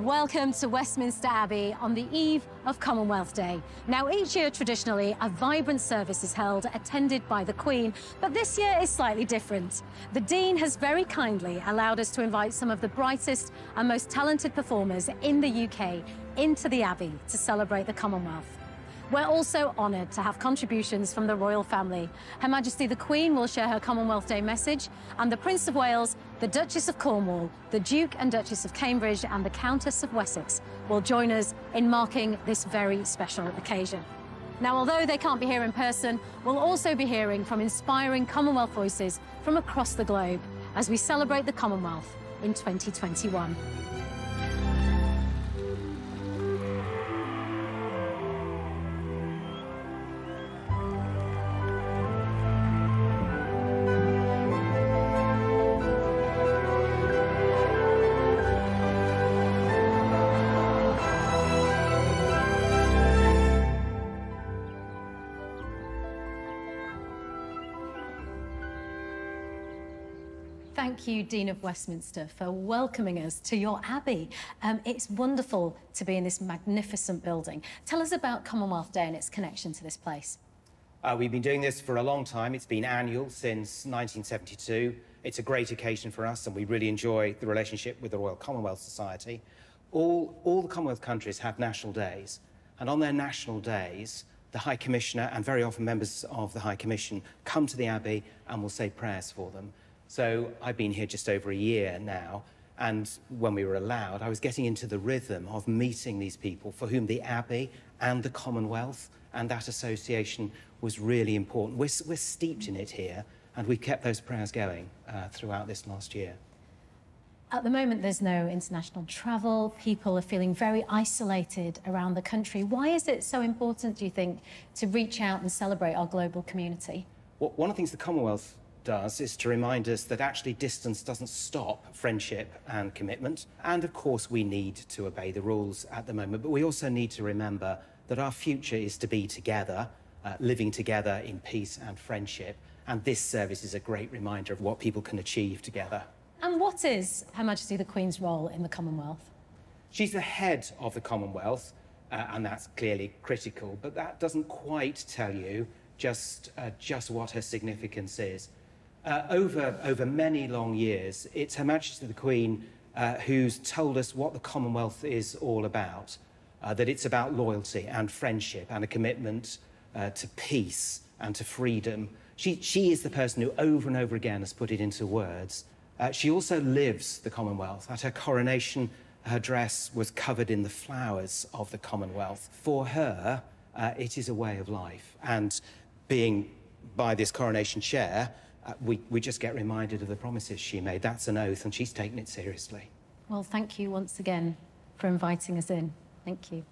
Welcome to Westminster Abbey on the eve of Commonwealth Day. Now, each year, traditionally, a vibrant service is held, attended by the Queen, but this year is slightly different. The Dean has very kindly allowed us to invite some of the brightest and most talented performers in the UK into the Abbey to celebrate the Commonwealth. We're also honoured to have contributions from the royal family. Her Majesty the Queen will share her Commonwealth Day message, and the Prince of Wales, the Duchess of Cornwall, the Duke and Duchess of Cambridge, and the Countess of Wessex will join us in marking this very special occasion. Now, although they can't be here in person, we'll also be hearing from inspiring Commonwealth voices from across the globe as we celebrate the Commonwealth in 2021. Thank you, Dean of Westminster, for welcoming us to your Abbey. Um, it's wonderful to be in this magnificent building. Tell us about Commonwealth Day and its connection to this place. Uh, we've been doing this for a long time. It's been annual since 1972. It's a great occasion for us, and we really enjoy the relationship with the Royal Commonwealth Society. All, all the Commonwealth countries have national days, and on their national days, the High Commissioner and very often members of the High Commission come to the Abbey and will say prayers for them. So I've been here just over a year now, and when we were allowed, I was getting into the rhythm of meeting these people for whom the Abbey and the Commonwealth and that association was really important. We're, we're steeped in it here, and we've kept those prayers going uh, throughout this last year. At the moment, there's no international travel. People are feeling very isolated around the country. Why is it so important, do you think, to reach out and celebrate our global community? Well, one of the things the Commonwealth does is to remind us that actually distance doesn't stop friendship and commitment. And of course, we need to obey the rules at the moment, but we also need to remember that our future is to be together, uh, living together in peace and friendship. And this service is a great reminder of what people can achieve together. And what is Her Majesty the Queen's role in the Commonwealth? She's the head of the Commonwealth, uh, and that's clearly critical, but that doesn't quite tell you just, uh, just what her significance is. Uh, over, over many long years, it's Her Majesty the Queen uh, who's told us what the Commonwealth is all about, uh, that it's about loyalty and friendship and a commitment uh, to peace and to freedom. She, she is the person who over and over again has put it into words. Uh, she also lives the Commonwealth. At her coronation, her dress was covered in the flowers of the Commonwealth. For her, uh, it is a way of life. And being by this coronation chair, uh, we, we just get reminded of the promises she made. That's an oath, and she's taken it seriously. Well, thank you once again for inviting us in. Thank you.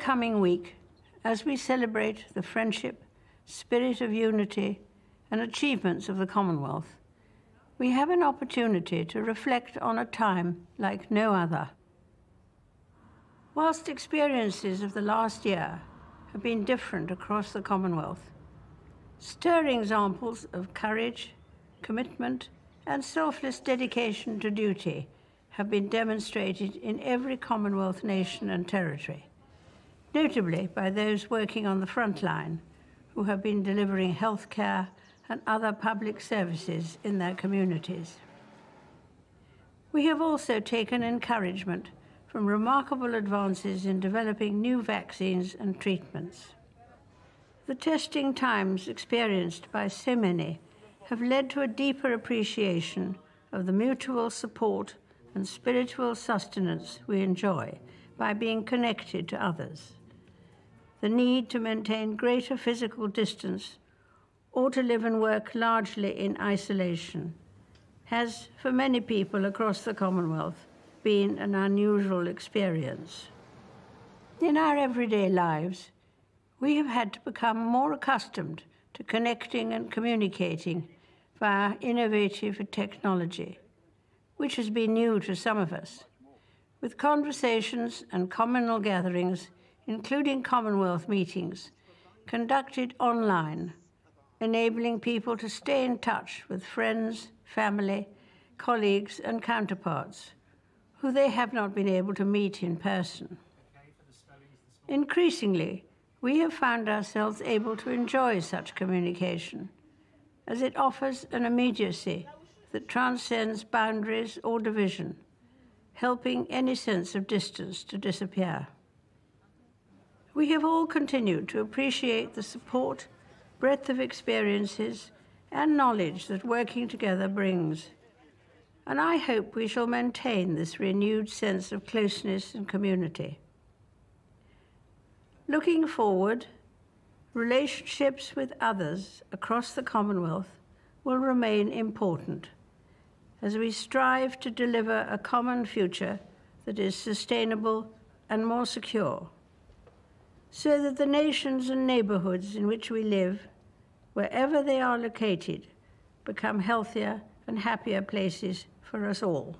Coming week, as we celebrate the friendship, spirit of unity, and achievements of the Commonwealth, we have an opportunity to reflect on a time like no other. Whilst experiences of the last year have been different across the Commonwealth, Stirring examples of courage, commitment, and selfless dedication to duty have been demonstrated in every Commonwealth nation and territory, notably by those working on the front line who have been delivering healthcare and other public services in their communities. We have also taken encouragement from remarkable advances in developing new vaccines and treatments. The testing times experienced by so many have led to a deeper appreciation of the mutual support and spiritual sustenance we enjoy by being connected to others. The need to maintain greater physical distance or to live and work largely in isolation has, for many people across the Commonwealth, been an unusual experience. In our everyday lives, we have had to become more accustomed to connecting and communicating via innovative technology, which has been new to some of us, with conversations and communal gatherings, including Commonwealth meetings, conducted online, enabling people to stay in touch with friends, family, colleagues, and counterparts who they have not been able to meet in person. Increasingly, we have found ourselves able to enjoy such communication, as it offers an immediacy that transcends boundaries or division, helping any sense of distance to disappear. We have all continued to appreciate the support, breadth of experiences, and knowledge that working together brings. And I hope we shall maintain this renewed sense of closeness and community. Looking forward, relationships with others across the Commonwealth will remain important as we strive to deliver a common future that is sustainable and more secure, so that the nations and neighbourhoods in which we live wherever they are located, become healthier and happier places for us all.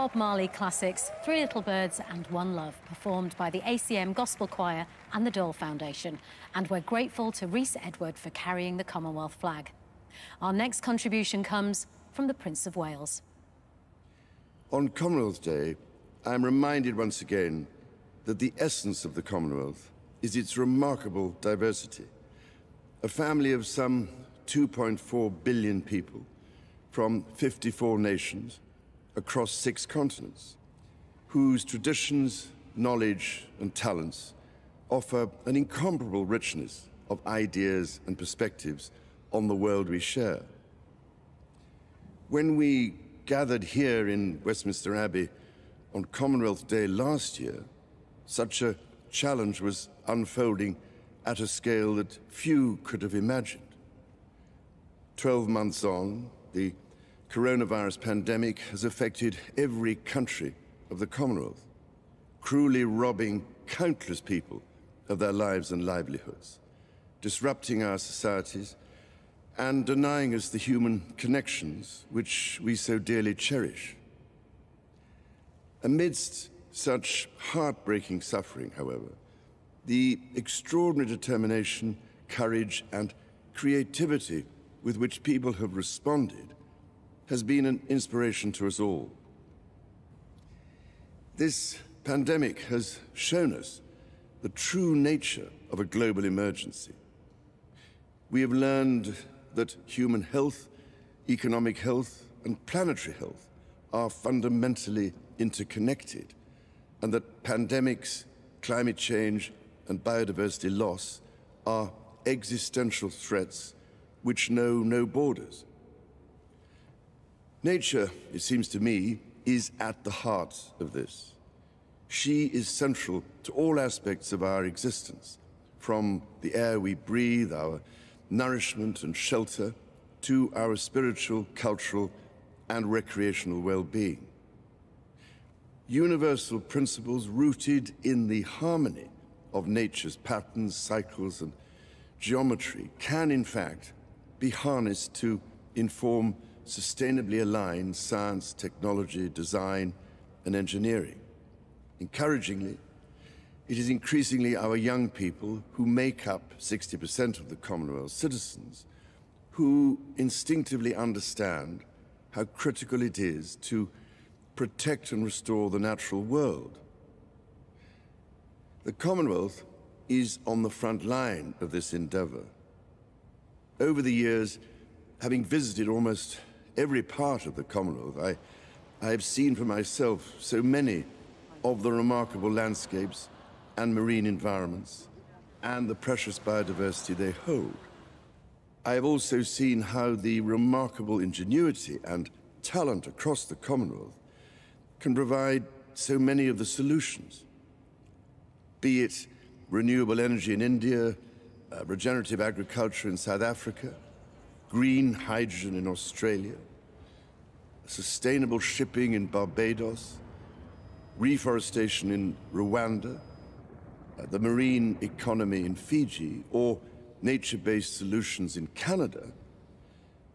Bob Marley classics, Three Little Birds and One Love, performed by the ACM Gospel Choir and the Dhol Foundation. And we're grateful to Rhys Edward for carrying the Commonwealth flag. Our next contribution comes from the Prince of Wales. On Commonwealth Day, I am reminded once again that the essence of the Commonwealth is its remarkable diversity. A family of some 2.4 billion people from 54 nations across six continents, whose traditions, knowledge, and talents offer an incomparable richness of ideas and perspectives on the world we share. When we gathered here in Westminster Abbey on Commonwealth Day last year, such a challenge was unfolding at a scale that few could have imagined. Twelve months on, the coronavirus pandemic has affected every country of the Commonwealth, cruelly robbing countless people of their lives and livelihoods, disrupting our societies, and denying us the human connections which we so dearly cherish. Amidst such heartbreaking suffering, however, the extraordinary determination, courage, and creativity with which people have responded has been an inspiration to us all. This pandemic has shown us the true nature of a global emergency. We have learned that human health, economic health, and planetary health are fundamentally interconnected, and that pandemics, climate change, and biodiversity loss are existential threats which know no borders. Nature, it seems to me, is at the heart of this. She is central to all aspects of our existence, from the air we breathe, our nourishment and shelter, to our spiritual, cultural, and recreational well-being. Universal principles rooted in the harmony of nature's patterns, cycles, and geometry can, in fact, be harnessed to inform sustainably align science, technology, design, and engineering. Encouragingly, it is increasingly our young people who make up 60% of the Commonwealth citizens who instinctively understand how critical it is to protect and restore the natural world. The Commonwealth is on the front line of this endeavour. Over the years, having visited almost every part of the Commonwealth, I, I have seen for myself so many of the remarkable landscapes and marine environments and the precious biodiversity they hold. I have also seen how the remarkable ingenuity and talent across the Commonwealth can provide so many of the solutions. Be it renewable energy in India, uh, regenerative agriculture in South Africa, green hydrogen in Australia, sustainable shipping in Barbados, reforestation in Rwanda, uh, the marine economy in Fiji, or nature-based solutions in Canada,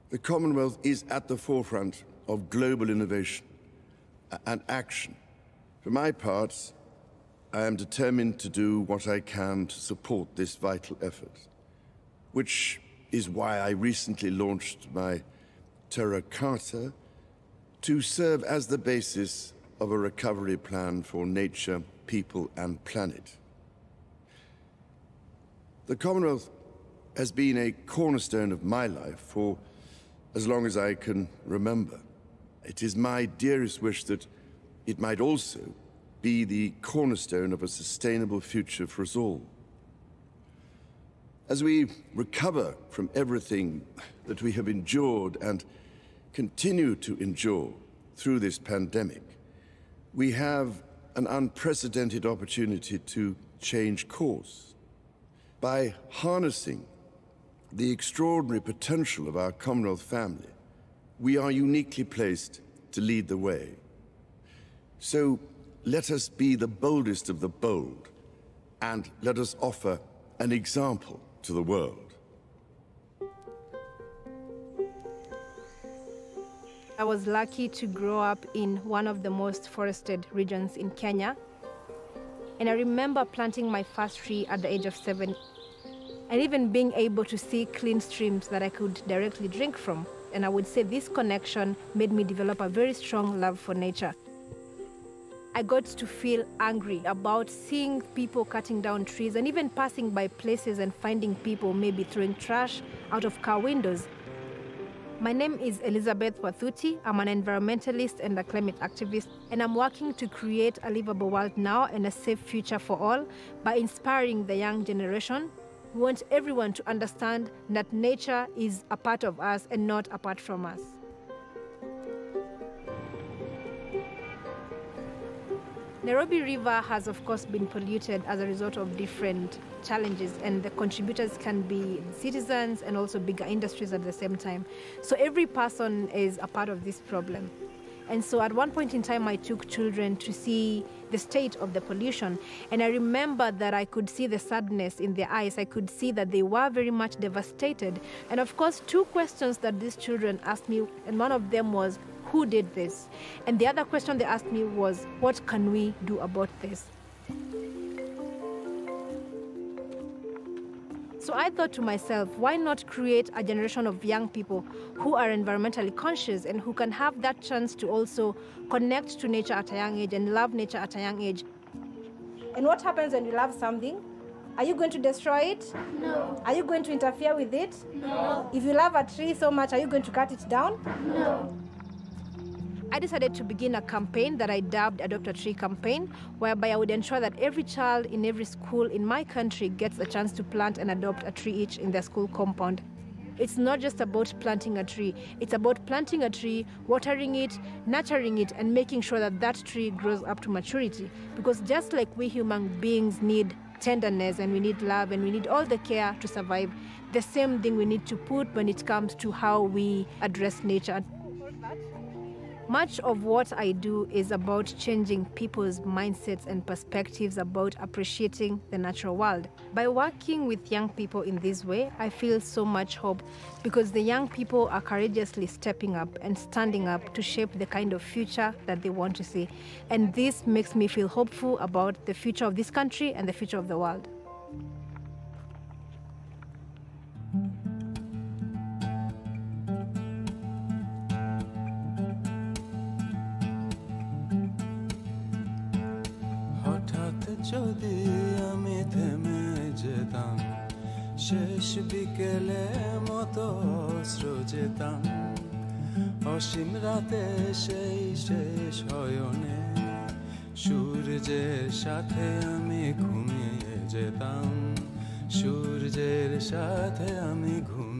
the Commonwealth is at the forefront of global innovation and action. For my part, I am determined to do what I can to support this vital effort, which is why I recently launched my Terra Carta, to serve as the basis of a recovery plan for nature, people and planet. The Commonwealth has been a cornerstone of my life for as long as I can remember. It is my dearest wish that it might also be the cornerstone of a sustainable future for us all. As we recover from everything that we have endured and continue to endure through this pandemic, we have an unprecedented opportunity to change course. by harnessing the extraordinary potential of our Commonwealth family, we are uniquely placed to lead the way. So let us be the boldest of the bold, and let us offer an example to the world. I was lucky to grow up in one of the most forested regions in Kenya. And I remember planting my first tree at the age of seven, and even being able to see clean streams that I could directly drink from. And I would say this connection made me develop a very strong love for nature. I got to feel angry about seeing people cutting down trees and even passing by places and finding people maybe throwing trash out of car windows. My name is Elizabeth Wathuti. I'm an environmentalist and a climate activist, and I'm working to create a livable world now and a safe future for all by inspiring the young generation. We want everyone to understand that nature is a part of us and not apart from us. Nairobi River has, of course, been polluted as a result of different challenges, and the contributors can be citizens and also bigger industries at the same time. So every person is a part of this problem. And so at one point in time, I took children to see the state of the pollution. And I remember that I could see the sadness in their eyes. I could see that they were very much devastated. And of course, two questions that these children asked me, and one of them was, who did this? And the other question they asked me was, what can we do about this? So I thought to myself, why not create a generation of young people who are environmentally conscious and who can have that chance to also connect to nature at a young age and love nature at a young age? And what happens when you love something? Are you going to destroy it? No. Are you going to interfere with it? No. If you love a tree so much, are you going to cut it down? No. I decided to begin a campaign that I dubbed Adopt a Tree campaign, whereby I would ensure that every child in every school in my country gets a chance to plant and adopt a tree each in their school compound. It's not just about planting a tree, it's about planting a tree, watering it, nurturing it, and making sure that that tree grows up to maturity. Because just like we human beings need tenderness and we need love and we need all the care to survive, the same thing we need to put when it comes to how we address nature. Much of what I do is about changing people's mindsets and perspectives about appreciating the natural world. By working with young people in this way, I feel so much hope because the young people are courageously stepping up and standing up to shape the kind of future that they want to see. And this makes me feel hopeful about the future of this country and the future of the world. যদি আমি থেমে যেতাম, শেষ বিকেলে মতো অস্ত্র যেতাম। অসীম রাতে সেই শেষ হয়নে, সূর্যের সাথে আমি ঘুমিয়ে যেতাম। সূর্যের সাথে আমি ঘুমিয়ে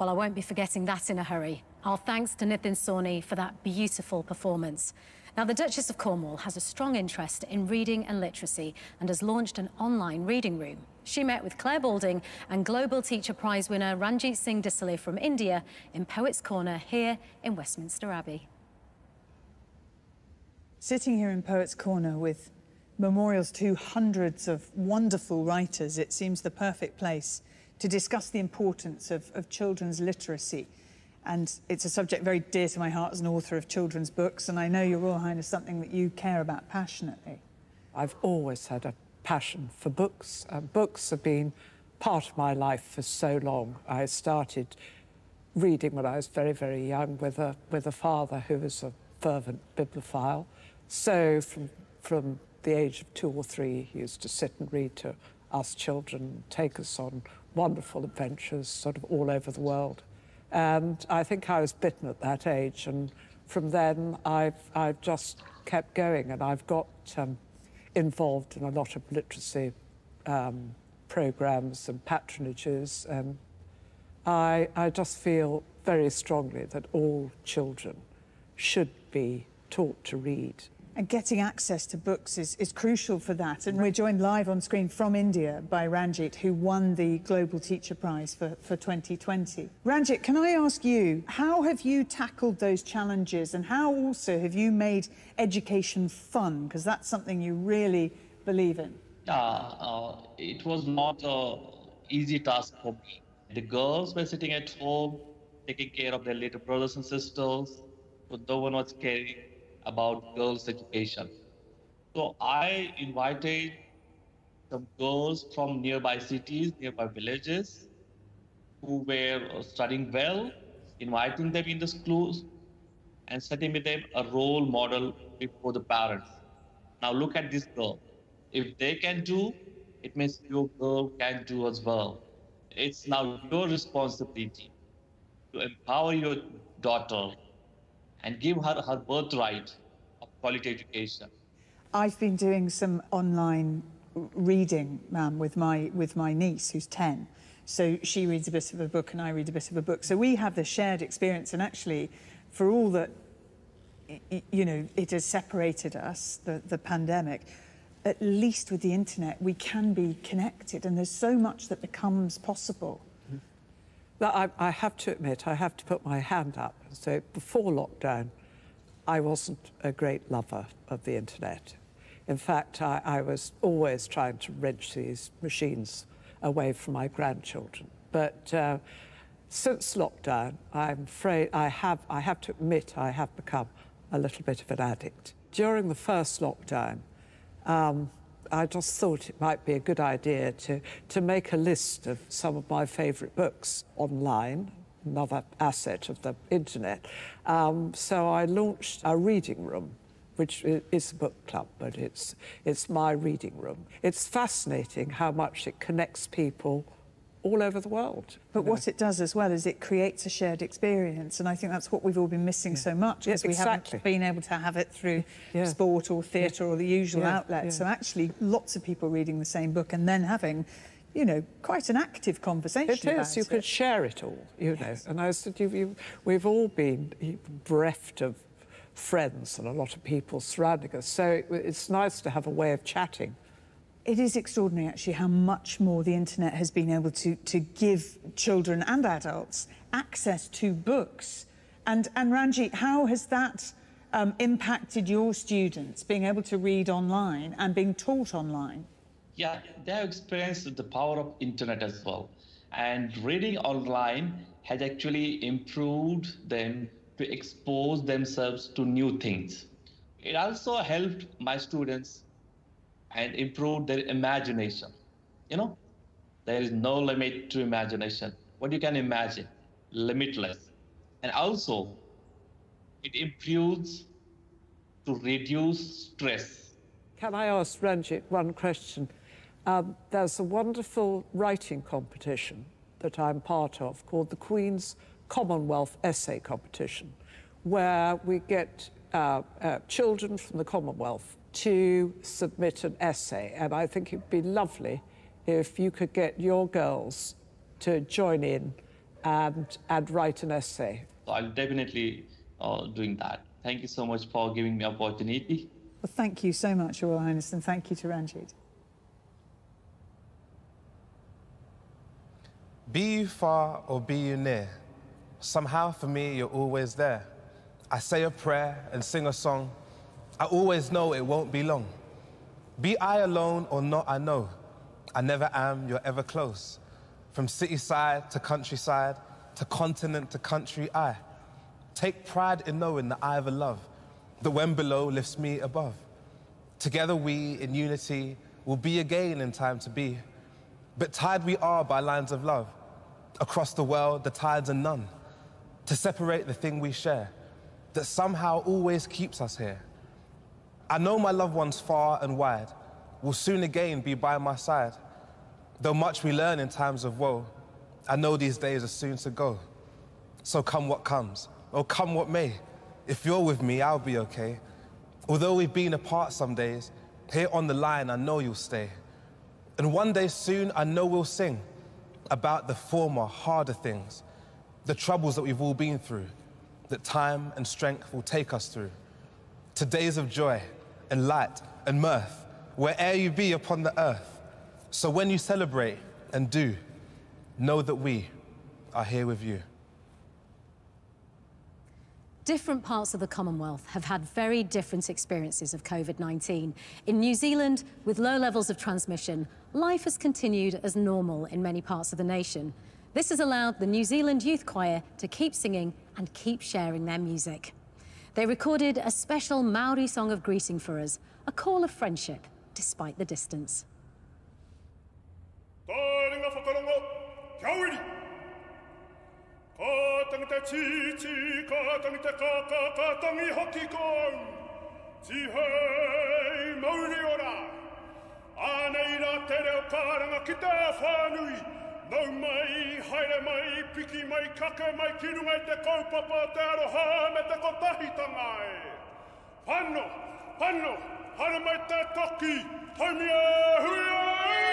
Well, I won't be forgetting that in a hurry. Our thanks to Nitin Sawhney for that beautiful performance. Now, the Duchess of Cornwall has a strong interest in reading and literacy and has launched an online reading room. She met with Clare Balding and Global Teacher Prize winner Ranjit Singh Disale from India in Poets' Corner here in Westminster Abbey. Sitting here in Poets' Corner with memorials to hundreds of wonderful writers, it seems the perfect place to discuss the importance of, of children's literacy. And it's a subject very dear to my heart as an author of children's books, and I know, Your Royal Highness, something that you care about passionately. I've always had a passion for books. Uh, books have been part of my life for so long. I started reading when I was very, very young with a, with a father who was a fervent bibliophile. So from, from the age of two or three, he used to sit and read to us children, take us on wonderful adventures sort of all over the world. And I think I was bitten at that age. And from then, I've, I've just kept going and I've got um, involved in a lot of literacy um, programs and patronages. And I, I just feel very strongly that all children should be taught to read. And getting access to books is, is crucial for that. And we're joined live on screen from India by Ranjit, who won the Global Teacher Prize for, for 2020. Ranjit, can I ask you, how have you tackled those challenges and how also have you made education fun? Because that's something you really believe in. Yeah, uh, it was not an easy task for me. The girls were sitting at home, taking care of their little brothers and sisters, but no one was caring about girls' education. So I invited some girls from nearby cities, nearby villages, who were studying well, inviting them in the schools, and setting with them a role model before the parents. Now look at this girl. If they can do, it means your girl can do as well. It's now your responsibility to empower your daughter and give her her birthright of quality education. I've been doing some online reading, ma'am, with my with my niece who's ten. So she reads a bit of a book and I read a bit of a book. So we have this shared experience. And actually, for all that you know, it has separated us, the, the pandemic. At least with the internet, we can be connected, and there's so much that becomes possible. I, I have to admit, I have to put my hand up. So before lockdown, I wasn't a great lover of the internet. In fact, I, I was always trying to wrench these machines away from my grandchildren. But uh, since lockdown, I'm afraid I have, I have to admit I have become a little bit of an addict. During the first lockdown, um, I just thought it might be a good idea to, to make a list of some of my favourite books online, another asset of the internet. Um, so I launched a reading room, which is a book club, but it's, it's my reading room. It's fascinating how much it connects people all over the world. But what it does as well is it creates a shared experience, and I think that's what we've all been missing yeah. so much because yeah, we haven't been able to have it through yeah. sport or theatre or the usual outlets. So actually, lots of people reading the same book and then having you know, quite an active conversation. It is. You it. could share it all, you yes. know. And I said, you, you, we've all been bereft of friends and a lot of people surrounding us. So it's nice to have a way of chatting it is extraordinary, actually, how much more the internet has been able to, to give children and adults access to books. And, and Ranjit, how has that um, impacted your students, being able to read online and being taught online? Yeah, they have experienced the power of internet as well. And reading online has actually improved them to expose themselves to new things. It also helped my students and improve their imagination. You know, there is no limit to imagination. What you can imagine, limitless. And also, it improves to reduce stress. Can I ask Ranjit one question? Um, there's a wonderful writing competition that I'm part of called the Queen's Commonwealth Essay Competition, where we get uh, uh, children from the Commonwealth to submit an essay. And I think it'd be lovely if you could get your girls to join in and, and write an essay. I'm definitely uh, doing that. Thank you so much for giving me opportunity. Well, thank you so much, Your Highness, and thank you to Ranjit. Be you far or be you near, somehow for me you're always there. I say a prayer and sing a song I always know it won't be long. Be I alone or not, I know. I never am, you're ever close. From city side to countryside, to continent to country, I take pride in knowing that I have a love that when below lifts me above. Together we, in unity, will be again in time to be. But tied we are by lines of love. Across the world, the tides are none. To separate the thing we share, that somehow always keeps us here. I know my loved ones far and wide will soon again be by my side. Though much we learn in times of woe, I know these days are soon to go. So come what comes, or come what may, if you're with me, I'll be okay. Although we've been apart some days, here on the line, I know you'll stay. And one day soon, I know we'll sing about the former, harder things, the troubles that we've all been through, that time and strength will take us through, to days of joy and light and mirth where'er you be upon the earth. So when you celebrate and do, know that we are here with you. Different parts of the Commonwealth have had very different experiences of COVID-19. In New Zealand, with low levels of transmission, life has continued as normal in many parts of the nation. This has allowed the New Zealand Youth Choir to keep singing and keep sharing their music. They recorded a special Maori song of greeting for us, a call of friendship, despite the distance. Nau mai, haere mai, piki mai, kake mai, kirunga te kaupapa te aroha me te kotahitanga e. Pano, pano, hara mai te toki, haumia huia, huia!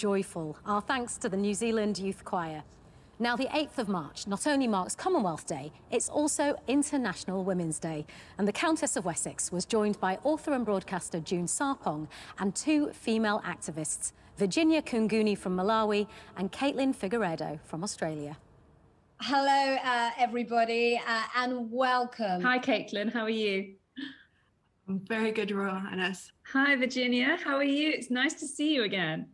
Joyful. Our thanks to the New Zealand Youth Choir. Now, the 8th of March not only marks Commonwealth Day, it's also International Women's Day. And the Countess of Wessex was joined by author and broadcaster June Sarpong and two female activists, Virginia Kunguni from Malawi and Caitlin Figueiredo from Australia. Hello, uh, everybody, uh, and welcome. Hi, Caitlin. How are you? I'm very good, Roa Anas. Hi, Virginia. How are you? It's nice to see you again.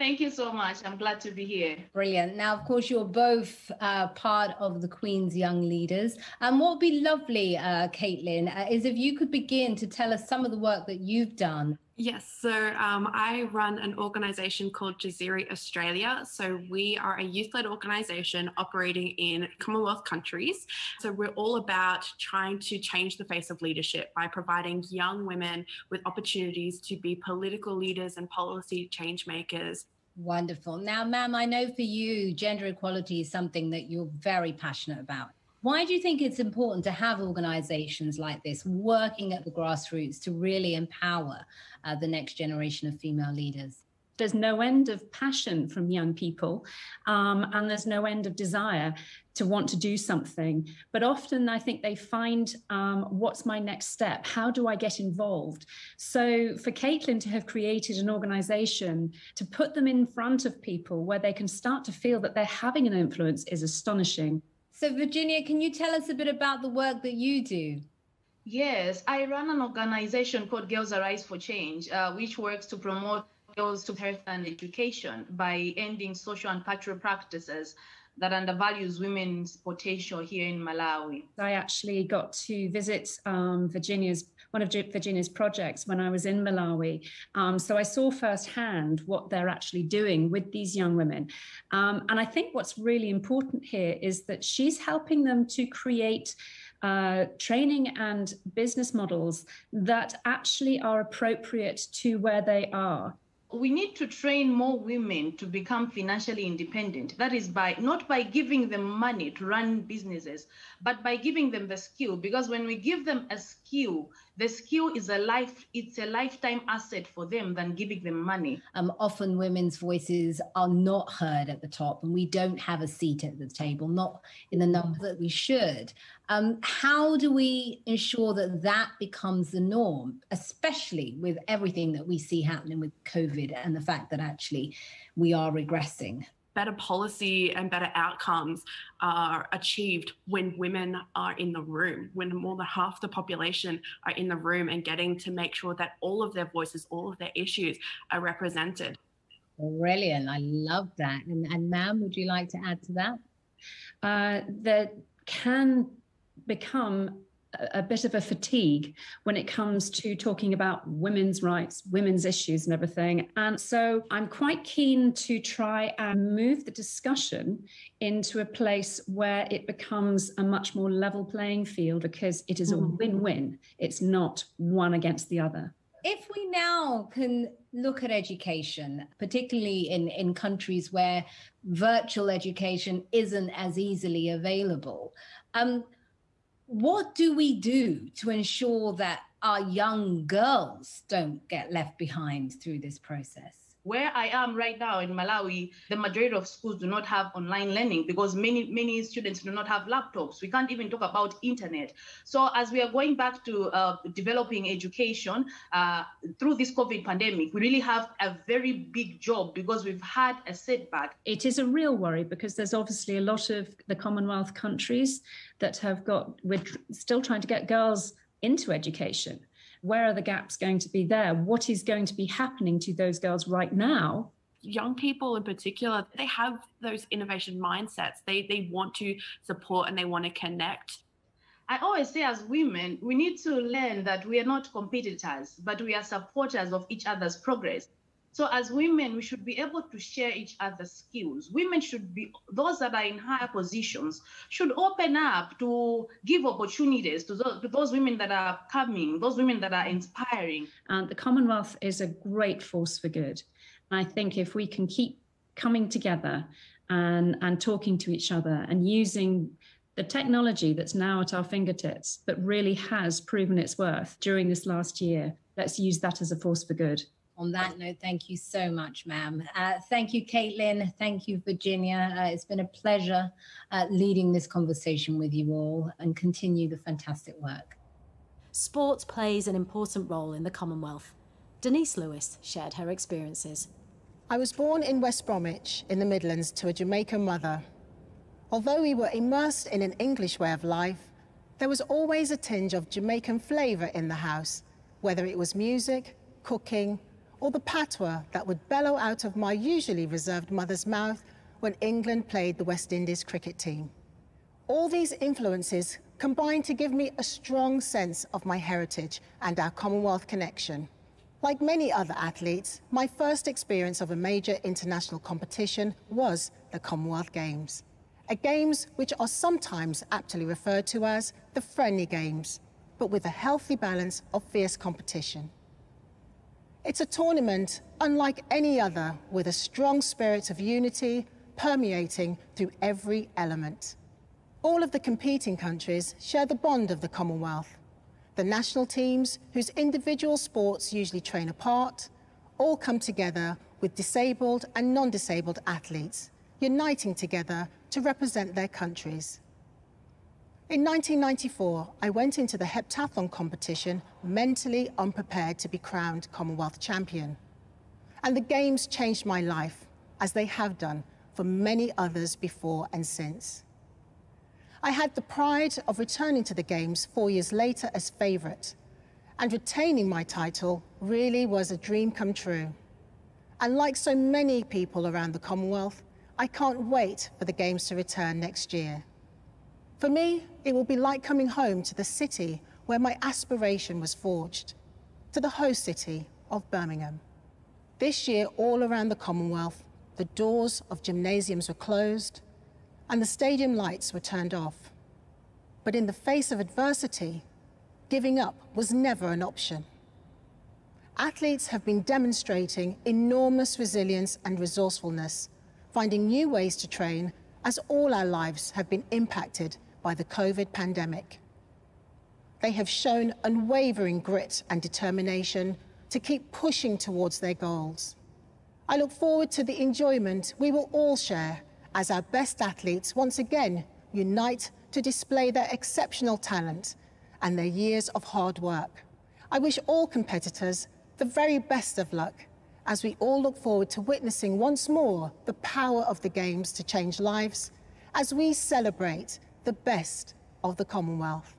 Thank you so much. I'm glad to be here. Brilliant. Now, of course, you're both uh, part of the Queen's Young Leaders. And what would be lovely, uh, Caitlin, uh, is if you could begin to tell us some of the work that you've done Yes, so um, I run an organization called Jasiri Australia. So we are a youth led organization operating in Commonwealth countries. So we're all about trying to change the face of leadership by providing young women with opportunities to be political leaders and policy change makers. Wonderful. Now, ma'am, I know for you, gender equality is something that you're very passionate about. Why do you think it's important to have organizations like this working at the grassroots to really empower uh, the next generation of female leaders? There's no end of passion from young people, um, and there's no end of desire to want to do something. But often I think they find um, what's my next step? How do I get involved? So for Caitlin to have created an organization to put them in front of people where they can start to feel that they're having an influence is astonishing. So, Virginia, can you tell us a bit about the work that you do? Yes, I run an organization called Girls Arise for Change, uh, which works to promote girls to health and education by ending social and patriarchal practices that undervalues women's potential here in Malawi. I actually got to visit um, Virginia's one of Virginia's projects when I was in Malawi. Um, so I saw firsthand what they're actually doing with these young women. Um, and I think what's really important here is that she's helping them to create uh, training and business models that actually are appropriate to where they are we need to train more women to become financially independent that is by not by giving them money to run businesses but by giving them the skill because when we give them a skill the skill is a life it's a lifetime asset for them than giving them money. Um, often women's voices are not heard at the top and we don't have a seat at the table not in the number that we should. Um, how do we ensure that that becomes the norm especially with everything that we see happening with covid and the fact that actually we are regressing better policy and better outcomes are achieved when women are in the room, when more than half the population are in the room and getting to make sure that all of their voices, all of their issues are represented. Brilliant. I love that. And, and ma'am, would you like to add to that? Uh, that can become a bit of a fatigue when it comes to talking about women's rights, women's issues, and everything. And so I'm quite keen to try and move the discussion into a place where it becomes a much more level playing field because it is a Mm. win win. It's not one against the other. If we now can look at education, particularly in, in countries where virtual education isn't as easily available, um, what do we do to ensure that our young girls don't get left behind through this process? Where I am right now in Malawi, the majority of schools do not have online learning because many many students do not have laptops. We can't even talk about internet. So as we are going back to uh, developing education uh, through this COVID pandemic, we really have a very big job because we've had a setback. It is a real worry because there's obviously a lot of the Commonwealth countries that have got, we're still trying to get girls into education. Where are the gaps going to be there? What is going to be happening to those girls right now? Young people in particular, they have those innovation mindsets. They they want to support and they want to connect. I always say, as women, we need to learn that we are not competitors, but we are supporters of each other's progress. So, as women, we should be able to share each other's skills. Women should be, those that are in higher positions, should open up to give opportunities to those, to those women that are coming, those women that are inspiring. And the Commonwealth is a great force for good. And I think if we can keep coming together and, and talking to each other and using the technology that's now at our fingertips, that really has proven its worth during this last year, let's use that as a force for good. On that note, thank you so much, ma'am. Uh, thank you, Caitlin. Thank you, Virginia. Uh, it's been a pleasure uh, leading this conversation with you all and continue the fantastic work. Sport plays an important role in the Commonwealth. Denise Lewis shared her experiences. I was born in West Bromwich in the Midlands to a Jamaican mother. Although we were immersed in an English way of life, there was always a tinge of Jamaican flavour in the house, whether it was music, cooking, or the patois that would bellow out of my usually reserved mother's mouth when England played the West Indies cricket team. All these influences combined to give me a strong sense of my heritage and our Commonwealth connection. Like many other athletes, my first experience of a major international competition was the Commonwealth Games. A games which are sometimes aptly referred to as the friendly games, but with a healthy balance of fierce competition. It's a tournament unlike any other with a strong spirit of unity permeating through every element. All of the competing countries share the bond of the Commonwealth. The national teams, whose individual sports usually train apart, all come together with disabled and non-disabled athletes, uniting together to represent their countries. In 1994, I went into the heptathlon competition mentally unprepared to be crowned Commonwealth champion. And the Games changed my life, as they have done for many others before and since. I had the pride of returning to the Games four years later as favourite, and retaining my title really was a dream come true. And like so many people around the Commonwealth, I can't wait for the Games to return next year. For me, it will be like coming home to the city where my aspiration was forged, to the host city of Birmingham. This year, all around the Commonwealth, the doors of gymnasiums were closed and the stadium lights were turned off. But in the face of adversity, giving up was never an option. Athletes have been demonstrating enormous resilience and resourcefulness, finding new ways to train as all our lives have been impacted by the COVID pandemic. They have shown unwavering grit and determination to keep pushing towards their goals. I look forward to the enjoyment we will all share as our best athletes once again unite to display their exceptional talent and their years of hard work. I wish all competitors the very best of luck as we all look forward to witnessing once more the power of the Games to change lives as we celebrate the best of the Commonwealth.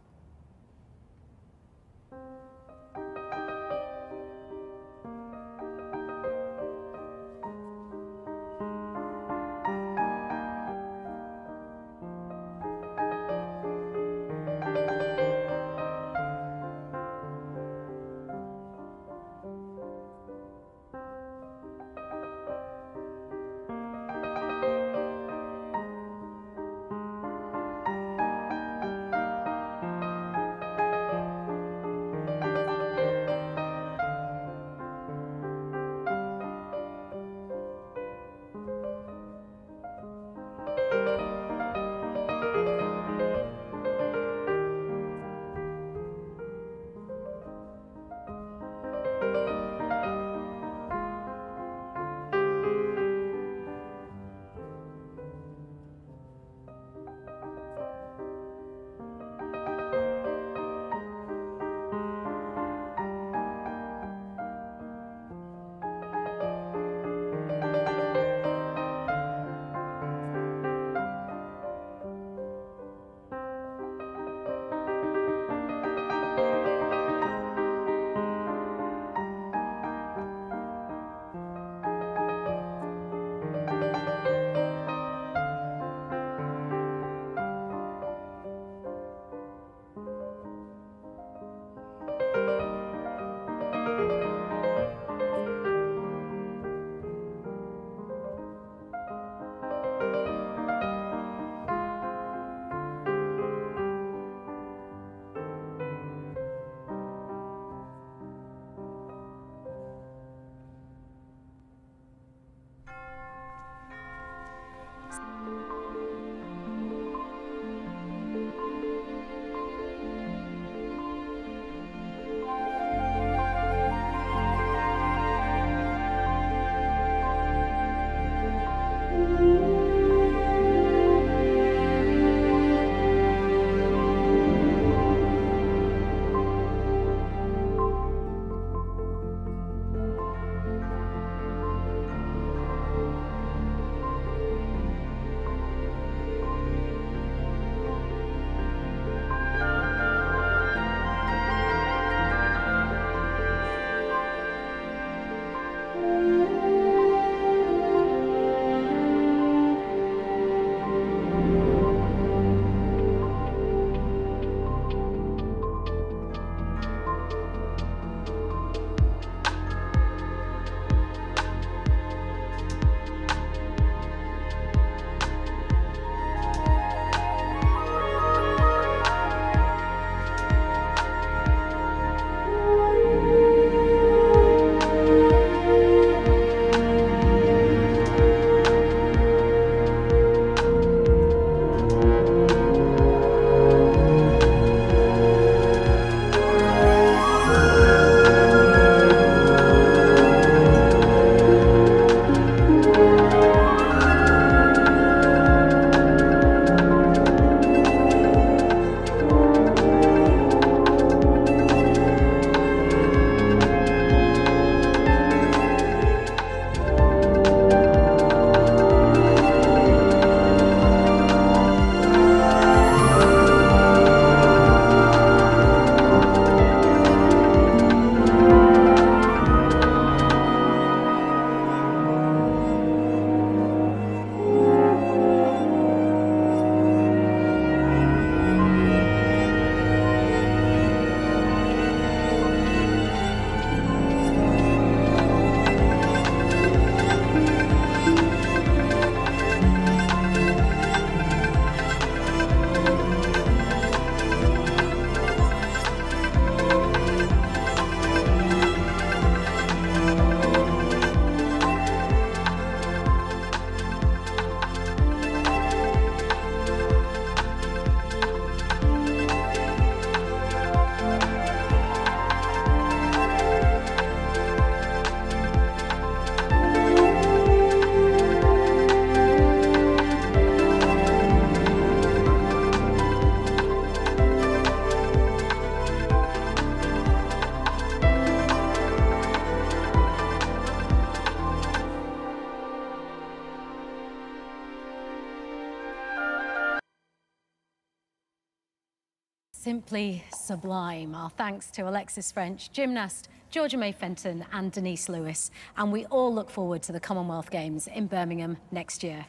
Simply sublime. Our thanks to Alexis Ffrench, gymnast Georgia-Mae Fenton, and Denise Lewis. And we all look forward to the Commonwealth Games in Birmingham next year.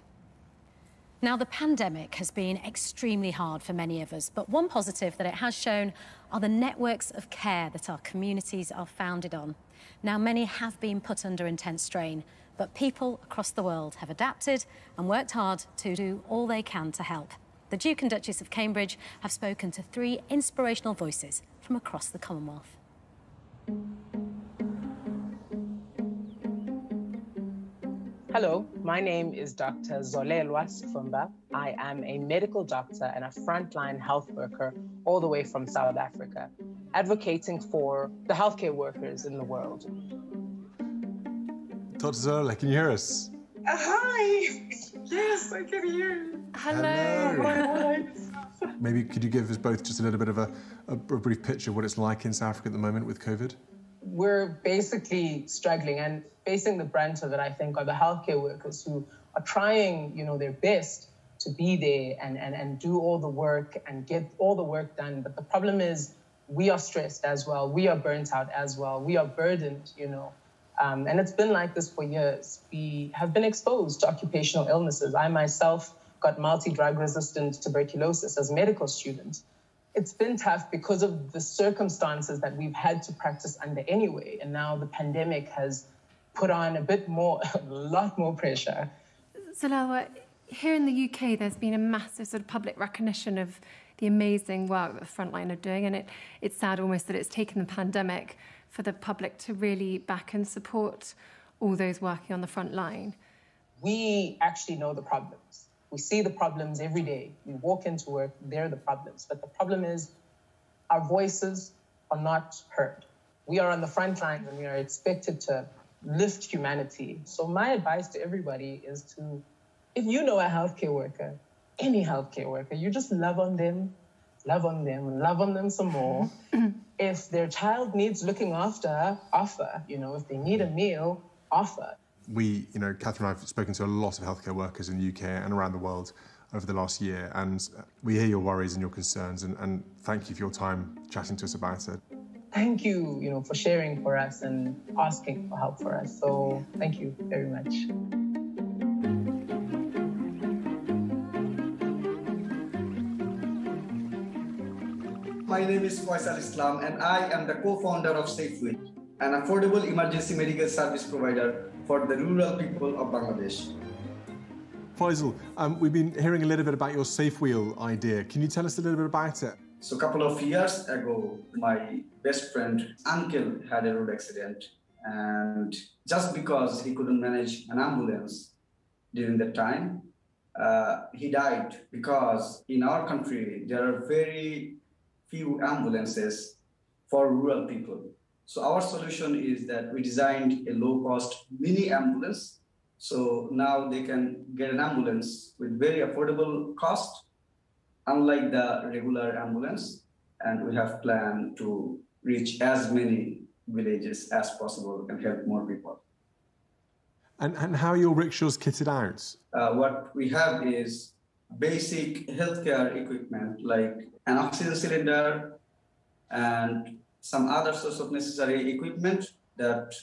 Now, the pandemic has been extremely hard for many of us, but one positive that it has shown are the networks of care that our communities are founded on. Now, many have been put under intense strain, but people across the world have adapted and worked hard to do all they can to help. The Duke and Duchess of Cambridge have spoken to three inspirational voices from across the Commonwealth. Hello, my name is Dr. Zolelwa Sifumba. I am a medical doctor and a frontline health worker all the way from South Africa, advocating for the healthcare workers in the world. Dr. Zola, can you hear us? Uh, hi. Yes, I can hear you. Hello. Maybe could you give us both just a little bit of a, a brief picture of what it's like in South Africa at the moment with COVID? We're basically struggling and facing the brunt of it, I think, are the healthcare workers who are trying, you know, their best to be there and, and, and do all the work and get all the work done. But the problem is we are stressed as well. We are burnt out as well. We are burdened, you know. Um, and it's been like this for years. We have been exposed to occupational illnesses. I myself got multi drug resistant tuberculosis as a medical student. It's been tough because of the circumstances that we've had to practice under anyway. And now the pandemic has put on a bit more, a lot more pressure. Zolelwa, here in the UK, there's been a massive sort of public recognition of the amazing work that the frontline are doing. And it, it's sad almost that it's taken the pandemic for the public to really back and support all those working on the front line? We actually know the problems. We see the problems every day. We walk into work, they're the problems. But the problem is our voices are not heard. We are on the front line and we are expected to lift humanity. So my advice to everybody is to, if you know a healthcare worker, any healthcare worker, you just love on them, love on them, love on them some more. Mm-hmm. if their child needs looking after, offer. You know, if they need a meal, offer. We, you know, Catherine and I have spoken to a lot of healthcare workers in the UK and around the world over the last year, and we hear your worries and your concerns, and, and thank you for your time chatting to us about it. Thank you, you know, for sharing for us and asking for help for us. So thank you very much. My name is Faisal Islam and I am the co-founder of SafeWheel, an affordable emergency medical service provider for the rural people of Bangladesh. Faisal, um, we've been hearing a little bit about your SafeWheel idea. Can you tell us a little bit about it? So a couple of years ago, my best friend uncle had a road accident and just because he couldn't manage an ambulance during that time, uh, he died because in our country there are very few ambulances for rural people. So our solution is that we designed a low-cost mini ambulance. So now they can get an ambulance with very affordable cost, unlike the regular ambulance. And we have planned to reach as many villages as possible and help more people. And, and how are your rickshaws kitted out? Uh, what we have is basic healthcare equipment like an oxygen cylinder and some other sorts of necessary equipment that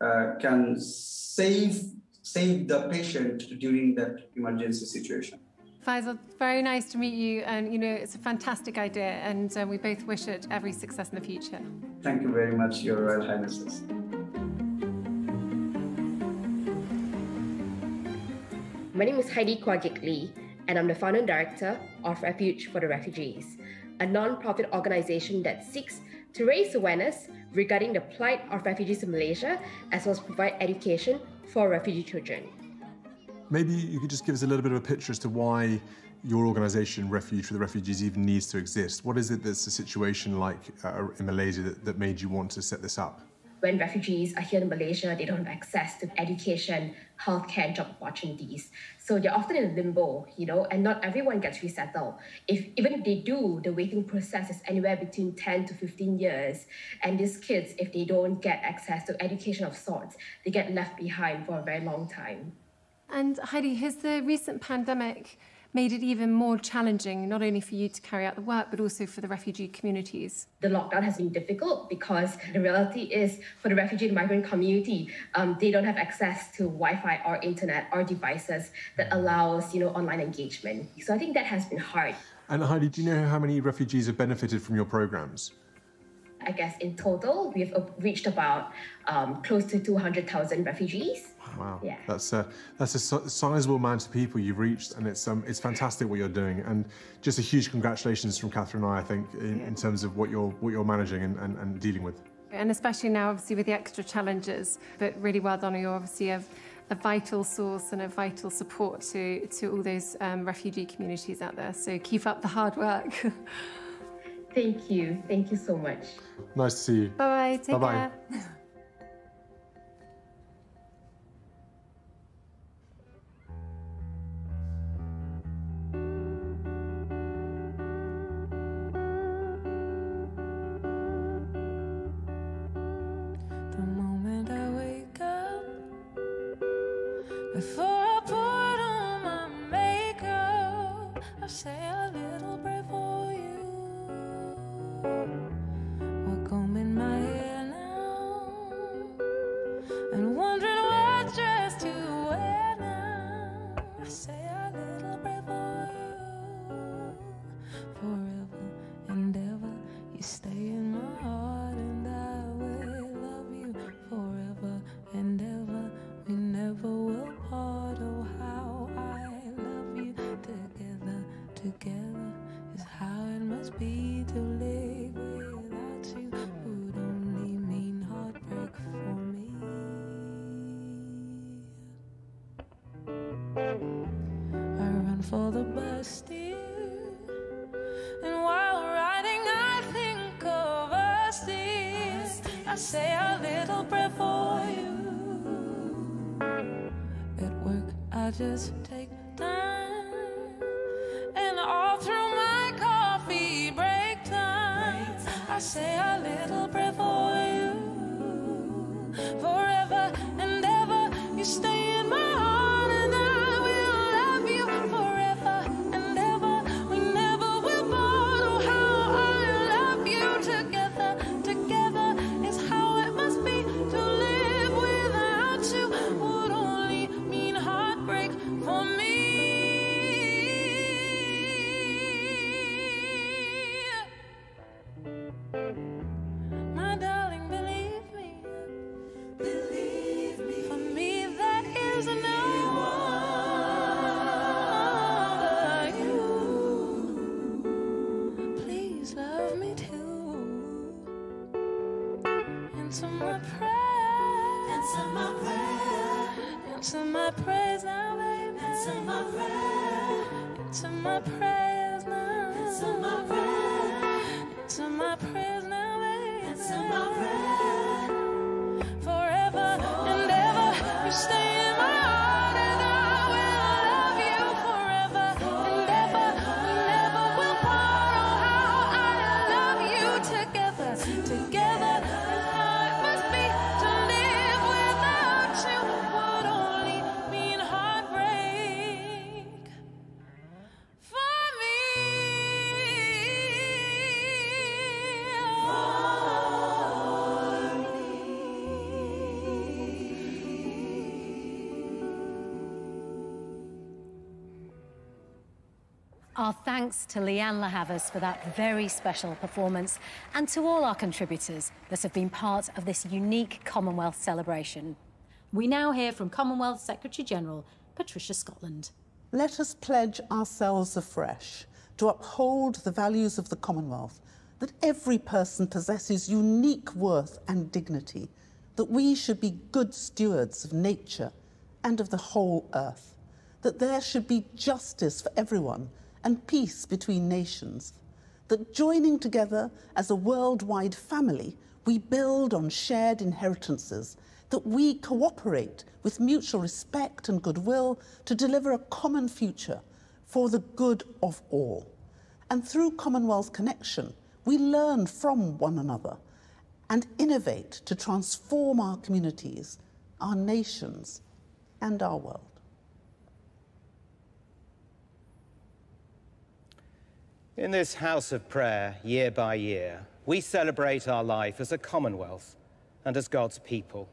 uh, can save save the patient during that emergency situation. Faisal, very nice to meet you, and you know it's a fantastic idea, and uh, we both wish it every success in the future. Thank you very much, Your Royal Highnesses. My name is Heidi Kwajik Lee, and I'm the founder and director of Refuge for the Refugees, a non-profit organization that seeks to raise awareness regarding the plight of refugees in Malaysia, as well as provide education for refugee children. Maybe you could just give us a little bit of a picture as to why your organization, Refuge for the Refugees, even needs to exist. What is it that's a situation like uh, in Malaysia that, that made you want to set this up? when refugees are here in Malaysia, they don't have access to education, healthcare, job opportunities. So they're often in limbo, you know, and not everyone gets resettled. If even if they do, the waiting process is anywhere between 10 to 15 years. And these kids, if they don't get access to education of sorts, they get left behind for a very long time. And Heidi, has the recent pandemic made it even more challenging, not only for you to carry out the work, but also for the refugee communities? The lockdown has been difficult because the reality is for the refugee and migrant community, um, they don't have access to Wi-Fi or internet or devices that allows you know online engagement. So I think that has been hard. And Heidi, do you know how many refugees have benefited from your programs? I guess in total, we've reached about um, close to 200,000 refugees. Wow, Yeah. that's a that's a si- sizable amount of people you've reached, and it's um it's fantastic what you're doing, and just a huge congratulations from Catherine and I, I think, in, in terms of what you're what you're managing and, and, and dealing with. And especially now, obviously, with the extra challenges, but really well done. You're obviously a, a vital source and a vital support to, to all those um, refugee communities out there. So keep up the hard work. Thank you. Thank you so much. Nice to see you. Bye bye. Take Bye-bye. care. I say a little prayer for you. At work, I just take time. And all through my coffee break time, I say a little prayer for you. Forever and ever, you stay thanks to Lianne La Havas for that very special performance and to all our contributors that have been part of this unique Commonwealth celebration. We now hear from Commonwealth Secretary General Patricia Scotland. Let us pledge ourselves afresh to uphold the values of the Commonwealth, that every person possesses unique worth and dignity, that we should be good stewards of nature and of the whole earth, that there should be justice for everyone and peace between nations, that joining together as a worldwide family, we build on shared inheritances, that we cooperate with mutual respect and goodwill to deliver a common future for the good of all. And through Commonwealth connection, we learn from one another and innovate to transform our communities, our nations, and our world. In this house of prayer, year by year, we celebrate our life as a commonwealth and as God's people.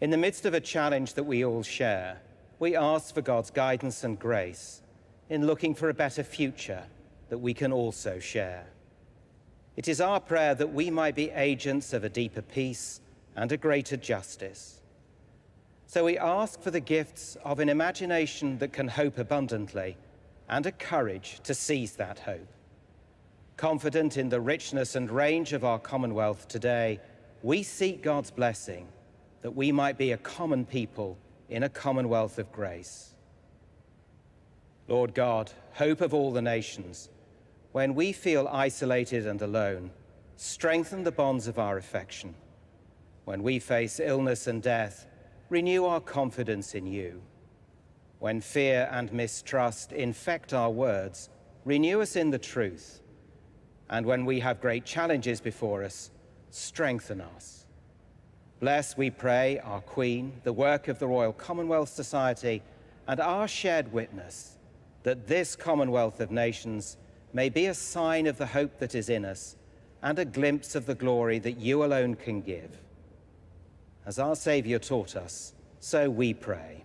In the midst of a challenge that we all share, we ask for God's guidance and grace in looking for a better future that we can also share. It is our prayer that we might be agents of a deeper peace and a greater justice. So we ask for the gifts of an imagination that can hope abundantly and a courage to seize that hope. Confident in the richness and range of our Commonwealth today, we seek God's blessing that we might be a common people in a Commonwealth of grace. Lord God, hope of all the nations, when we feel isolated and alone, strengthen the bonds of our affection. When we face illness and death, renew our confidence in you. When fear and mistrust infect our words, renew us in the truth. And when we have great challenges before us, strengthen us. Bless, we pray, our Queen, the work of the Royal Commonwealth Society, and our shared witness that this Commonwealth of Nations may be a sign of the hope that is in us and a glimpse of the glory that you alone can give. As our Saviour taught us, so we pray.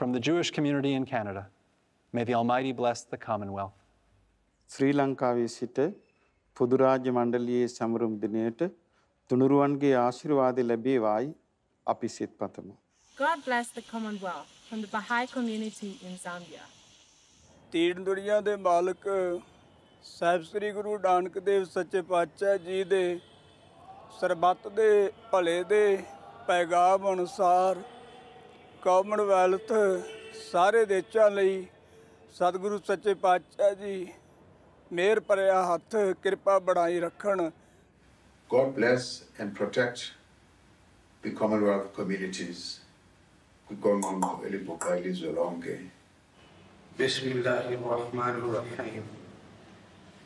from the Jewish community in Canada. May the Almighty bless the Commonwealth. ශ්‍රී ලංකාවේ සිට පොදුරාජ්‍ය මණ්ඩලයේ සැමරුම් දිනයට තුනුරුවන්ගේ ආශිර්වාද ලැබේවායි අපි සිත් පතමු. God bless the Commonwealth from the Baha'i community in Zambia. ਤੀਨ ਦੁਨੀਆ ਦੇ ਮਾਲਕ ਸਾਹਿਬ ਸ੍ਰੀ ਗੁਰੂ ਨਾਨਕ ਦੇਵ ਸੱਚੇ ਪਾਤਸ਼ਾਹ ਜੀ ਦੇ ਸਰਬੱਤ ਦੇ ਭਲੇ ਦੇ ਪੈਗਾਮ ਅਨੁਸਾਰ ਕਾਮਨਵੈਲਥ ਸਾਰੇ ਦੇਸ਼ਾਂ ਲਈ ਸਤਿਗੁਰੂ ਸੱਚੇ ਪਾਤਸ਼ਾਹ ਜੀ ਮਿਹਰ ਭਰਿਆ ਹੱਥ ਕਿਰਪਾ ਬਣਾਈ ਰੱਖਣ God bless and protect the Commonwealth communities. Kugongo Elipoka Lizolonge. বিসমিল্লাহির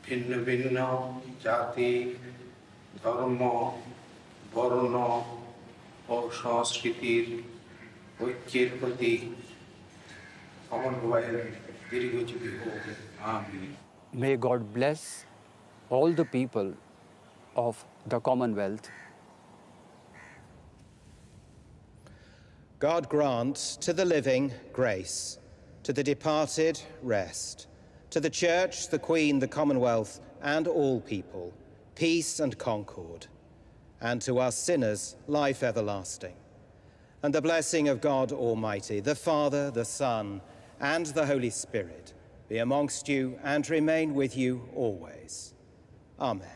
ভিন্ন ভিন্ন জাতি ধর্ম বর্ণ ও সংস্কৃতির ঐক্যের প্রতি সমন্বয়ের দীর্ঘজীবী হোক আমিন May God bless all the people of the Commonwealth. God grant to the living grace, to the departed rest, to the Church, the Queen, the Commonwealth, and all people, peace and concord, and to us sinners, life everlasting. And the blessing of God Almighty, the Father, the Son, and the Holy Spirit be amongst you and remain with you always. Amen.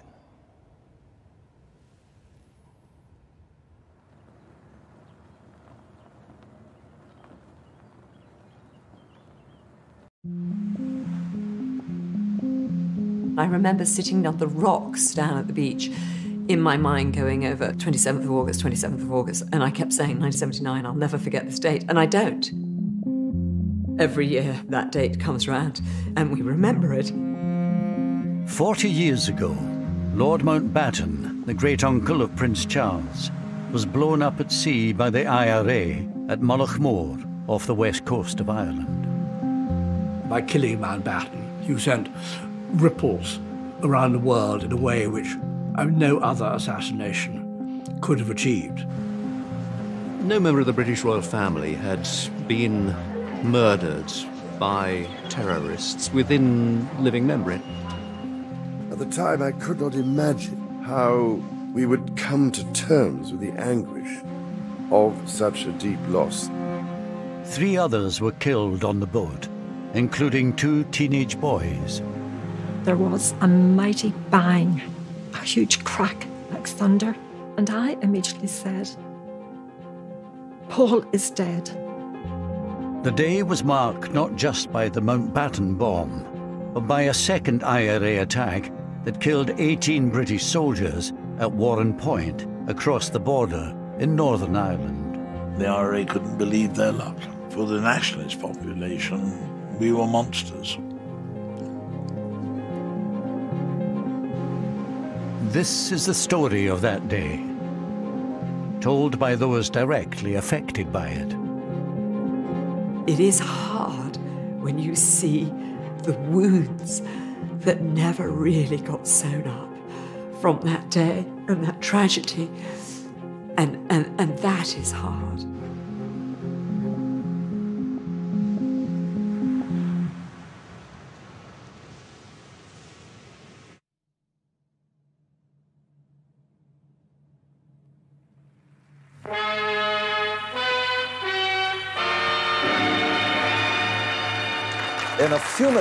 I remember sitting on the rocks down at the beach, in my mind going over 27th of August, 27th of August, and I kept saying 1979, I'll never forget this date, and I don't. Every year that date comes round and we remember it. Forty years ago, Lord Mountbatten, the great uncle of Prince Charles, was blown up at sea by the IRA at Mullaghmore off the west coast of Ireland. By killing Mountbatten, you sent ripples around the world in a way which no other assassination could have achieved. No member of the British royal family had been murdered by terrorists within living memory. At the time, I could not imagine how we would come to terms with the anguish of such a deep loss. Three others were killed on the boat, including two teenage boys. There was a mighty bang, a huge crack like thunder, and I immediately said, Paul is dead. The day was marked not just by the Mountbatten bomb, but by a second IRA attack that killed 18 British soldiers at Warrenpoint across the border in Northern Ireland. The IRA couldn't believe their luck. For the nationalist population, we were monsters. This is the story of that day, told by those directly affected by it. It is hard when you see the wounds that never really got sewn up from that day and that tragedy. And, and, and that is hard.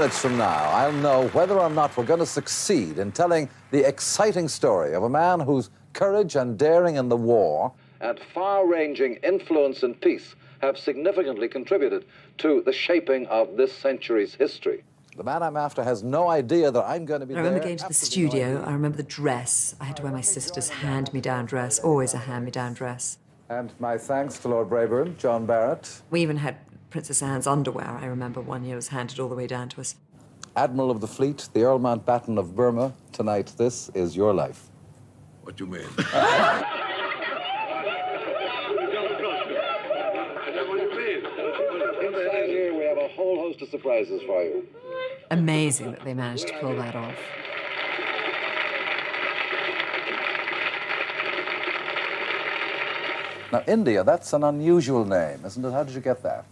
Minutes from now, I'll know whether or not we're going to succeed in telling the exciting story of a man whose courage and daring in the war and far ranging influence in peace have significantly contributed to the shaping of this century's history. The man I'm after has no idea that I'm going to be I remember there. going to the studio. I remember the dress. I had to wear my sister's hand me down dress, always a hand me down dress. And my thanks to Lord Brabourne, John Barrett, We even had Princess Anne's underwear. I remember one year was handed all the way down to us. Admiral of the Fleet, the Earl Mountbatten of Burma. Tonight, this is your life. What do you mean? Inside here, we have a whole host of surprises for you. Amazing that they managed to pull that off. Now, India, that's an unusual name, isn't it? How did you get that?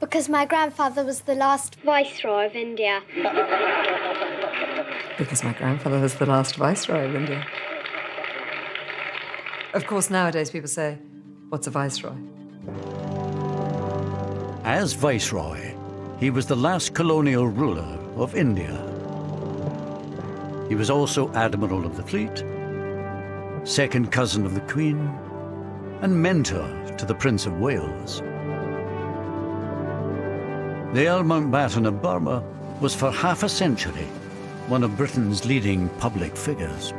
Because my grandfather was the last Viceroy of India. Because my grandfather was the last Viceroy of India. Of course, nowadays people say, What's a Viceroy? As Viceroy, he was the last colonial ruler of India. He was also Admiral of the Fleet, second cousin of the Queen, and mentor to the Prince of Wales. The Earl Mountbatten of Burma was for half a century one of Britain's leading public figures.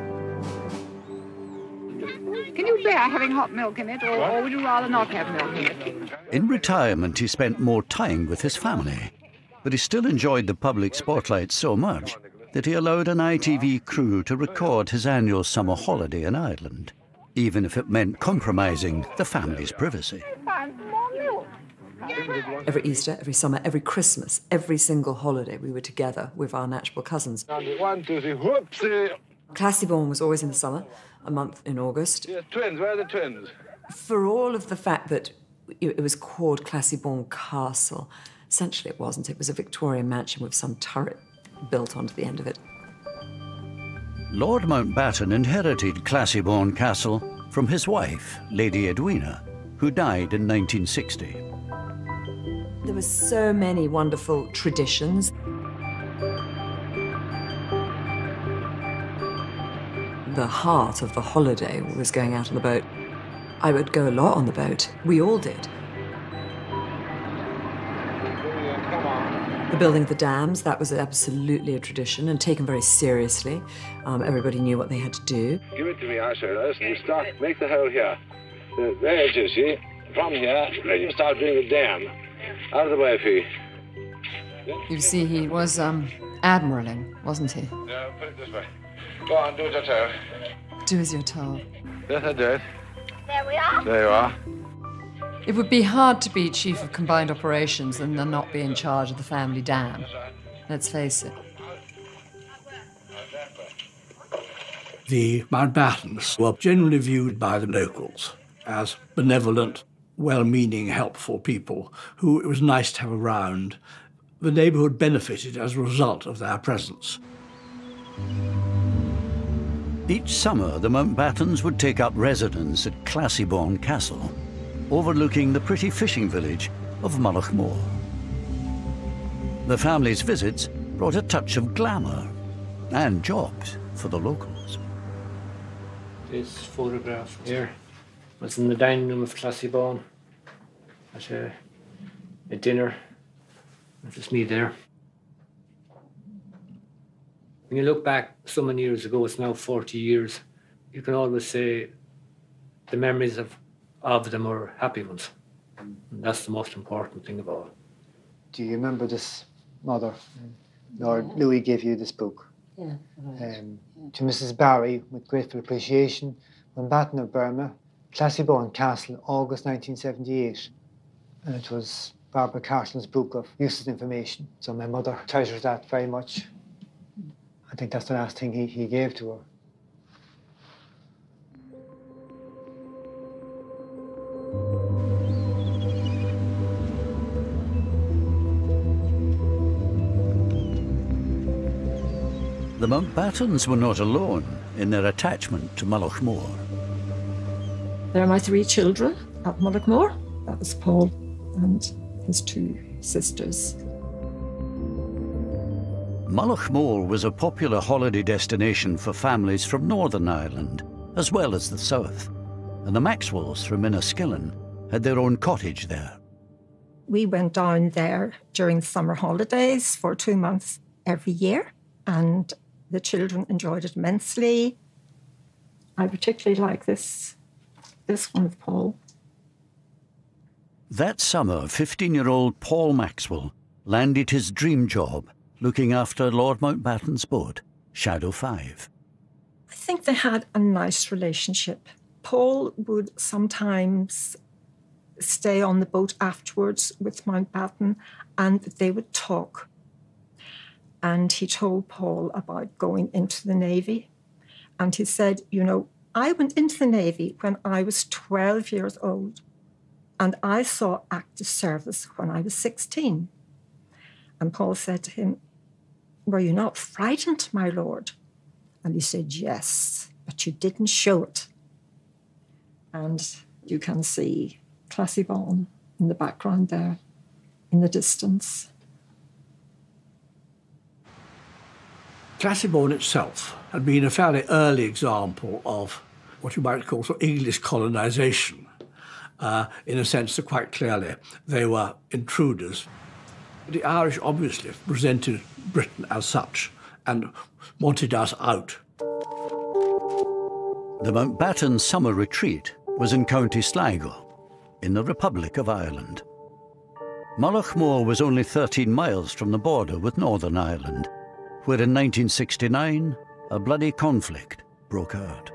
Can you bear having hot milk in it, or, or would you rather not have milk in it? In retirement, he spent more time with his family, but he still enjoyed the public spotlight so much that he allowed an ITV crew to record his annual summer holiday in Ireland, even if it meant compromising the family's privacy. Every Easter, every summer, every Christmas, every single holiday, we were together with our natural cousins. One, two, three, whoopsie. Classiebawn was always in the summer, a month in August. Yeah, twins, where are the twins? For all of the fact that it was called Classiebawn Castle, essentially it wasn't. It was a Victorian mansion with some turret built onto the end of it. Lord Mountbatten inherited Classiebawn Castle from his wife, Lady Edwina, who died in 1960. There were so many wonderful traditions. The heart of the holiday was going out on the boat. I would go a lot on the boat. We all did. The building of the dams, that was absolutely a tradition and taken very seriously. Um, everybody knew what they had to do. Give it to me, I. Listen, you start, make the hole here. There it is, see? From here, then you start doing the dam. Out of the way, Fee. You see, he was um, admiraling, wasn't he? No, put it this way. Go on, do it yourself. Do as you're told. Yes, I did. There we are. There you are. It would be hard to be chief of combined operations and then not be in charge of the family dam. Let's face it. The Mountbattens were generally viewed by the locals as benevolent, well meaning, helpful people who it was nice to have around. The neighbourhood benefited as a result of their presence. Each summer, the Mountbattens would take up residence at Classiebawn Castle, overlooking the pretty fishing village of Mullaghmore. The family's visits brought a touch of glamour and jobs for the locals. This photograph here was in the dining room of Classiebawn at a, a dinner. That's just me there. When you look back so many years ago, it's now 40 years, you can always say the memories of, of them are happy ones. And that's the most important thing of all. Do you remember this mother? Lord Louis gave you this book. Yeah. Um, to Mrs. Barry, with grateful appreciation, Mountbatten of Burma, Classiebawn Castle, August 1978. And it was Barbara Cartland's book of useless information. So my mother treasures that very much. I think that's the last thing he, he gave to her. The Mountbattens were not alone in their attachment to Mullaghmore. There are my three children at Mullaghmore. That was Paul and his two sisters. Mullaghmore was a popular holiday destination for families from Northern Ireland, as well as the south, and the Maxwells from Enniskillen had their own cottage there. We went down there during the summer holidays for two months every year, and the children enjoyed it immensely. I particularly like this, this one of Paul. That summer, 15 year old Paul Maxwell landed his dream job looking after Lord Mountbatten's boat, Shadow 5. I think they had a nice relationship. Paul would sometimes stay on the boat afterwards with Mountbatten and they would talk. And he told Paul about going into the Navy. And he said, You know, I went into the Navy when I was 12 years old. And I saw active service when I was 16. And Paul said to him, Were you not frightened, my lord? And he said, Yes, but you didn't show it. And you can see Classiebawn in the background there, in the distance. Classiebawn itself had been a fairly early example of what you might call sort of English colonisation, uh, in a sense quite clearly they were intruders. The Irish obviously resented Britain as such and wanted us out. The Mountbatten summer retreat was in County Sligo, in the Republic of Ireland. Mullaghmore was only 13 miles from the border with Northern Ireland, where in 1969 a bloody conflict broke out.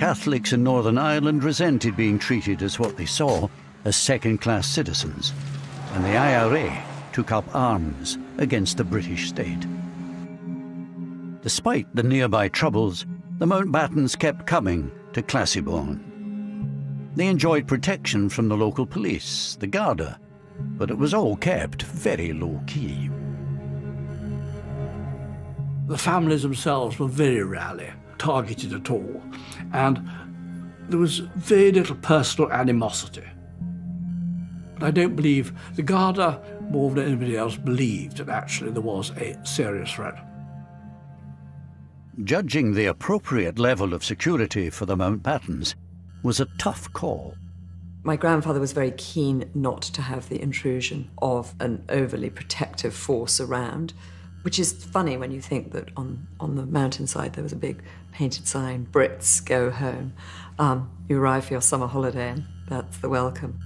Catholics in Northern Ireland resented being treated as what they saw as second-class citizens, and the IRA took up arms against the British state. Despite the nearby troubles, the Mountbattens kept coming to Classiebawn. They enjoyed protection from the local police, the Garda, but it was all kept very low-key. The families themselves were very rarely targeted at all, and there was very little personal animosity. But I don't believe the Garda, more than anybody else, believed that actually there was a serious threat. Judging the appropriate level of security for the Mountbattens was a tough call. My grandfather was very keen not to have the intrusion of an overly protective force around, which is funny when you think that on, on the mountainside there was a big painted sign Brits go home. Um, you arrive for your summer holiday, and that's the welcome.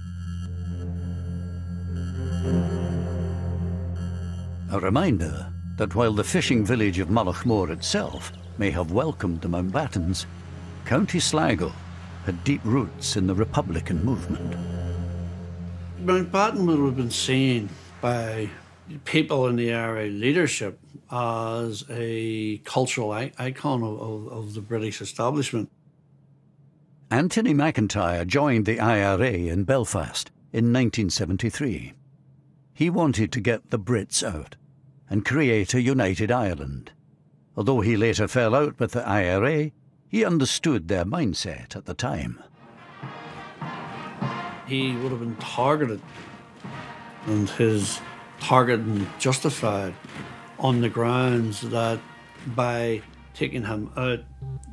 A reminder that while the fishing village of Mullaghmore itself may have welcomed the Mountbattens, County Sligo had deep roots in the Republican movement. Mountbatten would have been seen by people in the area leadership as a cultural icon of, of, of the British establishment. Anthony McIntyre joined the IRA in Belfast in 1973. He wanted to get the Brits out and create a united Ireland. Although he later fell out with the IRA, he understood their mindset at the time. He would have been targeted, and his targeting justified on the grounds that by taking him out,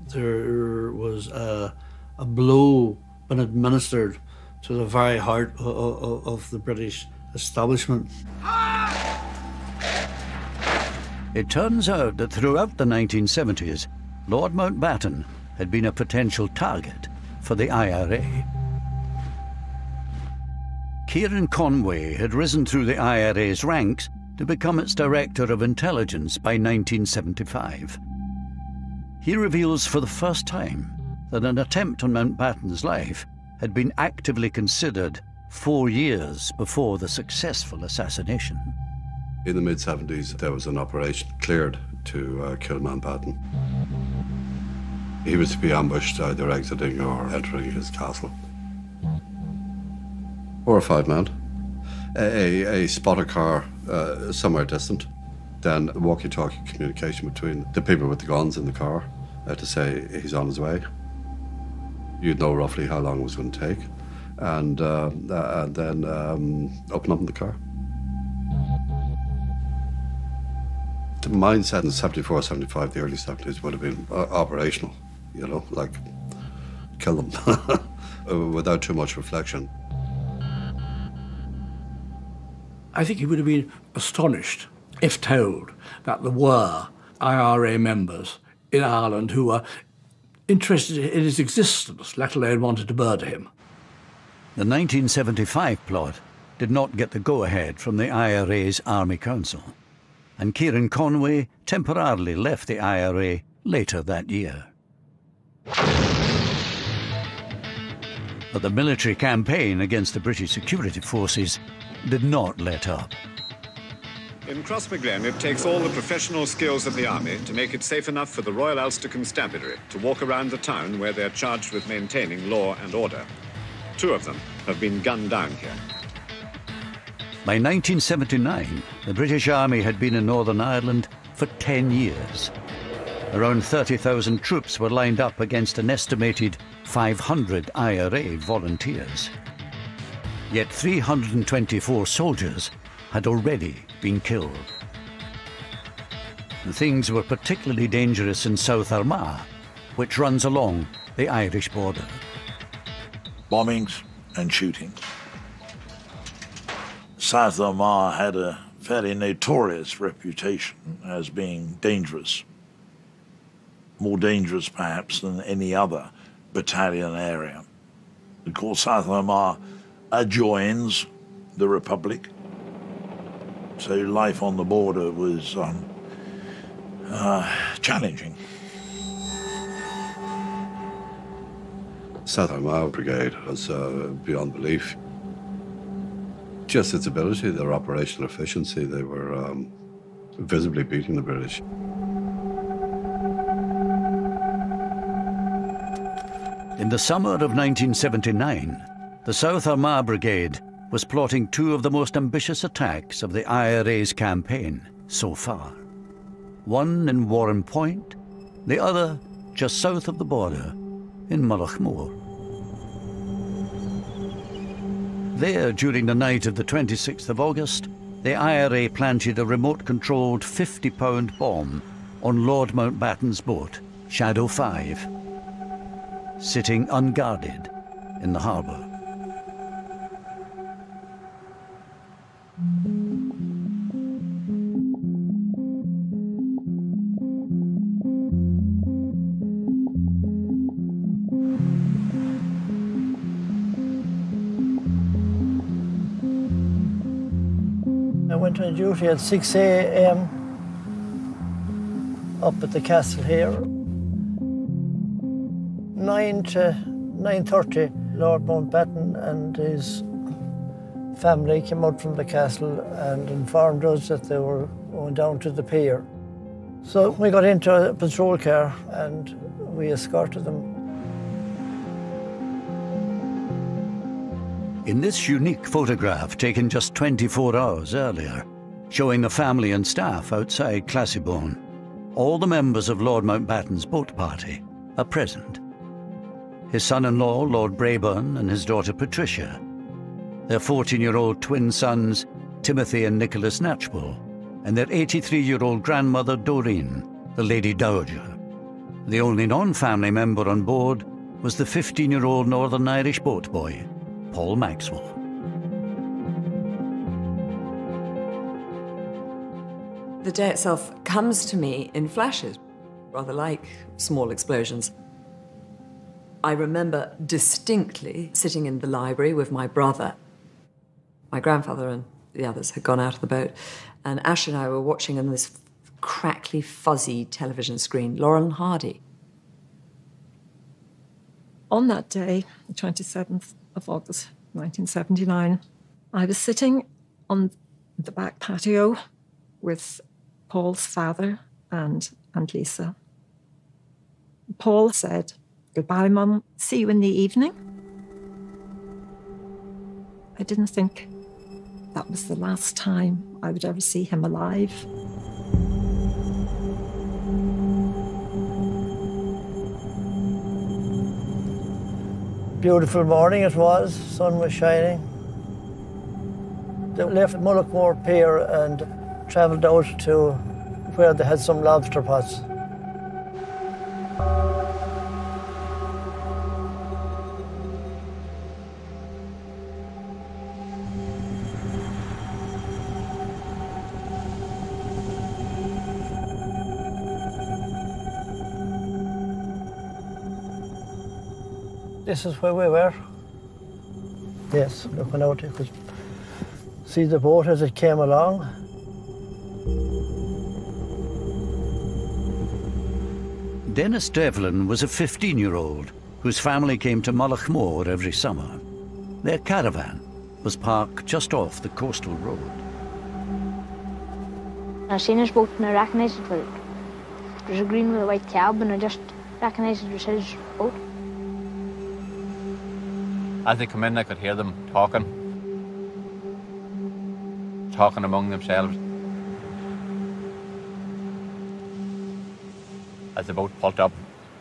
there was a, a blow been administered to the very heart of, of, of the British establishment. It turns out that throughout the 1970s, Lord Mountbatten had been a potential target for the IRA. Kieran Conway had risen through the IRA's ranks to become its Director of Intelligence by 1975. He reveals for the first time that an attempt on Mountbatten's life had been actively considered four years before the successful assassination. In the mid 70s, there was an operation cleared to uh, kill Mountbatten. He was to be ambushed either exiting or entering his castle. Five men. A, a, a spotter car uh, somewhere distant. Then walkie talkie communication between the people with the guns in the car uh, to say he's on his way. You'd know roughly how long it was going to take. And, uh, and then um, open up in the car. the mindset in 74, 75, the early 70s would have been uh, operational, you know, like kill them uh, without too much reflection. I think he would have been astonished if told that there were IRA members in Ireland who were interested in his existence, let alone wanted to murder him. The 1975 plot did not get the go ahead from the IRA's Army Council and Kieran Conway temporarily left the IRA later that year. But the military campaign against the British security forces did not let up. In Crossmaglen, it takes all the professional skills of the army to make it safe enough for the Royal Ulster Constabulary to walk around the town where they're charged with maintaining law and order. Two of them have been gunned down here. By 1979, the British Army had been in Northern Ireland for 10 years. Around 30,000 troops were lined up against an estimated 500 IRA volunteers. Yet 324 soldiers had already been killed. Things were particularly dangerous in South Armagh, which runs along the Irish border. Bombings and shootings. South Armagh had a fairly notorious reputation as being dangerous, more dangerous perhaps than any other battalion area. Of course, South Armagh adjoins the Republic, so life on the border was um, uh, challenging. South Armagh Brigade was uh, beyond belief. Just its ability, their operational efficiency, they were um, visibly beating the British. In the summer of 1979, the South Armagh Brigade was plotting two of the most ambitious attacks of the IRA's campaign so far. One in Warrenpoint, the other just south of the border in Mullaghmore. There, during the night of the 26th of August, the IRA planted a remote-controlled 50-pound bomb on Lord Mountbatten's boat, Shadow 5, sitting unguarded in the harbour. Duty at 6 a.m. up at the castle here. 9 to 9.30, Lord Mountbatten and his family came out from the castle and informed us that they were going down to the pier. So we got into a patrol car and we escorted them. In this unique photograph taken just 24 hours earlier, showing the family and staff outside Classiebawn, all the members of Lord Mountbatten's boat party are present. His son-in-law, Lord Brabourne, and his daughter Patricia, their 14-year-old twin sons, Timothy and Nicholas Knatchbull, and their 83-year-old grandmother, Doreen, the Lady Dowager. The only non-family member on board was the 15-year-old Northern Irish boat boy, Paul Maxwell. The day itself comes to me in flashes, rather like small explosions. I remember distinctly sitting in the library with my brother. My grandfather and the others had gone out of the boat, and Ash and I were watching on this crackly, fuzzy television screen Laurel and Hardy. On that day, the 27th of August 1979, I was sitting on the back patio with Paul's father and Aunt Lisa. Paul said, Goodbye, Mum. See you in the evening. I didn't think that was the last time I would ever see him alive. Beautiful morning it was, sun was shining. They left Mullaghmore Pier and travelled out to where they had some lobster pots. This is where we were. Yes, looking out, you could see the boat as it came along. Dennis Devlin was a 15-year-old whose family came to Mullaghmore every summer. Their caravan was parked just off the coastal road. I seen his boat and I recognised it, but there's a green with a white cab and I just recognised it was his boat. As they come in, I could hear them talking, talking among themselves. As the boat pulled up,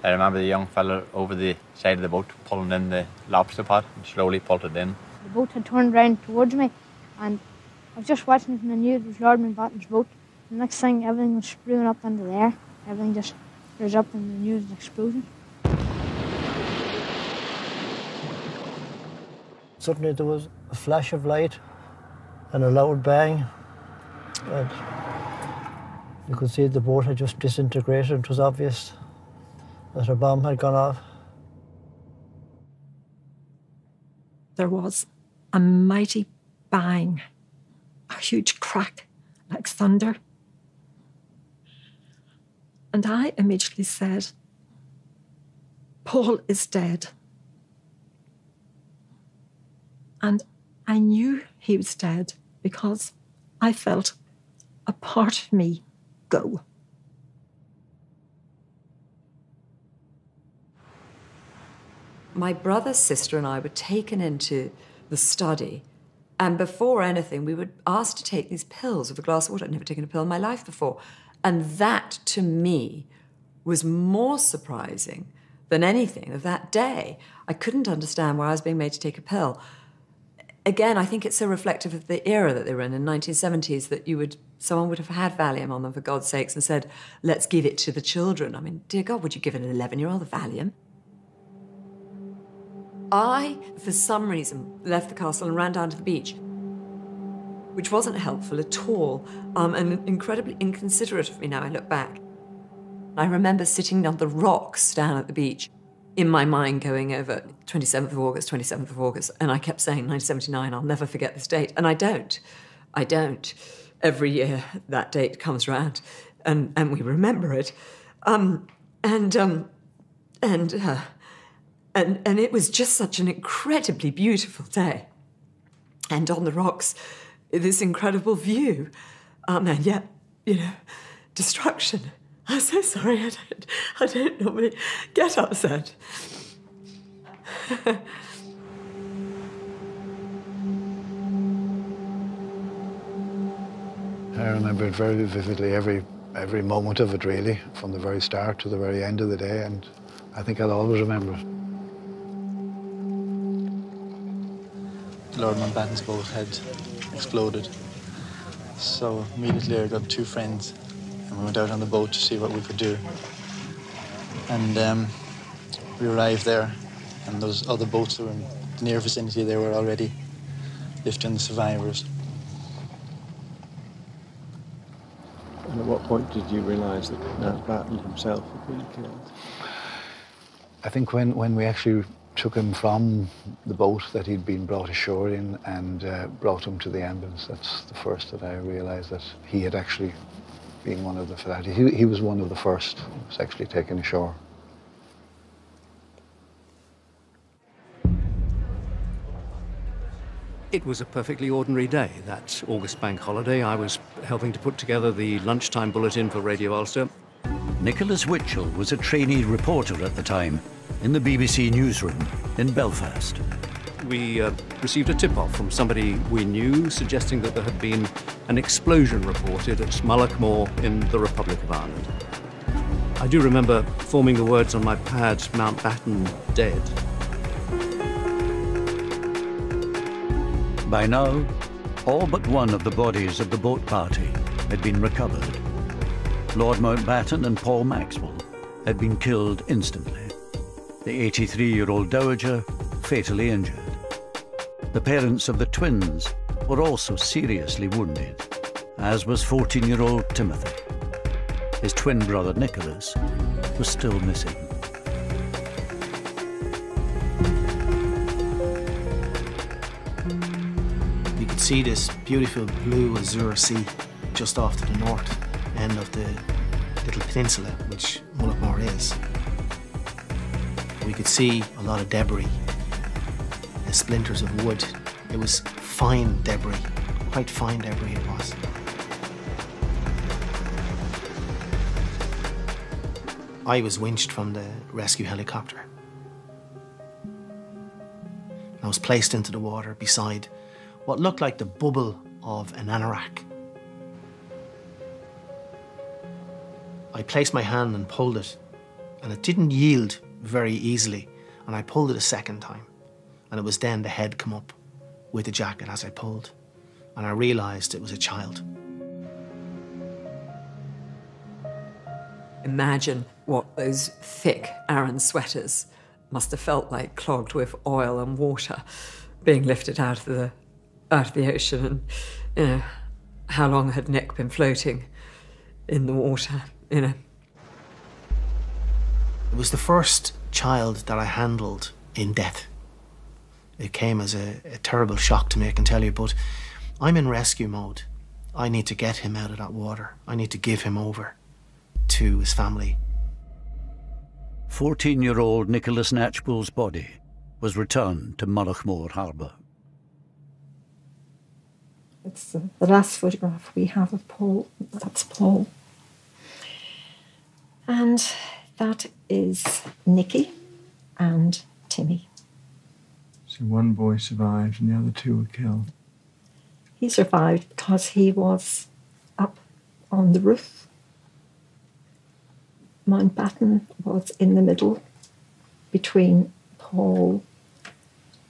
I remember the young fella over the side of the boat pulling in the lobster pot and slowly pulled it in. The boat had turned round towards me and I was just watching it and I knew it was Lord Mountbatten's boat. The next thing, everything was spewing up into the air. Everything just rose up and I knew it was an explosion. Suddenly there was a flash of light and a loud bang. And you could see the boat had just disintegrated. It was obvious that a bomb had gone off. There was a mighty bang, a huge crack like thunder. And I immediately said, Paul is dead. And I knew he was dead because I felt a part of me go. My brother, sister, and I were taken into the study. And before anything, we were asked to take these pills with a glass of water. I'd never taken a pill in my life before. And that, to me, was more surprising than anything of that day. I couldn't understand why I was being made to take a pill. Again, I think it's so reflective of the era that they were in, in the 1970s, that you would someone would have had Valium on them for God's sakes and said, "Let's give it to the children." I mean, dear God, would you give an 11-year-old a Valium? I, for some reason, left the castle and ran down to the beach, which wasn't helpful at all, um, and incredibly inconsiderate of me now I look back. I remember sitting on the rocks down at the beach, in my mind going over 27th of August, 27th of August, and I kept saying 1979, I'll never forget this date, and I don't. I don't. Every year that date comes round, and, and we remember it. Um, and, um, and, uh, and, and it was just such an incredibly beautiful day. And on the rocks, this incredible view. Um, and yet, you know, destruction. I'm so sorry. I don't, I don't normally get upset. I remember it very vividly, every, every moment of it, really, from the very start to the very end of the day, and I think I'll always remember it. Lord Mountbatten's boat had exploded. So immediately I got two friends and we went out on the boat to see what we could do. And um, we arrived there and those other boats that were in the near vicinity, they were already lifting the survivors. And at what point did you realise that Mountbatten himself had been killed? I think when, when we actually took him from the boat that he'd been brought ashore in and uh, brought him to the ambulance. That's the first that I realised that he had actually been one of the fatalities. He, he was one of the first who was actually taken ashore. It was a perfectly ordinary day, that August bank holiday. I was helping to put together the lunchtime bulletin for Radio Ulster. Nicholas Witchell was a trainee reporter at the time in the BBC newsroom in Belfast. We uh, received a tip-off from somebody we knew suggesting that there had been an explosion reported at Mullaghmore in the Republic of Ireland. I do remember forming the words on my pad, Mountbatten dead. By now, all but one of the bodies of the boat party had been recovered. Lord Mountbatten and Paul Maxwell had been killed instantly. The 83-year-old dowager fatally injured. The parents of the twins were also seriously wounded, as was 14-year-old Timothy. His twin brother Nicholas was still missing. You could see this beautiful blue azure sea just off to the north end of the little peninsula, which Mullaghmore is. We could see a lot of debris, the splinters of wood. It was fine debris, quite fine debris it was. I was winched from the rescue helicopter. I was placed into the water beside what looked like the bubble of an anorak. I placed my hand and pulled it, and it didn't yield very easily, and I pulled it a second time. And it was then the head come up with the jacket as I pulled, and I realised it was a child. Imagine what those thick Aran sweaters must have felt like clogged with oil and water being lifted out of the out of the ocean and you know how long had Nick been floating in the water, you know. It was the first child that I handled in death. It came as a, a terrible shock to me, I can tell you, but I'm in rescue mode. I need to get him out of that water. I need to give him over to his family. 14 year old Nicholas Knatchbull's body was returned to Mullaghmore Harbour. It's the, the last photograph we have of Paul. That's Paul. And that is Nicky and Timmy. One boy survived and the other two were killed. He survived because he was up on the roof. Mountbatten was in the middle between Paul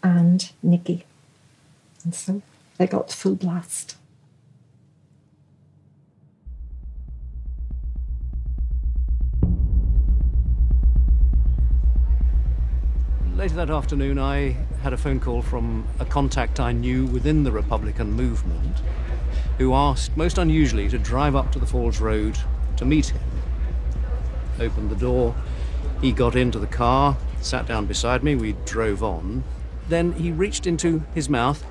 and Nicky. And so they got full blast. Later that afternoon, I had a phone call from a contact I knew within the Republican movement who asked, most unusually, to drive up to the Falls Road to meet him. Opened the door, he got into the car, sat down beside me, we drove on. Then he reached into his mouth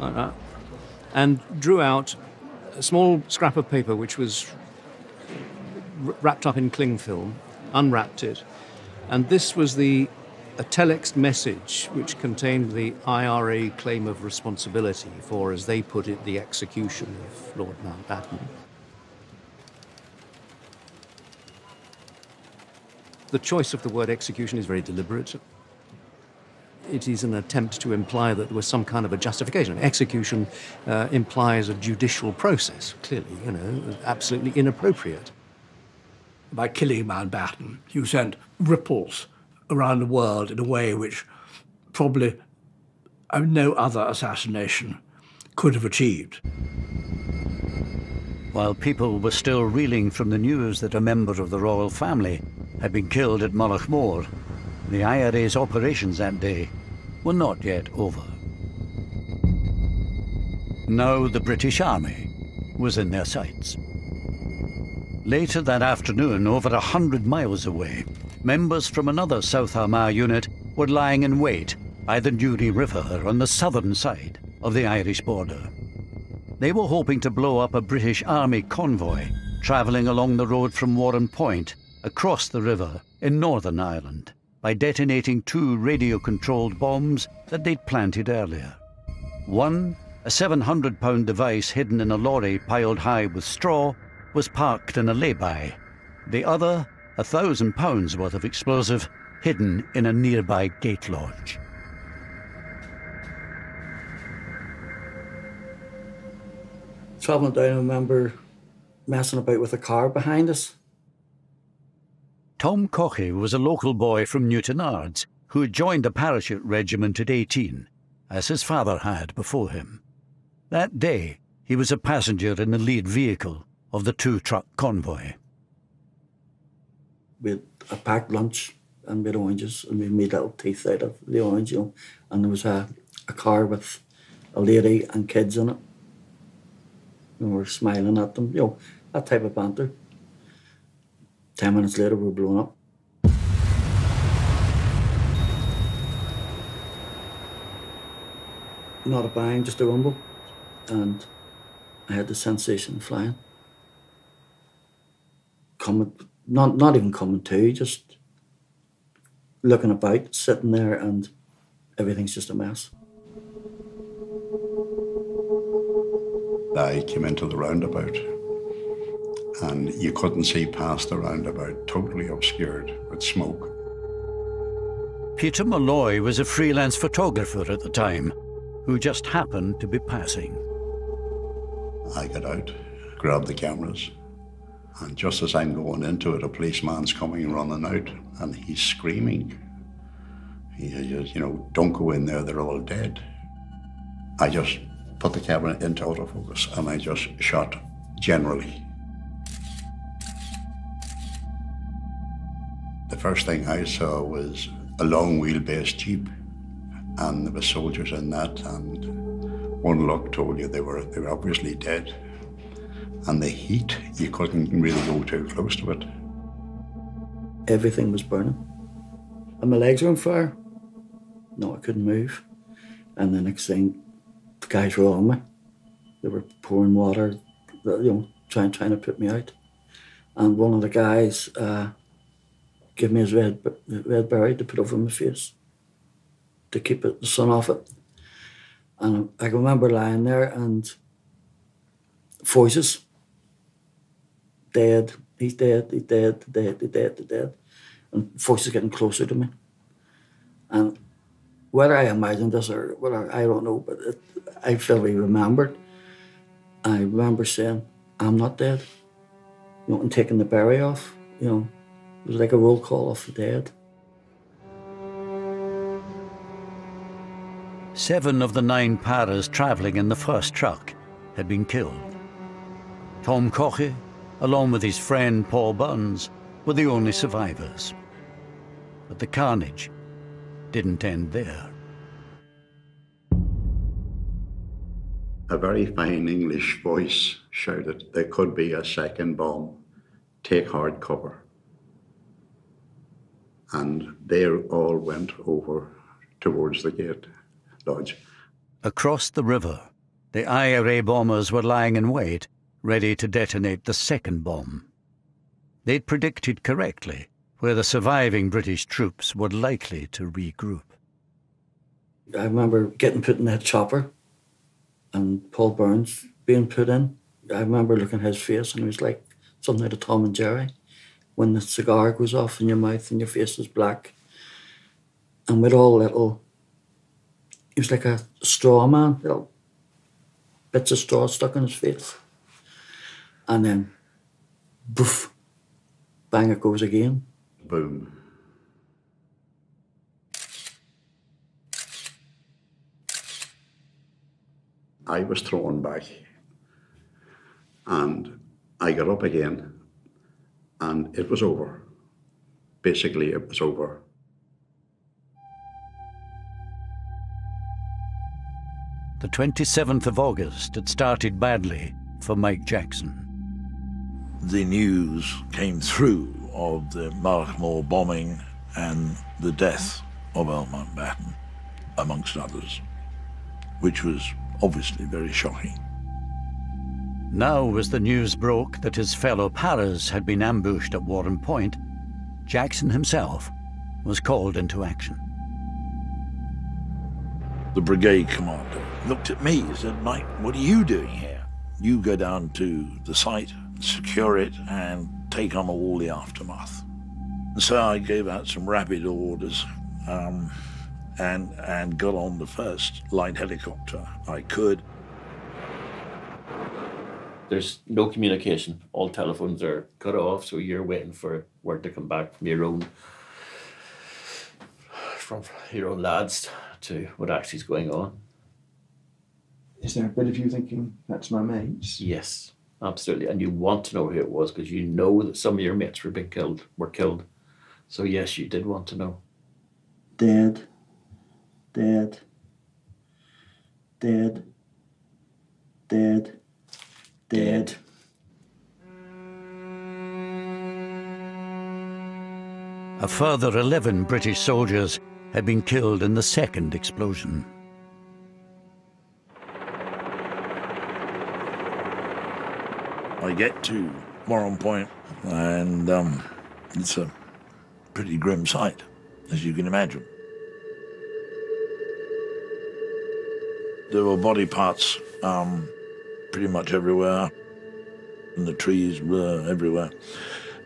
like that, and drew out a small scrap of paper which was wrapped up in cling film, unwrapped it, and this was the a telex message which contained the IRA claim of responsibility for, as they put it, the execution of Lord Mountbatten. The choice of the word execution is very deliberate. It is an attempt to imply that there was some kind of a justification. Execution uh, implies a judicial process, clearly, you know, absolutely inappropriate. By killing Mountbatten, you sent ripples around the world in a way which probably no other assassination could have achieved. While people were still reeling from the news that a member of the royal family had been killed at Mullaghmore, the IRA's operations that day were not yet over. Now the British Army was in their sights. Later that afternoon, over a hundred miles away, members from another South Armagh unit were lying in wait by the Newry River on the southern side of the Irish border. They were hoping to blow up a British Army convoy travelling along the road from Warrenpoint across the river in Northern Ireland by detonating two radio-controlled bombs that they'd planted earlier. One, a 700-pound device hidden in a lorry piled high with straw, was parked in a lay-by. The other, a thousand pounds worth of explosive, hidden in a nearby gate lodge. Travelling down, I remember messing about with a car behind us. Tom Caughey was a local boy from Newtownards who had joined a parachute regiment at 18, as his father had before him. That day, he was a passenger in the lead vehicle of the two-truck convoy. Had a packed lunch and had oranges and we made little teeth out of the orange, you know, and there was a, a car with a lady and kids in it. And we were smiling at them, you know, that type of banter. Ten minutes later, we were blown up. Not a bang, just a rumble. And I had the sensation of flying. Coming, not, not even coming to, just looking about, sitting there, and everything's just a mess. I came into the roundabout and you couldn't see past the roundabout, totally obscured with smoke. Peter Malloy was a freelance photographer at the time who just happened to be passing. I got out, grabbed the cameras, and just as I'm going into it, a policeman's coming running out, and he's screaming. He says, you know, don't go in there, they're all dead. I just put the camera into autofocus and I just shot generally. The first thing I saw was a long wheelbase jeep, and there were soldiers in that, and one look told you they were they were obviously dead. And the heat, you couldn't really go too close to it. Everything was burning. And my legs were on fire. No, I couldn't move. And the next thing, the guys were on me. They were pouring water, you know, trying trying to put me out. And one of the guys uh, gave me his red red berry to put over my face to keep it, the sun off it. And I remember lying there and voices dead, he's dead, he's dead, dead, he's dead, he's dead. And voices getting closer to me. And whether I imagined this or whether I don't know, but it, I vividly remembered. I remember saying, I'm not dead. You know, and taking the berry off, you know. It was like a roll call of the dead. Seven of the nine paras travelling in the first truck had been killed. Tom Coche, along with his friend Paul Burns, were the only survivors. But the carnage didn't end there. A very fine English voice shouted, There could be a second bomb. Take hard cover. And they all went over towards the gate lodge. Across the river, the IRA bombers were lying in wait, ready to detonate the second bomb. They'd predicted correctly where the surviving British troops were likely to regroup. I remember getting put in that chopper and Paul Burns being put in. I remember looking at his face and it was like something out of Tom and Jerry when the cigar goes off in your mouth and your face is black. And with all little he was like a straw man, little bits of straw stuck in his face. And then, boof, bang it goes again. Boom. I was thrown back and I got up again and it was over. Basically, it was over. The 27th of August had started badly for Mike Jackson. The news came through of the Mullaghmore bombing and the death of Earl Mountbatten, amongst others, which was obviously very shocking. Now, as the news broke that his fellow paras had been ambushed at Warrenpoint, Jackson himself was called into action. The brigade commander looked at me and said, Mike, what are you doing here? You go down to the site, secure it, and take on all the aftermath. And so I gave out some rapid orders um, and, and got on the first light helicopter I could. There's no communication. All telephones are cut off, so you're waiting for word to come back from your own from your own lads to what actually is going on. Is there a bit of you thinking that's my mates? Yes, absolutely. And you want to know who it was because you know that some of your mates were being killed, were killed. So yes, you did want to know. Dead, dead, dead, dead, dead. A further 11 British soldiers had been killed in the second explosion. I get to Warrenpoint, and um, it's a pretty grim sight, as you can imagine. There were body parts um, pretty much everywhere. and the trees were everywhere.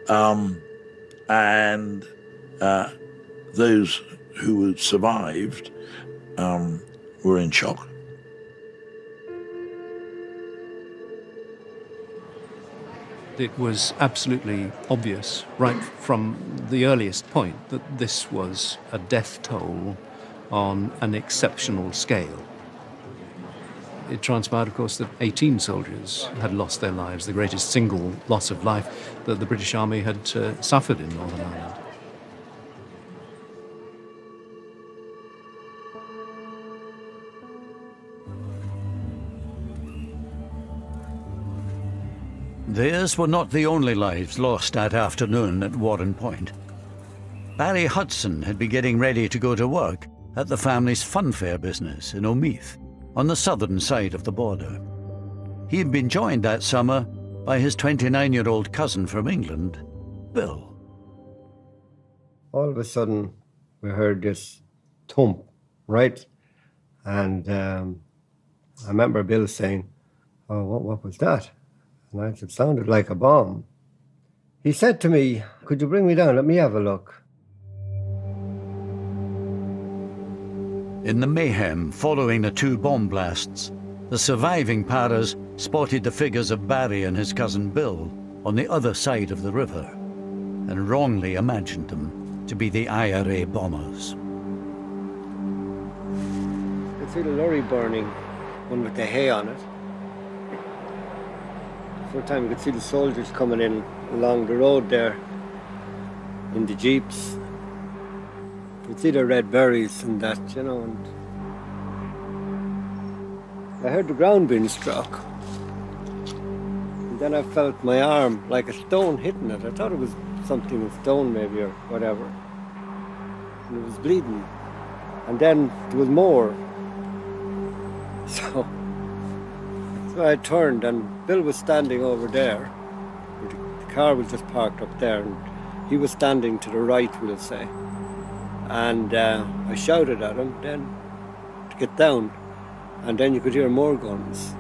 Um, and uh, those who survived um, were in shock. It was absolutely obvious right from the earliest point that this was a death toll on an exceptional scale. It transpired, of course, that 18 soldiers had lost their lives, the greatest single loss of life that the British Army had uh, suffered in Northern Ireland. Theirs were not the only lives lost that afternoon at Warrenpoint. Barry Hudson had been getting ready to go to work at the family's funfair business in Omeath, on the southern side of the border. He had been joined that summer by his 29 year old cousin from England, Bill. All of a sudden, we heard this thump, right? And um, I remember Bill saying, Oh, what, what was that? And I said, It sounded like a bomb. He said to me, Could you bring me down? Let me have a look. In the mayhem following the two bomb blasts, the surviving paras spotted the figures of Barry and his cousin Bill on the other side of the river and wrongly imagined them to be the IRA bombers. I could see the lorry burning, one with the hay on it. For a time, you could see the soldiers coming in along the road there in the jeeps. You could see the red berries and that, you know. And I heard the ground being struck. And then I felt my arm like a stone hitting it. I thought it was something, a stone maybe or whatever. And it was bleeding. And then there was more. So, so I turned and Bill was standing over there. The car was just parked up there and he was standing to the right, we'll say. And uh, I shouted at him then to get down. And then you could hear more guns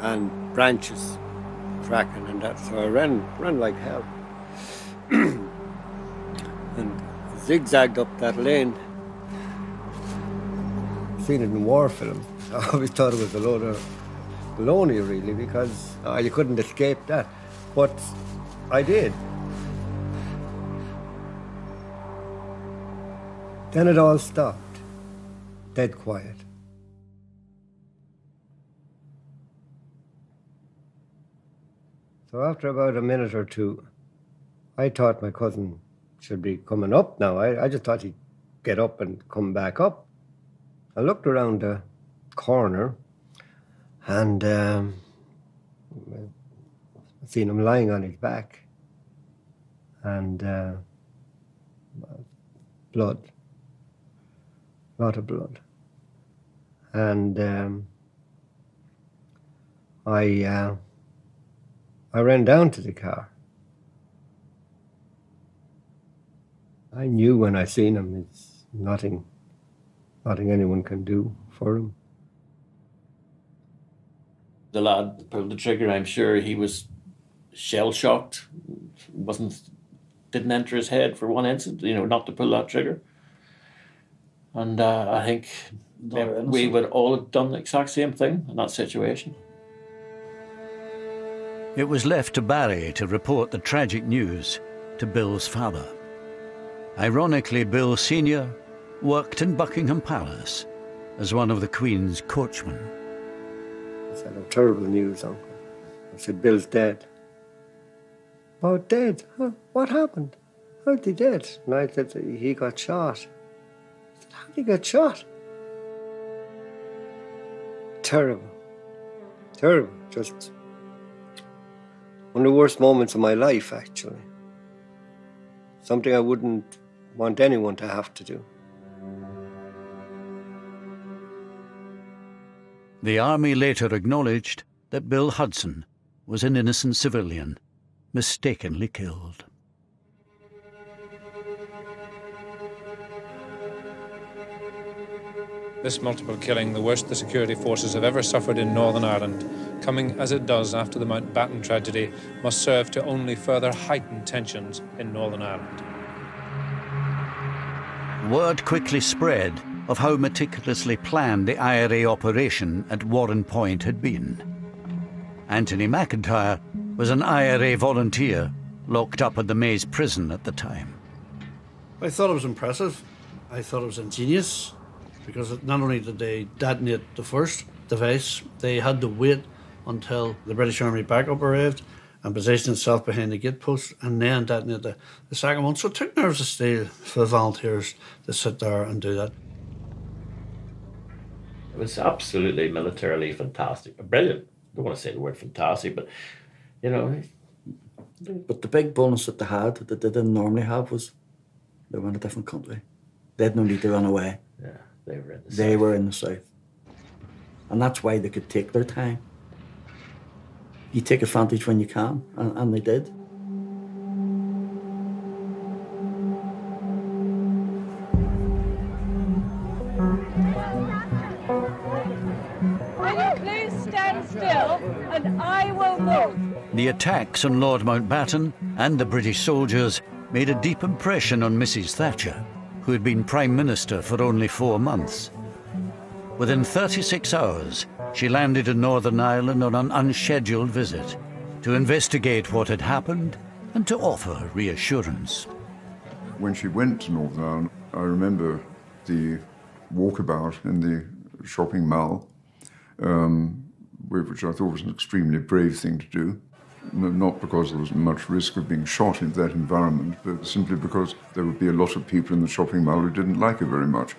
and branches cracking and that. So I ran, ran like hell. and zigzagged up that lane. Seen it in war film. I always thought it was a load of baloney, really, because uh, you couldn't escape that. But I did. Then it all stopped. Dead quiet. So after about a minute or two, I thought my cousin should be coming up now. I, I just thought he'd get up and come back up. I looked around the corner and um, I seen him lying on his back and uh, blood, a lot of blood. And um, I, uh, I ran down to the car. I knew when I seen him, it's nothing, nothing anyone can do for him. The lad pulled the trigger, I'm sure he was shell shocked. wasn't didn't enter his head for one instant, you know, not to pull that trigger. And uh, I think we would all have done the exact same thing in that situation. It was left to Barry to report the tragic news to Bill's father. Ironically, Bill Sr. worked in Buckingham Palace as one of the Queen's coachmen. I said, oh, terrible news, Uncle. I said, Bill's dead. Oh, dead? Huh? What happened? How'd he dead? And I said, he got shot. I said, how'd he get shot? Terrible. Terrible. Just one of the worst moments of my life, actually. Something I wouldn't want anyone to have to do. The army later acknowledged that Bill Hudson was an innocent civilian, mistakenly killed. This multiple killing, the worst the security forces have ever suffered in Northern Ireland, coming as it does after the Mountbatten tragedy, must serve to only further heighten tensions in Northern Ireland. Word quickly spread of how meticulously planned the IRA operation at Warrenpoint had been. Anthony McIntyre was an IRA volunteer locked up at the Maze prison at the time. I thought it was impressive. I thought it was ingenious because not only did they detonate the first device, they had to wait until the British Army backup arrived and positioned itself behind the gate post and then detonate the, the second one. So it took nerves of steel for the volunteers to sit there and do that. It was absolutely militarily fantastic, brilliant. I don't want to say the word fantastic, but you know. But the big bonus that they had that they didn't normally have was they were in a different country. They had no need to run away. Yeah, they were in the They south. were in the south. And that's why they could take their time. You take advantage when you can, and, and they did. The attacks on Lord Mountbatten and the British soldiers made a deep impression on Mrs. Thatcher, who had been Prime Minister for only four months. Within 36 hours, she landed in Northern Ireland on an unscheduled visit to investigate what had happened and to offer reassurance. When she went to Northern Ireland, I remember the walkabout in the shopping mall, um, which I thought was an extremely brave thing to do. N- Not because there was much risk of being shot in that environment, but simply because there would be a lot of people in the shopping mall who didn't like her very much.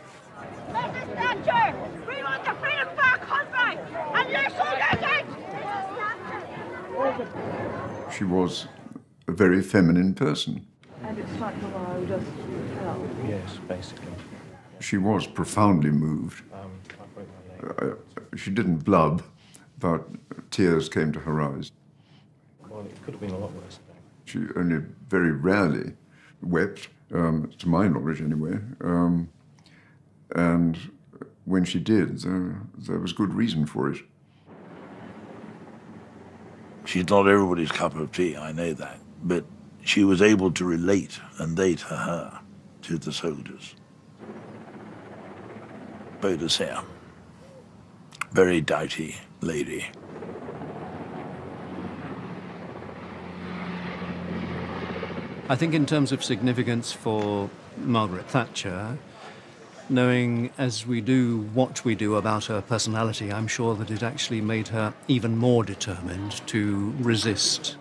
Mrs. Thatcher, we want the freedom of our country and your soldiers out! She was a very feminine person. And it's not allowed us to. Yes, basically. She was profoundly moved. Uh, she didn't blub, but tears came to her eyes. Well, it could have been a lot worse. She only very rarely wept, um, to my knowledge anyway. Um, and when she did, there, there was good reason for it. She's not everybody's cup of tea, I know that. But she was able to relate, and they to her, to the soldiers. Boadicea. Very doughty lady. I think, in terms of significance for Margaret Thatcher, knowing as we do what we do about her personality, I'm sure that it actually made her even more determined to resist.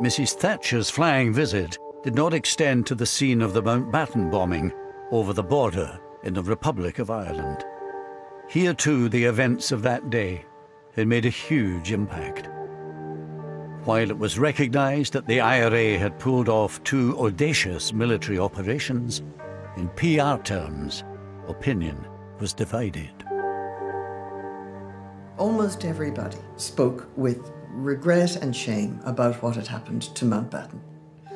Mrs. Thatcher's flying visit did not extend to the scene of the Mountbatten bombing over the border in the Republic of Ireland. Here, too, the events of that day had made a huge impact. While it was recognized that the IRA had pulled off two audacious military operations, in PR terms, opinion was divided. Almost everybody spoke with regret and shame about what had happened to Mountbatten.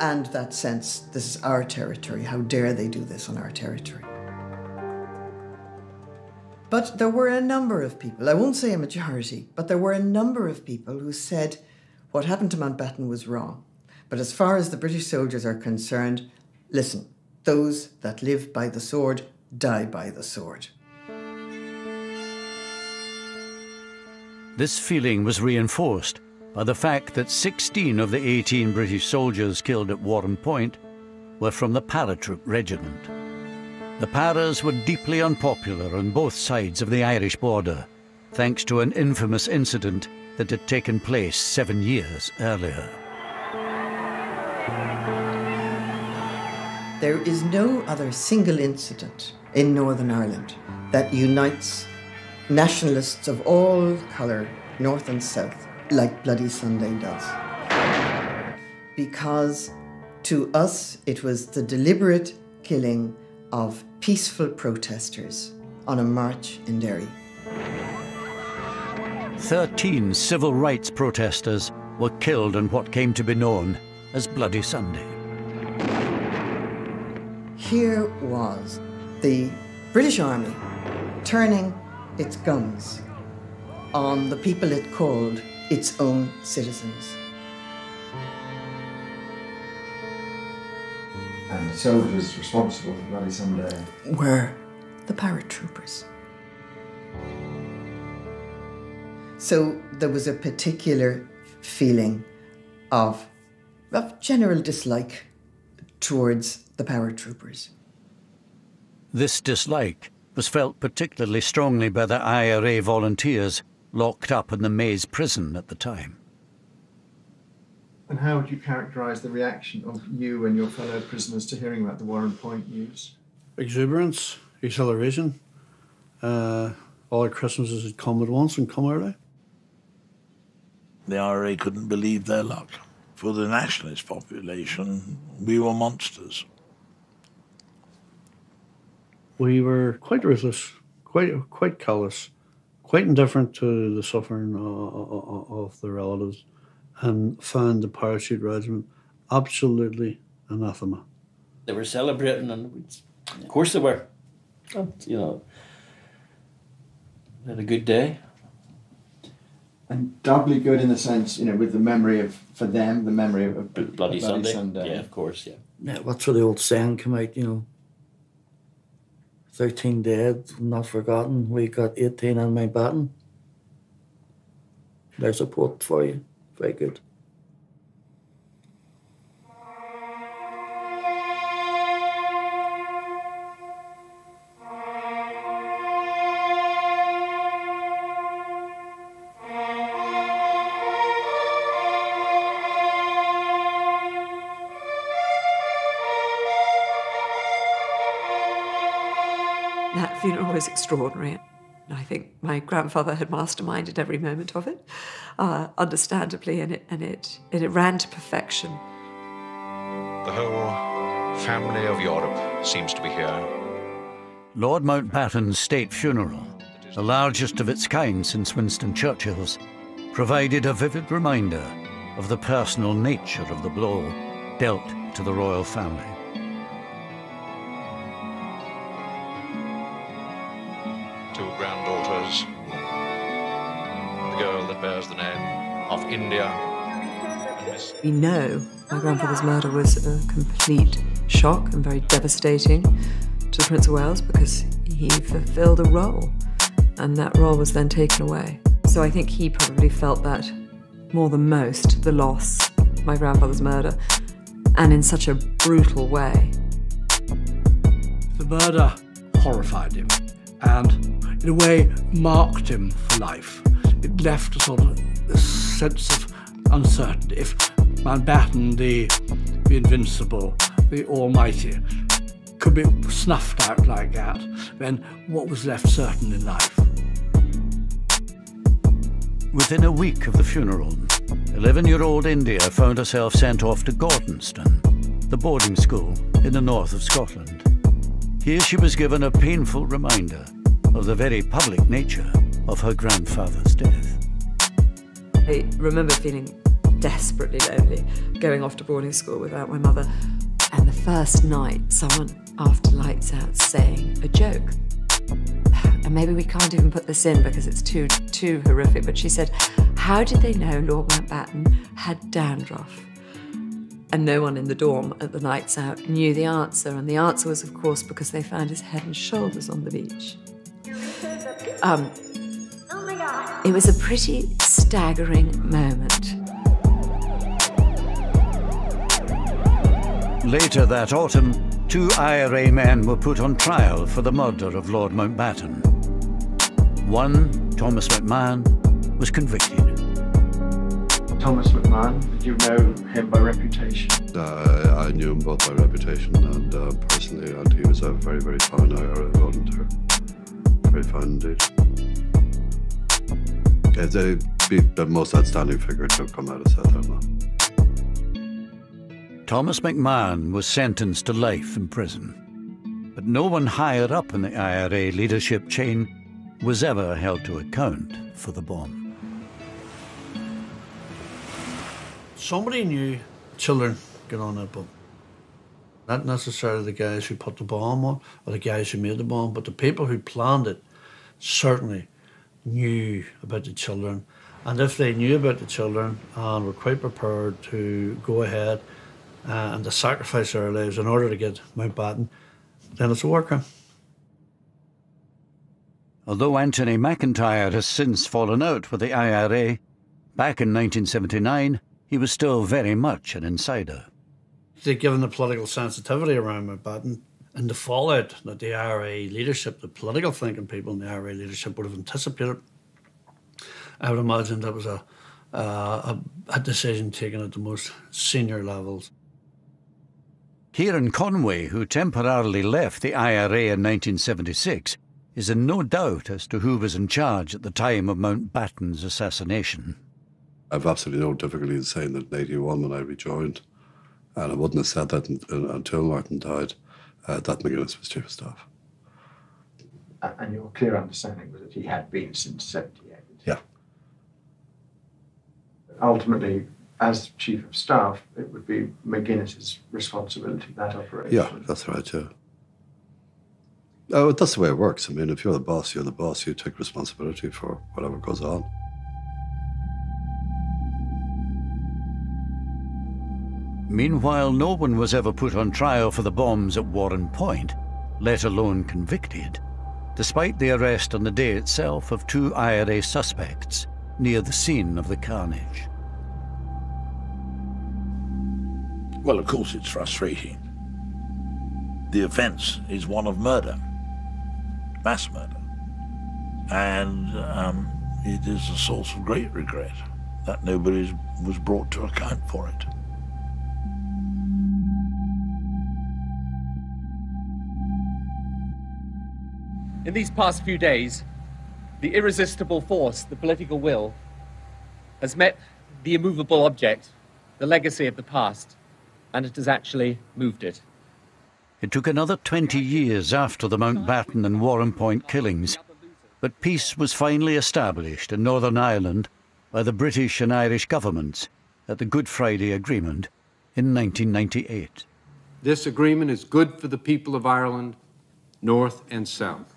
And that sense, this is our territory. How dare they do this on our territory? But there were a number of people, I won't say a majority, but there were a number of people who said what happened to Mountbatten was wrong. But as far as the British soldiers are concerned, listen, those that live by the sword die by the sword. This feeling was reinforced by the fact that 16 of the 18 British soldiers killed at Warrenpoint were from the paratroop regiment. The Paras were deeply unpopular on both sides of the Irish border, thanks to an infamous incident that had taken place seven years earlier. There is no other single incident in Northern Ireland that unites nationalists of all colour, north and south, like Bloody Sunday does. Because to us, it was the deliberate killing of peaceful protesters on a march in Derry. 13 civil rights protesters were killed on what came to be known as Bloody Sunday. Here was the British Army turning its guns on the people it called its own citizens. And the soldiers responsible for Bloody Sunday were the paratroopers. So there was a particular feeling of, of general dislike towards the paratroopers. This dislike was felt particularly strongly by the IRA volunteers locked up in the Maze prison at the time. And how would you characterise the reaction of you and your fellow prisoners to hearing about the Warrenpoint news? Exuberance, exhilaration. Uh, all our Christmases had come at once and come early. The IRA couldn't believe their luck. For the nationalist population, we were monsters. We were quite ruthless, quite quite callous, quite indifferent to the suffering uh, uh, uh, of, of the relatives, and found the parachute regiment absolutely anathema. They were celebrating, and of course they were. And, you know, they had a good day. And doubly good in the sense, you know, with the memory of, for them, the memory of, of Bloody, of Sunday. Yeah, of course, yeah. Yeah, that's where the old saying came out, you know. 13 dead, not forgotten. We got 18 on my baton. There's a quote for you. Very good. That funeral was extraordinary. I think my grandfather had masterminded every moment of it, uh, understandably, and it, and, it, and it ran to perfection. The whole family of Europe seems to be here. Lord Mountbatten's state funeral, the largest of its kind since Winston Churchill's, provided a vivid reminder of the personal nature of the blow dealt to the royal family. India, We know my grandfather's murder was a complete shock and very devastating to the Prince of Wales because he fulfilled a role, and that role was then taken away. So I think he probably felt that more than most, the loss, my grandfather's murder, and in such a brutal way. The murder horrified him and, in a way, marked him for life. It left a sort of sense of uncertainty. If Mountbatten, the, the invincible, the almighty, could be snuffed out like that, then what was left certain in life? Within a week of the funeral, 11 year old India found herself sent off to Gordonstoun, the boarding school in the north of Scotland. Here she was given a painful reminder of the very public nature of her grandfather's death. I remember feeling desperately lonely, going off to boarding school without my mother. And the first night, someone after lights out saying a joke. And maybe we can't even put this in because it's too too horrific. But she said, "How did they know Lord Mountbatten had dandruff?" And no one in the dorm at the nights out knew the answer. And the answer was, of course, because they found his head and shoulders on the beach. Um, it was a pretty staggering moment. Later that autumn, two IRA men were put on trial for the murder of Lord Mountbatten. One, Thomas McMahon, was convicted. Thomas McMahon, did you know him by reputation? Uh, I knew him both by reputation and uh, personally, and he was a very, very fine IRA volunteer. Very fine indeed. Yeah, they be the most outstanding figure to come out of South Armagh. Thomas McMahon was sentenced to life in prison. But no one higher up in the IRA leadership chain was ever held to account for the bomb. Somebody knew children get on that bomb. Not necessarily the guys who put the bomb on or the guys who made the bomb, but the people who planned it certainly knew about the children. And if they knew about the children and were quite prepared to go ahead uh, and to sacrifice their lives in order to get Mountbatten, then it's a war crime. Although Anthony McIntyre has since fallen out with the IRA, back in 1979 he was still very much an insider. Given the political sensitivity around Mountbatten and the fallout that the IRA leadership, the political thinking people in the IRA leadership would have anticipated, I would imagine that was a, a, a decision taken at the most senior levels. Kieran Conway, who temporarily left the IRA in 1976, is in no doubt as to who was in charge at the time of Mountbatten's assassination. I've absolutely no difficulty in saying that in 81 when I rejoined, and I wouldn't have said that in, in, until Martin died, uh, that McGuinness was chief of staff. And your clear understanding was that he had been since 78? Yeah. Ultimately, as chief of staff, it would be McGuinness's responsibility, that operation. Yeah, that's right, yeah. Oh, that's the way it works. I mean, if you're the boss, you're the boss. You take responsibility for whatever goes on. Meanwhile, no one was ever put on trial for the bombs at Warrenpoint, let alone convicted, despite the arrest on the day itself of two IRA suspects near the scene of the carnage. Well, of course, it's frustrating. The offence is one of murder, mass murder. And um, it is a source of great regret that nobody was brought to account for it. In these past few days, the irresistible force, the political will, has met the immovable object, the legacy of the past, and it has actually moved it. It took another 20 years after the Mountbatten and Warrenpoint killings, but peace was finally established in Northern Ireland by the British and Irish governments at the Good Friday Agreement in 1998. This agreement is good for the people of Ireland, North and South.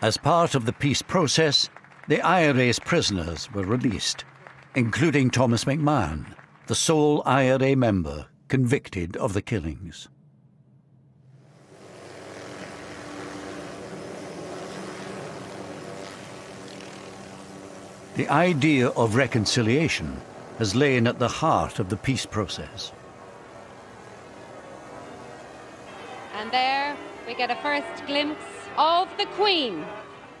As part of the peace process, the IRA's prisoners were released, including Thomas McMahon, the sole IRA member convicted of the killings. The idea of reconciliation has lain at the heart of the peace process. And there we get a first glimpse of the Queen.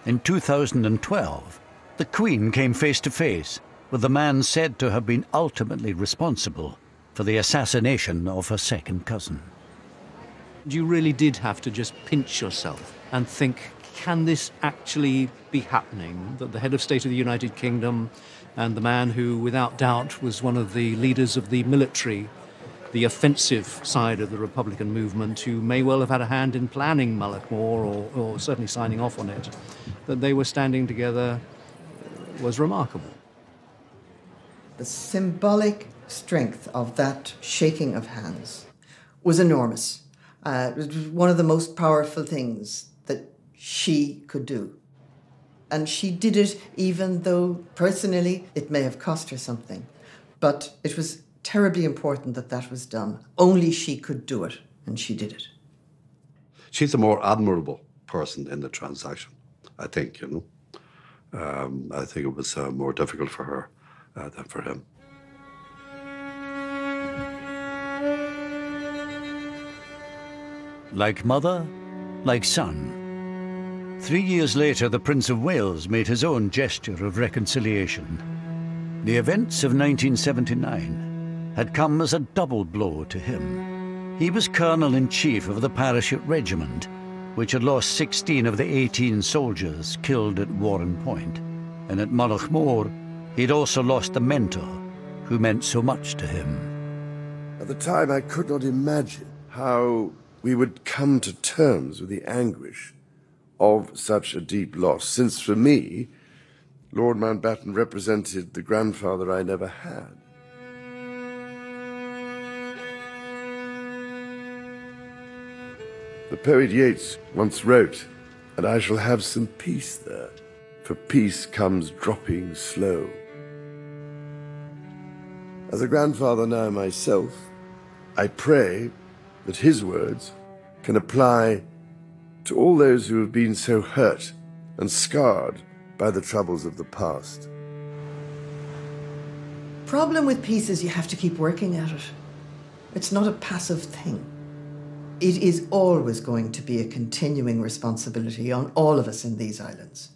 In 2012, the Queen came face to face with the man said to have been ultimately responsible for the assassination of her second cousin. You really did have to just pinch yourself and think, can this actually be happening? That the head of state of the United Kingdom and the man who, without doubt, was one of the leaders of the military the offensive side of the Republican movement, who may well have had a hand in planning Mullaghmore or, or certainly signing off on it, that they were standing together was remarkable. The symbolic strength of that shaking of hands was enormous. Uh, it was one of the most powerful things that she could do. And she did it even though personally it may have cost her something. But it was terribly important that that was done. Only she could do it, and she did it. She's a more admirable person in the transaction, I think, you know. Um, I think it was uh, more difficult for her uh, than for him. Like mother, like son. Three years later, the Prince of Wales made his own gesture of reconciliation. The events of 1979 had come as a double blow to him. He was Colonel in Chief of the Parachute Regiment, which had lost 16 of the 18 soldiers killed at Warrenpoint. And at Mullaghmore, he'd also lost the mentor who meant so much to him. At the time, I could not imagine how we would come to terms with the anguish of such a deep loss, since for me, Lord Mountbatten represented the grandfather I never had. The poet Yeats once wrote, And I shall have some peace there, for peace comes dropping slow. As a grandfather now myself, I pray that his words can apply to all those who have been so hurt and scarred by the troubles of the past. Problem with peace is you have to keep working at it. It's not a passive thing. It is always going to be a continuing responsibility on all of us in these islands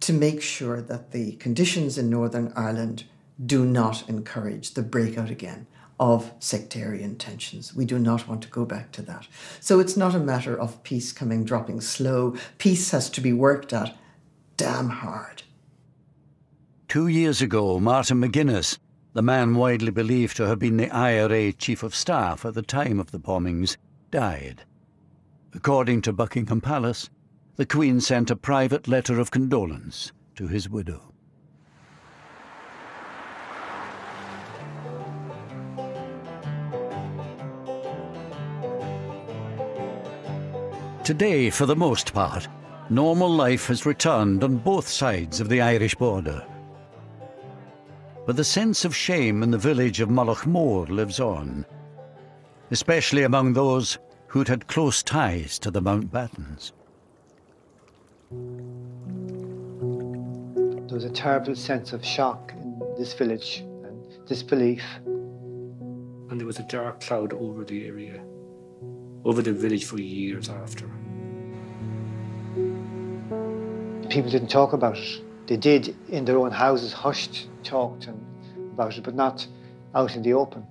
to make sure that the conditions in Northern Ireland do not encourage the breakout again of sectarian tensions. We do not want to go back to that. So it's not a matter of peace coming dropping slow. Peace has to be worked at damn hard. Two years ago, Martin McGuinness, the man widely believed to have been the IRA Chief of Staff at the time of the bombings, died. According to Buckingham Palace, the Queen sent a private letter of condolence to his widow. Today, for the most part, normal life has returned on both sides of the Irish border. But the sense of shame in the village of Mullaghmore lives on, especially among those who'd had close ties to the Mountbattens. There was a terrible sense of shock in this village and disbelief. And there was a dark cloud over the area, over the village for years after. People didn't talk about it. They did in their own houses, hushed, talked and about it, but not out in the open.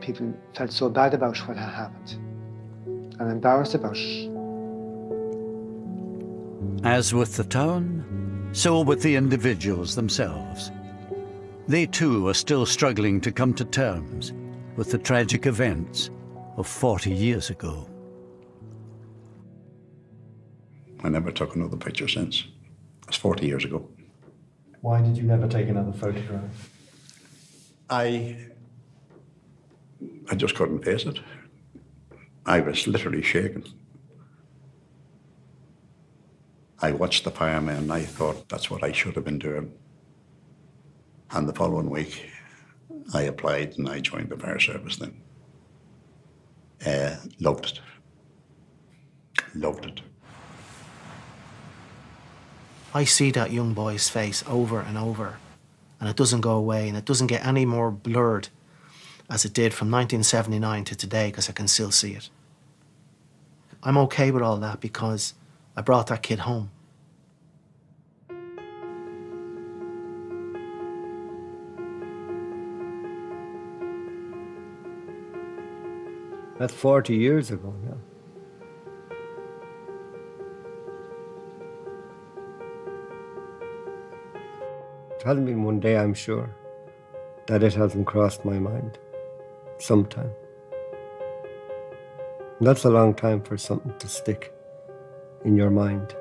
People felt so bad about what had happened and embarrassed about it. As with the town, so with the individuals themselves. They too are still struggling to come to terms with the tragic events of 40 years ago. I never took another picture since. It's 40 years ago. Why did you never take another photograph? I I just couldn't face it. I was literally shaking. I watched the firemen and I thought that's what I should have been doing. And the following week, I applied and I joined the fire service then. Uh, loved it. Loved it. I see that young boy's face over and over, and it doesn't go away, and it doesn't get any more blurred as it did from 1979 to today because I can still see it. I'm okay with all that because I brought that kid home. That's 40 years ago now. It hasn't been one day, I'm sure, that it hasn't crossed my mind. Sometime. And that's a long time for something to stick in your mind.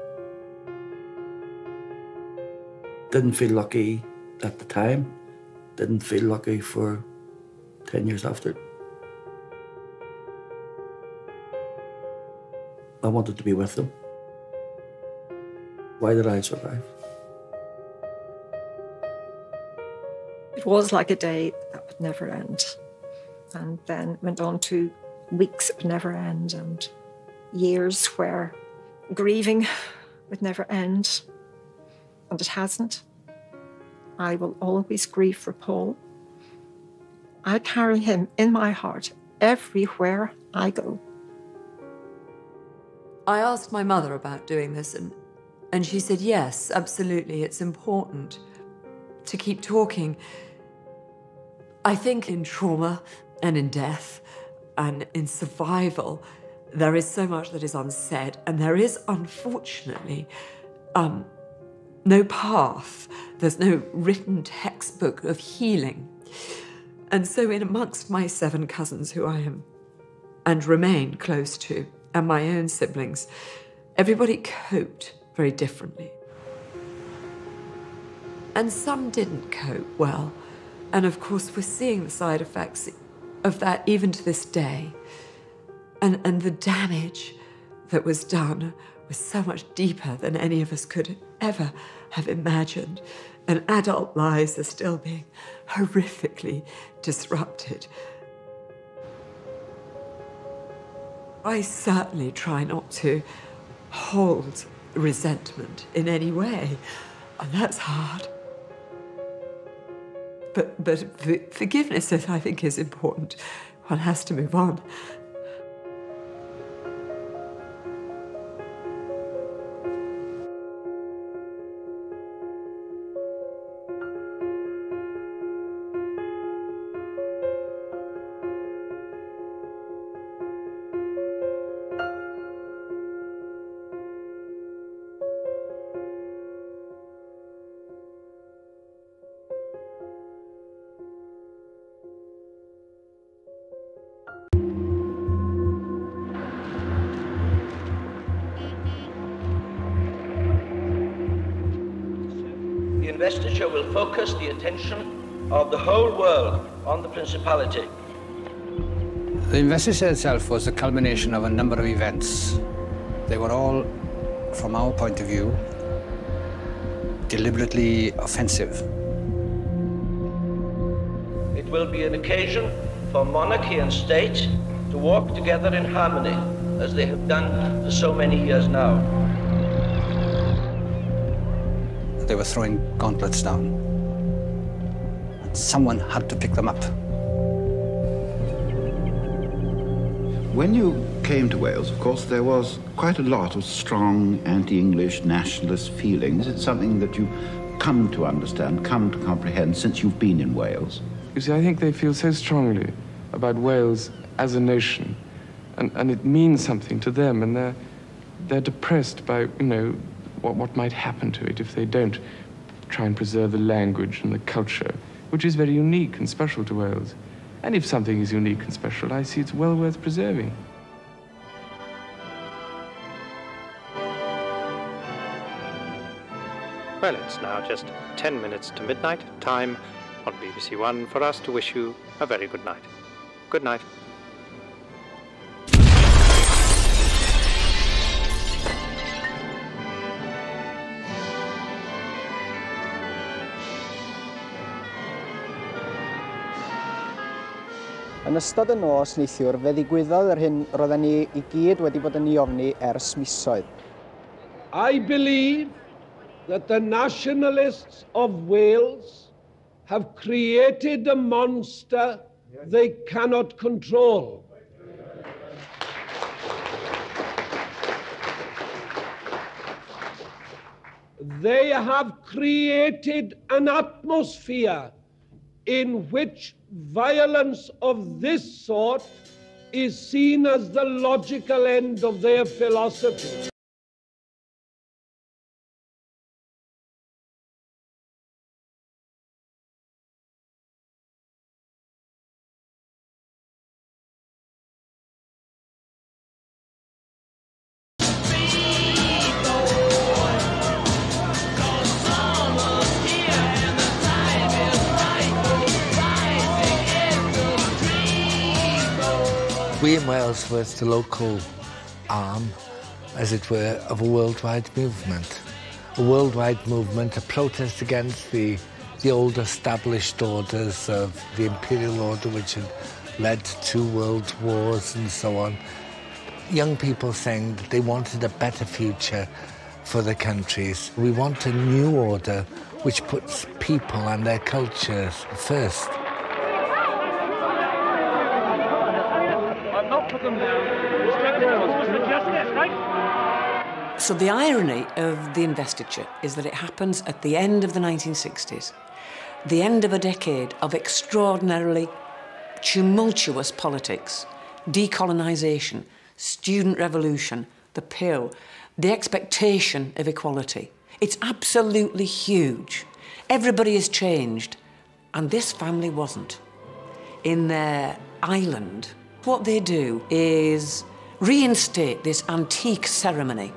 Didn't feel lucky at the time. Didn't feel lucky for 10 years after. I wanted to be with them. Why did I survive? It was like a day that would never end. And then went on to weeks that would never end and years where grieving would never end. And it hasn't. I will always grieve for Paul. I carry him in my heart everywhere I go. I asked my mother about doing this, and, and she said, yes, absolutely, it's important to keep talking. I think in trauma and in death and in survival, there is so much that is unsaid, and there is, unfortunately, um, no path. There's no written textbook of healing. And so, in amongst my seven cousins, who I am and remain close to, and my own siblings, everybody coped very differently. And some didn't cope well. And of course, we're seeing the side effects of that even to this day. And, and the damage that was done was so much deeper than any of us could ever have imagined. And adult lives are still being horrifically disrupted. I certainly try not to hold resentment in any way, and that's hard. But, but forgiveness, I think, is important. One has to move on. Of the whole world on the Principality. The investiture itself was the culmination of a number of events. They were all, from our point of view, deliberately offensive. It will be an occasion for monarchy and state to walk together in harmony, as they have done for so many years now. They were throwing gauntlets down. And someone had to pick them up. When you came to Wales, of course, there was quite a lot of strong anti-English nationalist feelings. It's something that you come to understand, come to comprehend since you've been in Wales. You see, I think they feel so strongly about Wales as a nation, and, and it means something to them, and they're, they're depressed by, you know, what, what might happen to it if they don't try and preserve the language and the culture, which is very unique and special to Wales. And if something is unique and special, I see it's well worth preserving. Well, it's now just 10 minutes to midnight, time on BBC One for us to wish you a very good night. Good night. Yn ystod y nos neithiwr, fe ddigwyddodd yr hyn roedden ni i gyd wedi bod yn ei ofni ers misoedd. I believe that the nationalists of Wales have created a monster they cannot control. They have created an atmosphere in which violence of this sort is seen as the logical end of their philosophy. Was the local arm, as it were, of a worldwide movement. A worldwide movement, a protest against the, the old established orders of the imperial order, which had led to two world wars and so on. Young people saying that they wanted a better future for their countries. We want a new order which puts people and their cultures first. So the irony of the investiture is that it happens at the end of the 1960s, the end of a decade of extraordinarily tumultuous politics, decolonisation, student revolution, the pill, the expectation of equality. It's absolutely huge. Everybody has changed, and this family wasn't. In their island, what they do is reinstate this antique ceremony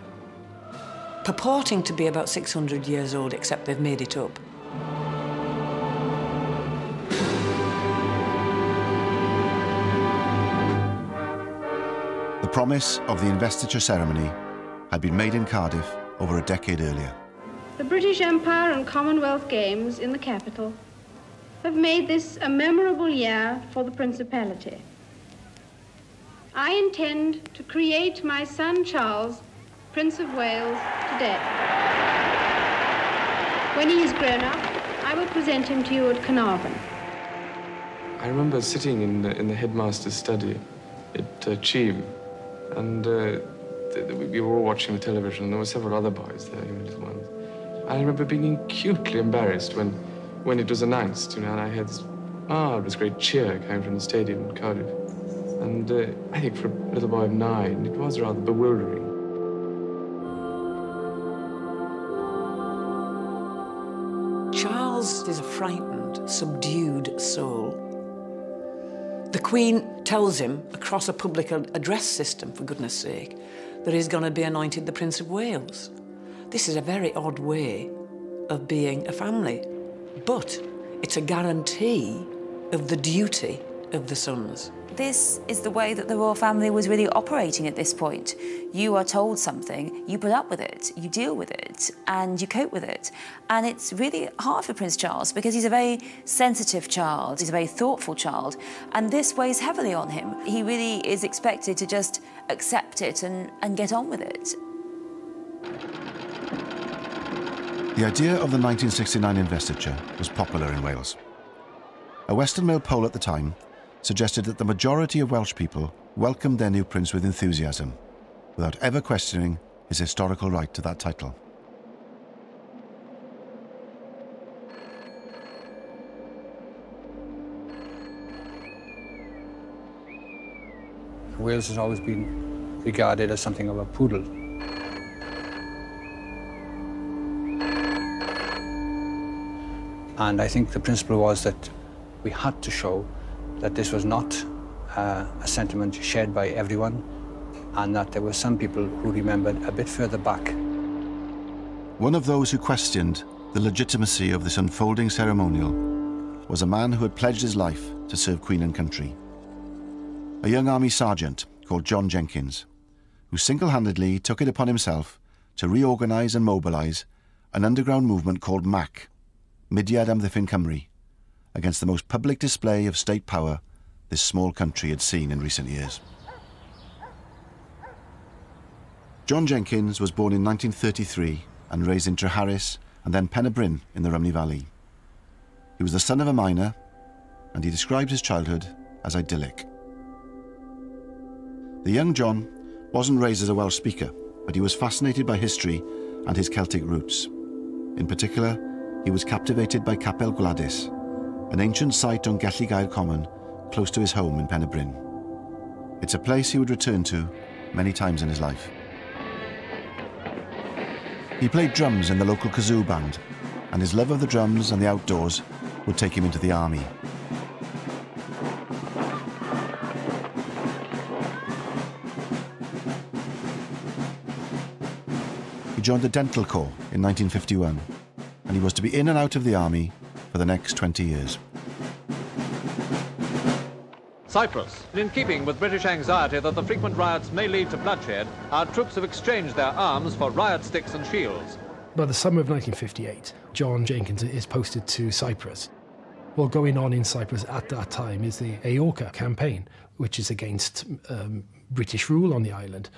purporting to be about 600 years old, except they've made it up. The promise of the investiture ceremony had been made in Cardiff over a decade earlier. The British Empire and Commonwealth Games in the capital have made this a memorable year for the Principality. I intend to create my son Charles, Prince of Wales, today. When he is grown up, I will present him to you at Carnarvon. I remember sitting in the, in the headmaster's study at uh, Cheam, and uh, we were all watching the television, and there were several other boys there, know, little ones. I remember being acutely embarrassed when, when it was announced, you know, and I had this marvelous great cheer coming from the stadium in Cardiff. And uh, I think for a little boy of nine, it was rather bewildering. Charles is a frightened, subdued soul. The Queen tells him, across a public address system, for goodness sake, that he's going to be anointed the Prince of Wales. This is a very odd way of being a family, but it's a guarantee of the duty of the sons. This is the way that the royal family was really operating at this point. You are told something, you put up with it, you deal with it, and you cope with it. And it's really hard for Prince Charles because he's a very sensitive child, he's a very thoughtful child, and this weighs heavily on him. He really is expected to just accept it and, and get on with it. The idea of the 1969 investiture was popular in Wales. A Western Mail poll at the time suggested that the majority of Welsh people welcomed their new prince with enthusiasm, without ever questioning his historical right to that title. Wales has always been regarded as something of a poodle. And I think the principle was that we had to show that this was not uh, a sentiment shared by everyone and that there were some people who remembered a bit further back. One of those who questioned the legitimacy of this unfolding ceremonial was a man who had pledged his life to serve Queen and country. A young army sergeant called John Jenkins, who single-handedly took it upon himself to reorganise and mobilise an underground movement called MAC, Mudiad Amddiffyn Cymru, against the most public display of state power this small country had seen in recent years. John Jenkins was born in 1933 and raised in Treharris and then Pen y Bryn in the Rhymney Valley. He was the son of a miner and he described his childhood as idyllic. The young John wasn't raised as a Welsh speaker, but he was fascinated by history and his Celtic roots. In particular, he was captivated by Capel Gwladys, an ancient site on Gelli Common, close to his home in Pen y Bryn. It's a place he would return to many times in his life. He played drums in the local kazoo band, and his love of the drums and the outdoors would take him into the army. He joined the Dental Corps in 1951, and he was to be in and out of the army for the next 20 years. Cyprus. In keeping with British anxiety that the frequent riots may lead to bloodshed, our troops have exchanged their arms for riot sticks and shields. By the summer of 1958, John Jenkins is posted to Cyprus. What going on in Cyprus at that time is the EOKA campaign, which is against um, British rule on the island.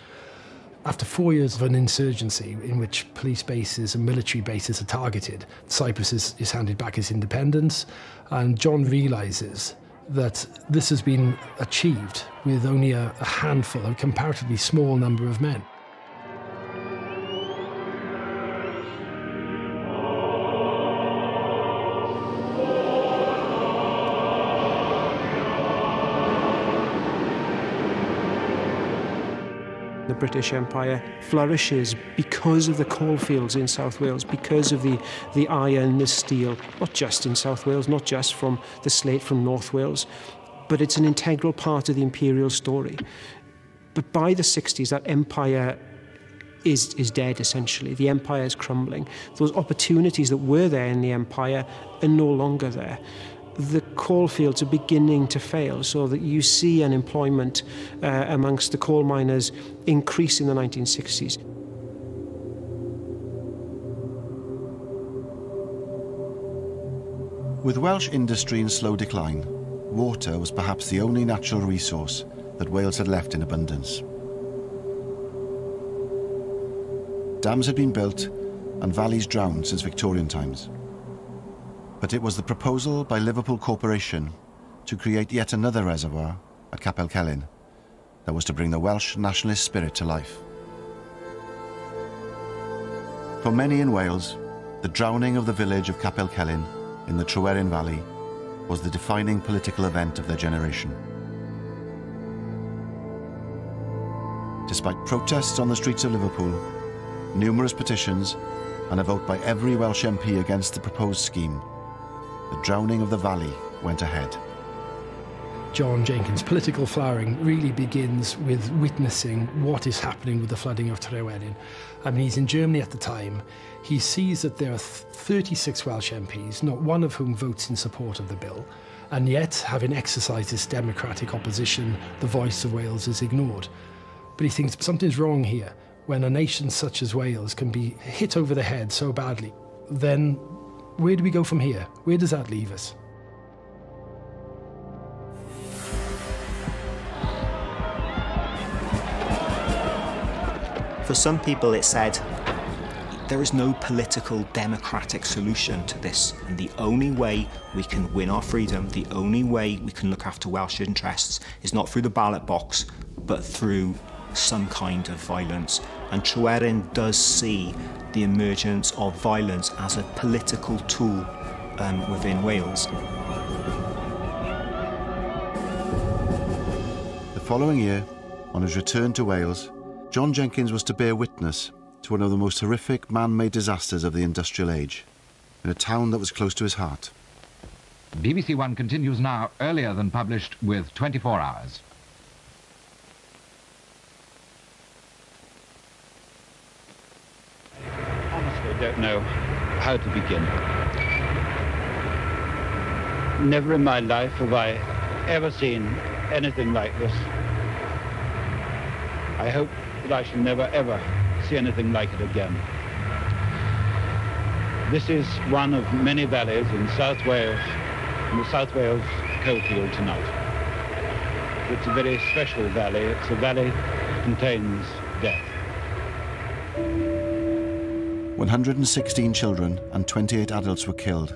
After four years of an insurgency in which police bases and military bases are targeted, Cyprus is, is handed back its independence, and John realizes that this has been achieved with only a, a handful, a comparatively small number of men. The British Empire flourishes because of the coalfields in South Wales, because of the, the iron, the steel, not just in South Wales, not just from the slate from North Wales, but it's an integral part of the imperial story. But by the 60s, that empire is, is dead, essentially. The empire is crumbling. Those opportunities that were there in the empire are no longer there. The coal fields are beginning to fail, so that you see unemployment uh, amongst the coal miners increase in the 1960s. With Welsh industry in slow decline, water was perhaps the only natural resource that Wales had left in abundance. Dams had been built and valleys drowned since Victorian times. But it was the proposal by Liverpool Corporation to create yet another reservoir at Capel Celyn that was to bring the Welsh nationalist spirit to life. For many in Wales, the drowning of the village of Capel Celyn in the Tryweryn Valley was the defining political event of their generation. Despite protests on the streets of Liverpool, numerous petitions, and a vote by every Welsh MP against the proposed scheme, the drowning of the valley went ahead. John Jenkins' political flowering really begins with witnessing what is happening with the flooding of Tryweryn. I mean, he's in Germany at the time. He sees that there are 36 Welsh MPs, not one of whom votes in support of the bill. And yet, having exercised this democratic opposition, the voice of Wales is ignored. But he thinks something's wrong here. When a nation such as Wales can be hit over the head so badly, then where do we go from here? Where does that leave us? For some people, it said there is no political democratic solution to this, and the only way we can win our freedom, the only way we can look after Welsh interests is not through the ballot box, but through some kind of violence. And Tryweryn does see the emergence of violence as a political tool um, within Wales. The following year, on his return to Wales, John Jenkins was to bear witness to one of the most horrific man-made disasters of the industrial age, in a town that was close to his heart. BBC One continues now earlier than published with 24 hours. Don't know how to begin. Never in my life have I ever seen anything like this. I hope that I shall never ever see anything like it again. This is one of many valleys in South Wales, in the South Wales coalfield tonight. It's a very special valley. It's a valley that contains death. 116 children and 28 adults were killed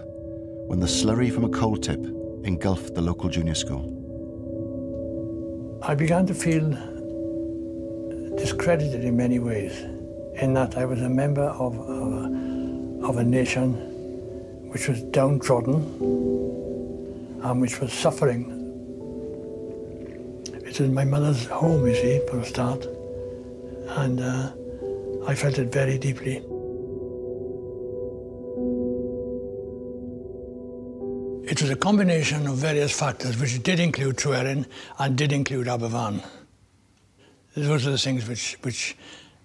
when the slurry from a coal tip engulfed the local junior school. I began to feel discredited in many ways, in that I was a member of, of, a, of a nation which was downtrodden and which was suffering. It was my mother's home, you see, for a start, and uh, I felt it very deeply. It was a combination of various factors which did include Tryweryn and did include Aberfan. Those are the things which, which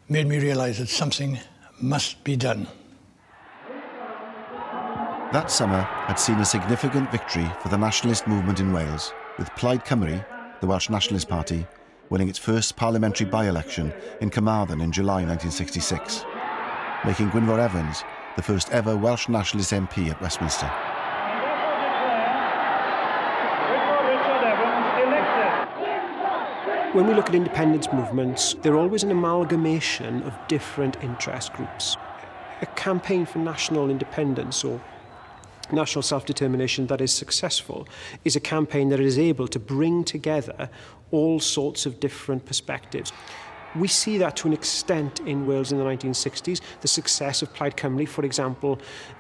made me realise that something must be done. That summer had seen a significant victory for the nationalist movement in Wales, with Plaid Cymru, the Welsh Nationalist Party, winning its first parliamentary by-election in Carmarthen in July 1966, making Gwynfor Evans the first ever Welsh nationalist MP at Westminster. When we look at independence movements, they're always an amalgamation of different interest groups. A campaign for national independence or national self-determination that is successful is a campaign that is able to bring together all sorts of different perspectives. We see that to an extent in Wales in the 1960s. The success of Plaid Cymru, for example,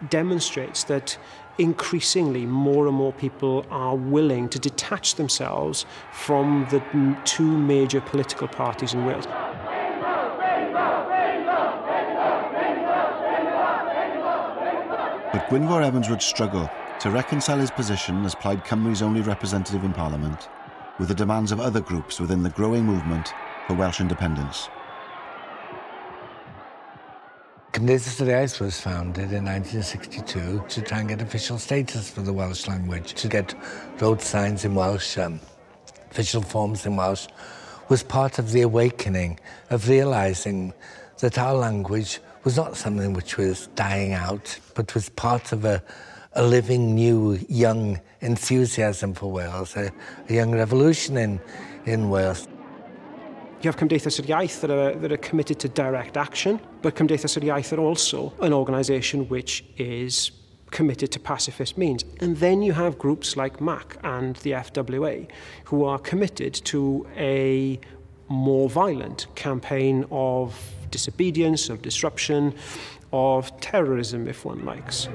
demonstrates that increasingly more and more people are willing to detach themselves from the two major political parties in Wales. But Gwynfor Evans would struggle to reconcile his position as Plaid Cymru's only representative in Parliament with the demands of other groups within the growing movement for Welsh independence. Cymdeithas yr Iaith was founded in 1962 to try and get official status for the Welsh language, to get road signs in Welsh, um, official forms in Welsh, was part of the awakening of realising that our language was not something which was dying out, but was part of a, a living, new, young enthusiasm for Wales, a, a young revolution in, in Wales. You have Cymdeithas yr Iaith that are, that are committed to direct action, but Cymdeithas yr Iaith are also an organisation which is committed to pacifist means. And then you have groups like MAC and the FWA who are committed to a more violent campaign of disobedience, of disruption, of terrorism, if one likes.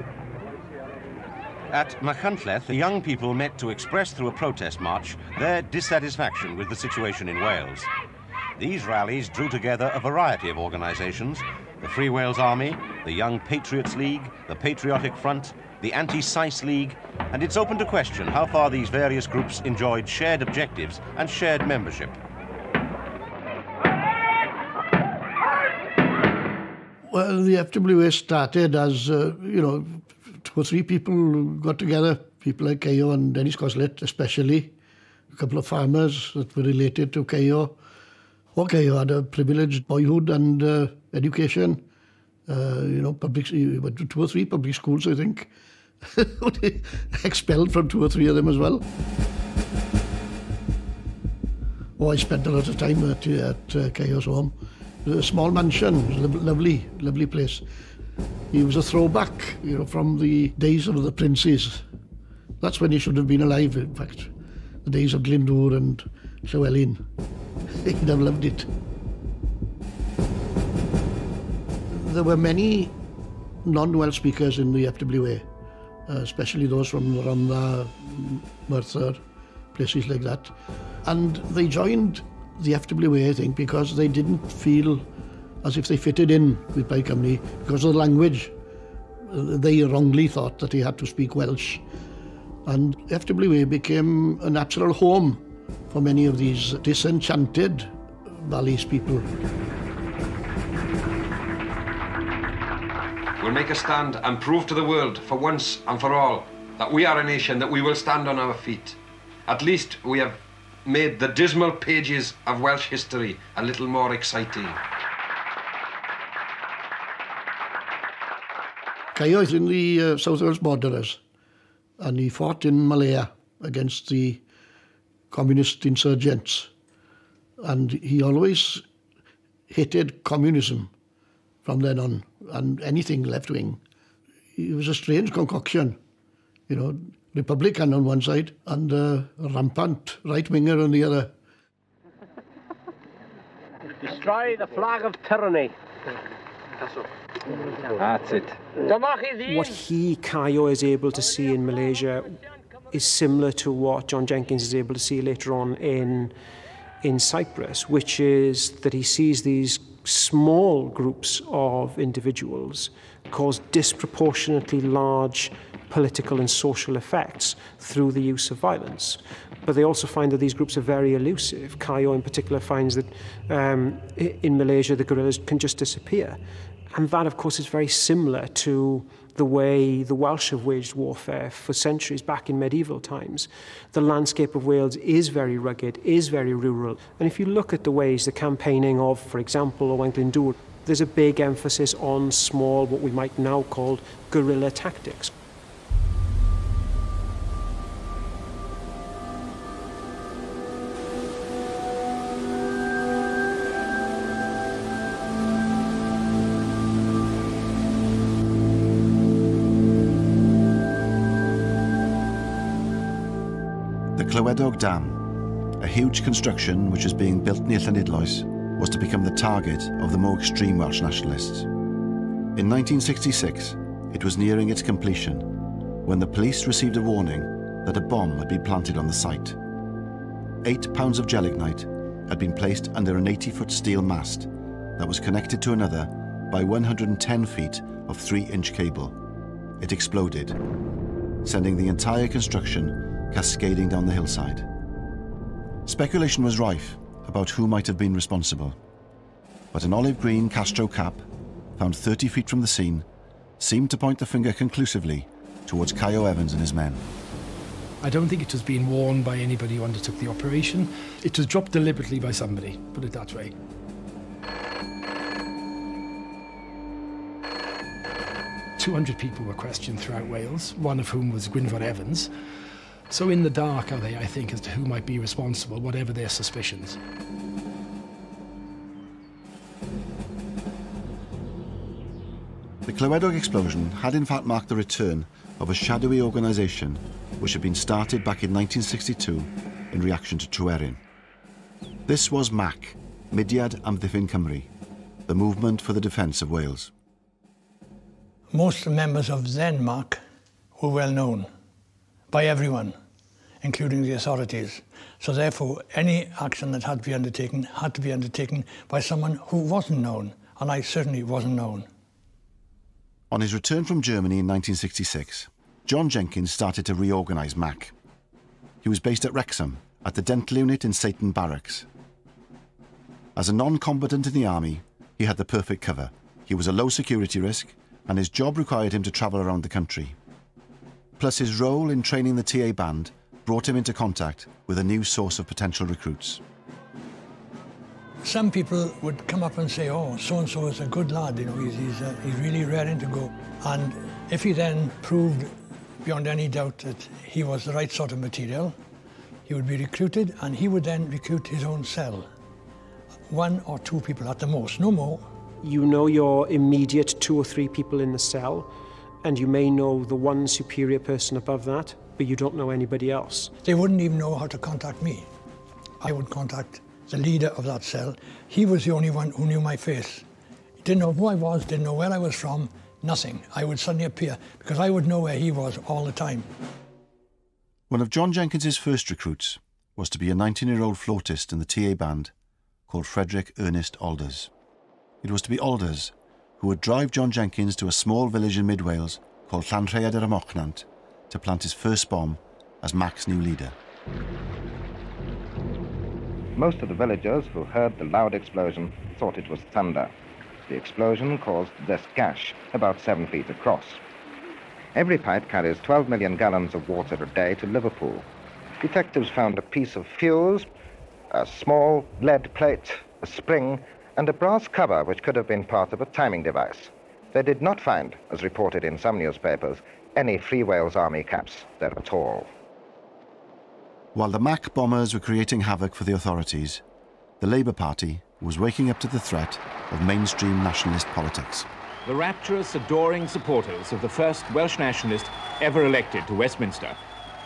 At Machynlleth, the young people met to express through a protest march their dissatisfaction with the situation in Wales. These rallies drew together a variety of organisations, the Free Wales Army, the Young Patriots League, the Patriotic Front, the Anti-SICE League, and it's open to question how far these various groups enjoyed shared objectives and shared membership. Well, the FWA started as, uh, you know, two or three people got together, people like Caio and Dennis Coslett especially, a couple of farmers that were related to Caio, okay, you had a privileged boyhood and uh, education. Uh, you know, public, you went to two or three public schools, I think. Expelled from two or three of them as well. Oh, I spent a lot of time at, at uh, Caio's Home. It was a small mansion, lovely, lovely place. He was a throwback, you know, from the days of the princes. That's when he should have been alive, in fact. The days of Glyndŵr and Llywelyn. He'd have loved it. There were many non-Welsh speakers in the FWA, uh, especially those from Rhondda, Merthyr, places like that. And they joined the FWA, I think, because they didn't feel as if they fitted in with Plaid Cymru because of the language. They wrongly thought that he had to speak Welsh. And FWA became a natural home for many of these disenchanted Valleys people. We'll make a stand and prove to the world, for once and for all, that we are a nation, that we will stand on our feet. At least we have made the dismal pages of Welsh history a little more exciting. Caio is in the uh, South Wales borderers, and he fought in Malaya against the communist insurgents. And he always hated communism from then on, and anything left wing. It was a strange concoction, you know, Republican on one side and a rampant right winger on the other. Destroy the flag of tyranny. That's it. What he, Caio, is able to see in Malaysia is similar to what John Jenkins is able to see later on in, in Cyprus, which is that he sees these small groups of individuals cause disproportionately large political and social effects through the use of violence. But they also find that these groups are very elusive. Caio in particular finds that um, in Malaysia the guerrillas can just disappear. And that, of course, is very similar to the way the Welsh have waged warfare for centuries back in medieval times. The landscape of Wales is very rugged, is very rural. And if you look at the ways the campaigning of, for example, Owain Glyndŵr, there's a big emphasis on small, what we might now call guerrilla tactics. Clywedog Dam, a huge construction which was being built near Llanidloes, was to become the target of the more extreme Welsh nationalists. In 1966, it was nearing its completion when the police received a warning that a bomb had been planted on the site. Eight pounds of gelignite had been placed under an 80-foot steel mast that was connected to another by 110 feet of 3-inch cable. It exploded, sending the entire construction cascading down the hillside. Speculation was rife about who might have been responsible, but an olive green Castro cap, found 30 feet from the scene, seemed to point the finger conclusively towards Caio Evans and his men. I don't think it was being worn by anybody who undertook the operation. It was dropped deliberately by somebody, put it that way. Two hundred people were questioned throughout Wales, one of whom was Gwynfor Evans. So in the dark are they, I think, as to who might be responsible, whatever their suspicions. The Clywedog explosion had in fact marked the return of a shadowy organisation which had been started back in 1962 in reaction to Tryweryn. This was MAC, Mudiad Amddiffyn Cymru, the Movement for the Defence of Wales. Most members of then MAC were well known by everyone, including the authorities. So therefore, any action that had to be undertaken had to be undertaken by someone who wasn't known, and I certainly wasn't known. On his return from Germany in 1966, John Jenkins started to reorganise MAC. He was based at Wrexham, at the dental unit in Satan Barracks. As a non-combatant in the army, he had the perfect cover. He was a low security risk, and his job required him to travel around the country. Plus his role in training the TA band brought him into contact with a new source of potential recruits. Some people would come up and say, oh, so-and-so is a good lad, you know, he's, he's, uh, he's really raring to go. And if he then proved beyond any doubt that he was the right sort of material, he would be recruited and he would then recruit his own cell. One or two people at the most, no more. You know your immediate two or three people in the cell, and you may know the one superior person above that, but you don't know anybody else. They wouldn't even know how to contact me. I would contact the leader of that cell. He was the only one who knew my face. He didn't know who I was, didn't know where I was from, nothing. I would suddenly appear because I would know where he was all the time. One of John Jenkins's first recruits was to be a 19-year-old flautist in the TA band called Frederick Ernest Alders. It was to be Alders who would drive John Jenkins to a small village in mid-Wales called Llanrhaeadr y Mochnant to plant his first bomb as Mac's new leader. Most of the villagers who heard the loud explosion thought it was thunder. The explosion caused this gash, about seven feet across. Every pipe carries 12 million gallons of water a day to Liverpool. Detectives found a piece of fuse, a small lead plate, a spring, and a brass cover which could have been part of a timing device. They did not find, as reported in some newspapers, any Free Wales Army caps there at all. While the Mac bombers were creating havoc for the authorities, the Labour Party was waking up to the threat of mainstream nationalist politics. The rapturous, adoring supporters of the first Welsh nationalist ever elected to Westminster.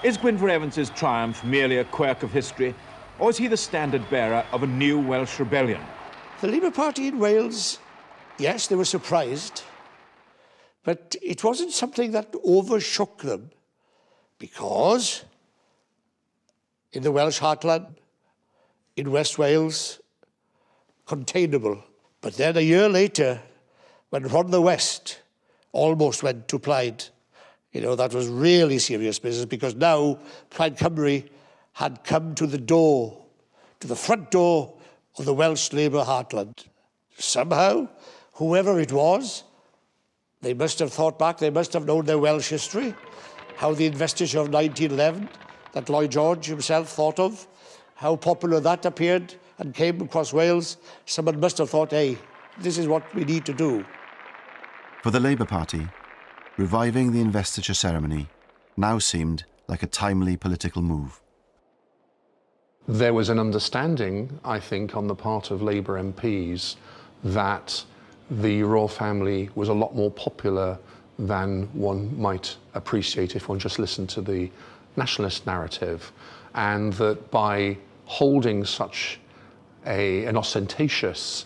Is Gwynfor Evans's triumph merely a quirk of history, or is he the standard bearer of a new Welsh rebellion? The Labour Party in Wales, yes, they were surprised, but it wasn't something that overshook them because in the Welsh heartland, in West Wales, containable. But then a year later, when Rhondda West almost went to Plaid, you know, that was really serious business because now Plaid Cymru had come to the door, to the front door of the Welsh Labour heartland. Somehow, whoever it was, they must have thought back, they must have known their Welsh history, how the investiture of 1911 that Lloyd George himself thought of, how popular that appeared and came across Wales, someone must have thought, hey, this is what we need to do. For the Labour Party, reviving the investiture ceremony now seemed like a timely political move. There was an understanding, I think, on the part of Labour MPs that the royal family was a lot more popular than one might appreciate if one just listened to the nationalist narrative, and that by holding such a, an ostentatious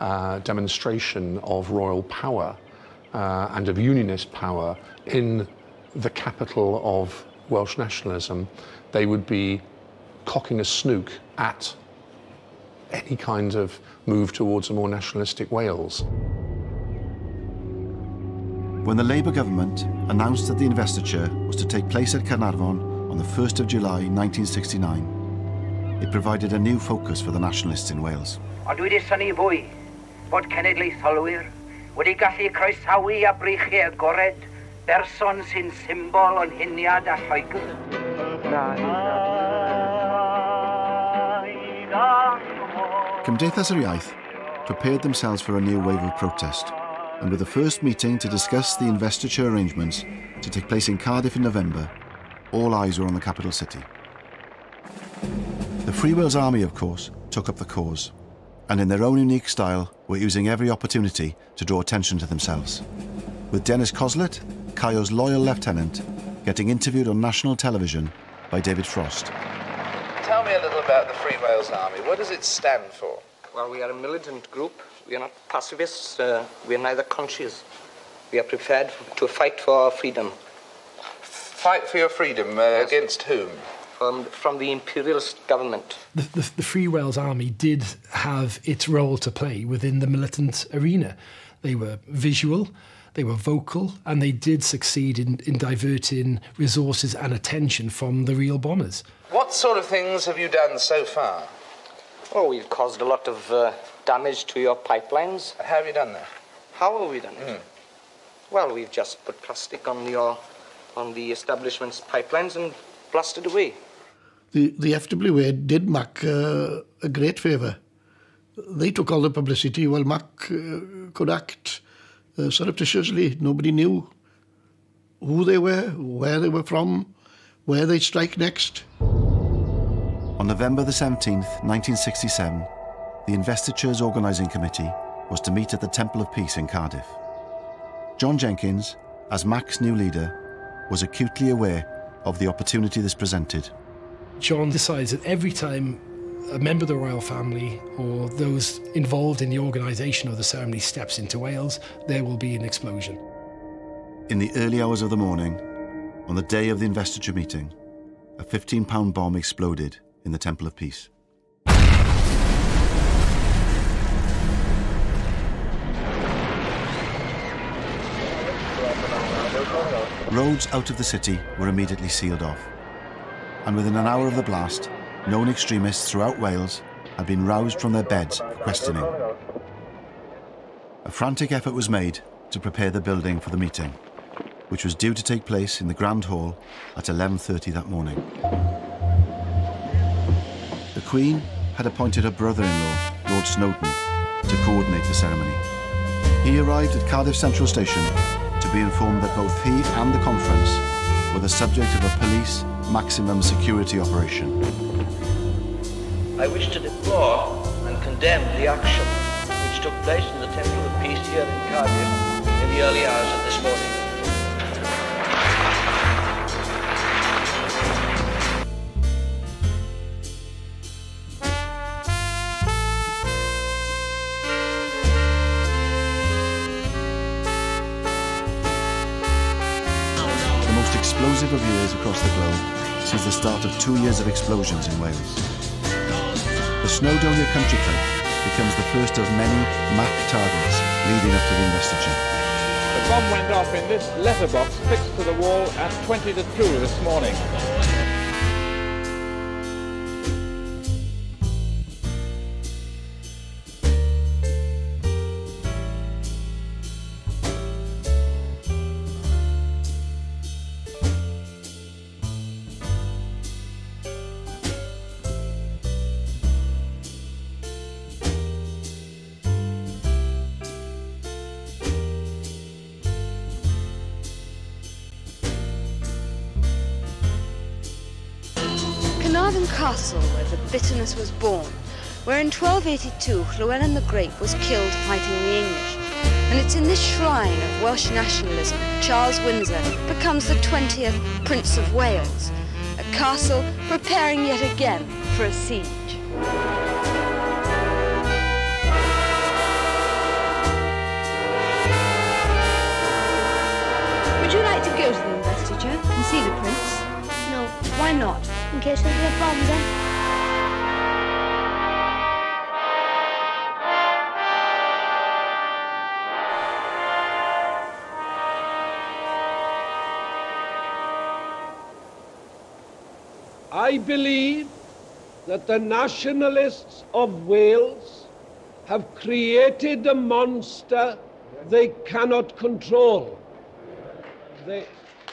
uh, demonstration of royal power uh, and of unionist power in the capital of Welsh nationalism, they would be cocking a snook at any kind of move towards a more nationalistic Wales. When the Labour government announced that the investiture was to take place at Carnarvon on the 1st of July 1969, it provided a new focus for the nationalists in Wales. Ond dwi wedi syni fwy bod cenedlaetholwyr wedi gallu croesawu a breichiau agored, berson sy'n symbol o'n hiniad a Lloegr. Cymdeithas yr Iaith prepared themselves for a new wave of protest, and with the first meeting to discuss the investiture arrangements to take place in Cardiff in November, all eyes were on the capital city. The Free Wales Army, of course, took up the cause, and in their own unique style were using every opportunity to draw attention to themselves. With Dennis Coslett, Caio's loyal lieutenant, getting interviewed on national television by David Frost. Tell me a little about the Free Wales Army. What does it stand for? Well, we are a militant group. We are not pacifists. Uh, we are neither conscious. We are prepared to fight for our freedom. Fight for your freedom uh, yes. against whom? From, from the imperialist government. The, the, the Free Wales Army did have its role to play within the militant arena. They were visual, they were vocal, and they did succeed in, in diverting resources and attention from the real bombers. What sort of things have you done so far? Oh, we've caused a lot of uh, damage to your pipelines. How have you done that? How have we done it? Mm. Well, we've just put plastic on your on the establishment's pipelines and blasted away. The the FWA did Mac uh, a great favour. They took all the publicity while Mac uh, could act uh, surreptitiously. Nobody knew who they were, where they were from, where they'd strike next. On November the 17th, 1967, the Investitures Organising Committee was to meet at the Temple of Peace in Cardiff. John Jenkins, as Mac's new leader, was acutely aware of the opportunity this presented. John decides that every time a member of the royal family or those involved in the organisation of the ceremony steps into Wales, there will be an explosion. In the early hours of the morning, on the day of the investiture meeting, a 15 pound bomb exploded in the Temple of Peace. Roads out of the city were immediately sealed off. And within an hour of the blast, known extremists throughout Wales had been roused from their beds for questioning. A frantic effort was made to prepare the building for the meeting, which was due to take place in the Grand Hall at 11.30 that morning. The Queen had appointed her brother-in-law, Lord Snowdon, to coordinate the ceremony. He arrived at Cardiff Central Station to be informed that both he and the conference were the subject of a police maximum security operation. I wish to deplore and condemn the action which took place in the Temple of Peace here in Cardiff in the early hours of this morning. The most explosive of years across the globe sees the start of two years of explosions in Wales. The Snowdonia Country Club becomes the first of many MAC targets leading up to the investiture. The bomb went off in this letterbox fixed to the wall at 20 to 2 this morning. In 1282 Llewellyn the Great was killed fighting the English. And it's in this shrine of Welsh nationalism Charles Windsor becomes the 20th Prince of Wales, a castle preparing yet again for a siege. Would you like to go to the investiture and see the prince? No. Why not? In case there'll be a bomb then. I believe that the nationalists of Wales have created a monster they cannot control. They...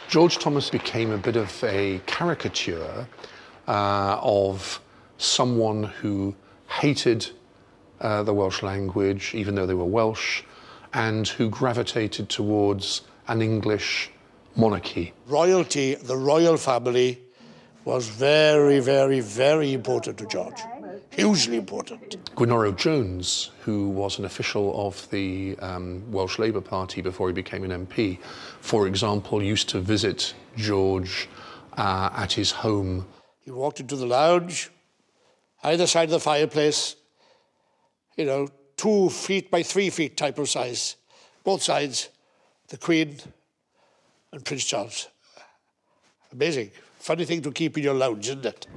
George Thomas became a bit of a caricature uh, of someone who hated uh, the Welsh language, even though they were Welsh, and who gravitated towards an English monarchy. Royalty, the royal family, was very, very, very important to George. Hugely important. Gwynoro Jones, who was an official of the um, Welsh Labour Party before he became an MP, for example, used to visit George uh, at his home. He walked into the lounge, either side of the fireplace, you know, two feet by three feet type of size, both sides, the Queen and Prince Charles. Amazing. Funny thing to keep in your lounge, isn't it?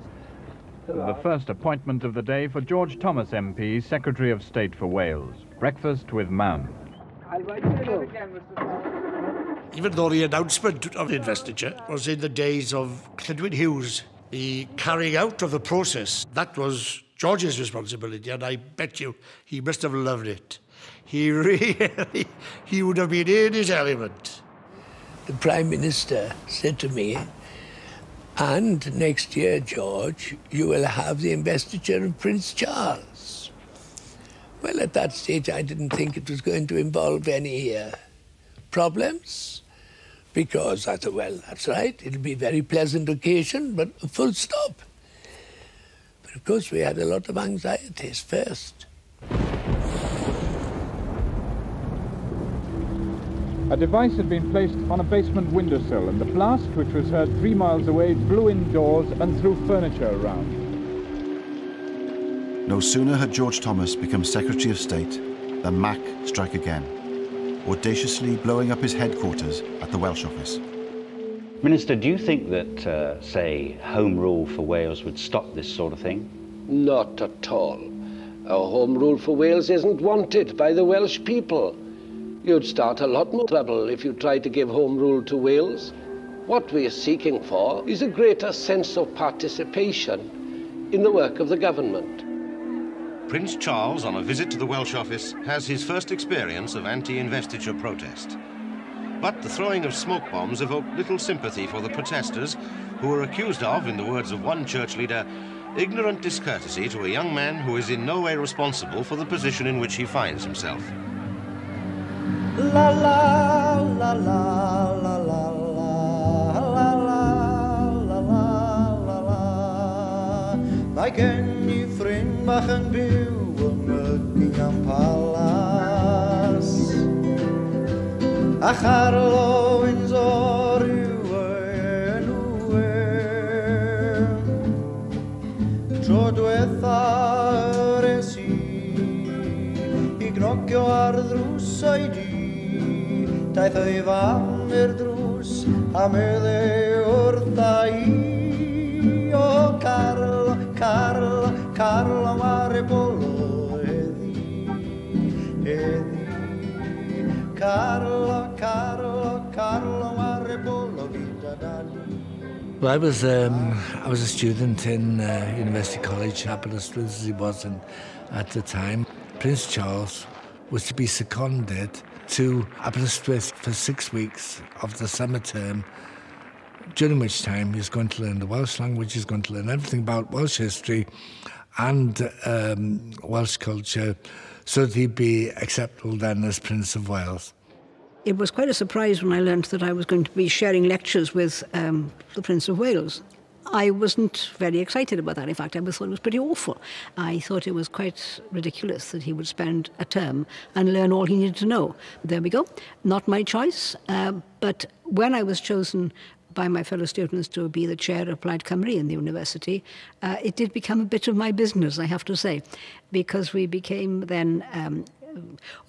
The first appointment of the day for George Thomas MP, Secretary of State for Wales. Breakfast with Mound. Even though the announcement of the investiture was in the days of Cledwyn Hughes, the carrying out of the process, that was George's responsibility, and I bet you he must have loved it. He really, he would have been in his element. The Prime Minister said to me, and next year, George, you will have the investiture of Prince Charles. Well, at that stage, I didn't think it was going to involve any uh, problems because I thought, well, that's right, it'll be a very pleasant occasion, but full stop. But of course, we had a lot of anxieties first. A device had been placed on a basement windowsill, and the blast, which was heard three miles away, blew indoors and threw furniture around. No sooner had George Thomas become Secretary of State than Mac struck again, audaciously blowing up his headquarters at the Welsh office. Minister, do you think that, uh, say, Home Rule for Wales would stop this sort of thing? Not at all. Our Home Rule for Wales isn't wanted by the Welsh people. You'd start a lot more trouble if you tried to give Home Rule to Wales. What we're seeking for is a greater sense of participation in the work of the government. Prince Charles, on a visit to the Welsh office, has his first experience of anti-investiture protest. But the throwing of smoke bombs evoked little sympathy for the protesters, who were accused of, in the words of one church leader, ignorant discourtesy to a young man who is in no way responsible for the position in which he finds himself. la la la la la la la la la Mae gen i ffrind bach yn byw yn Buckingham Palace A charlo Windsor yw yn wyr Tro diwetha yr es i I gnocio ar ddrws o'i Þau vannir drús að möðu í og var í bólu eði, eði var í bólu Well, I was um, I was a student in uh, University College, as he was in, at the time. Prince Charles was to be seconded to Aberystwyth for six weeks of the summer term, during which time he's going to learn the Welsh language, he's going to learn everything about Welsh history and um, Welsh culture, so that he'd be acceptable then as Prince of Wales. It was quite a surprise when I learnt that I was going to be sharing lectures with um, the Prince of Wales. I wasn't very excited about that. In fact, I thought it was pretty awful. I thought it was quite ridiculous that he would spend a term and learn all he needed to know. There we go. Not my choice. Uh, but when I was chosen by my fellow students to be the chair of Plaid Cymru in the university, uh, it did become a bit of my business, I have to say, because we became then um,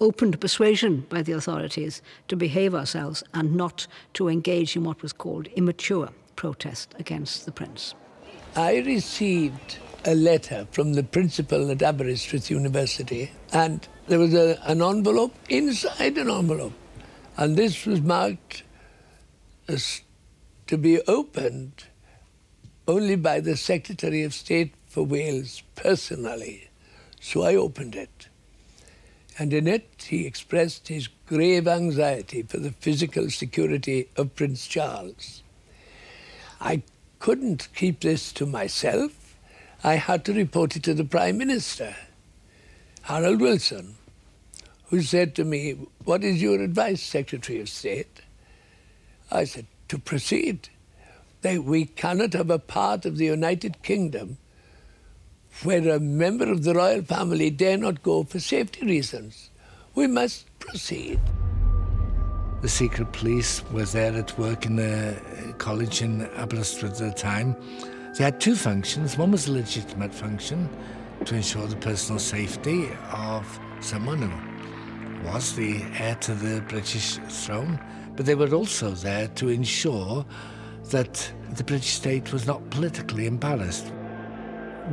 open to persuasion by the authorities to behave ourselves and not to engage in what was called immature protest against the prince. I received a letter from the principal at Aberystwyth University, and there was a, an envelope inside an envelope, and this was marked as to be opened only by the Secretary of State for Wales personally. So I opened it. And in it, he expressed his grave anxiety for the physical security of Prince Charles. I couldn't keep this to myself. I had to report it to the Prime Minister, Harold Wilson, who said to me, What is your advice, Secretary of State? I said, To proceed. We cannot have a part of the United Kingdom where a member of the royal family dare not go for safety reasons. We must proceed. The secret police was there at work in the college in Aberystwyth at the time. They had two functions. One was a legitimate function to ensure the personal safety of someone who was the heir to the British throne, but they were also there to ensure that the British state was not politically embarrassed.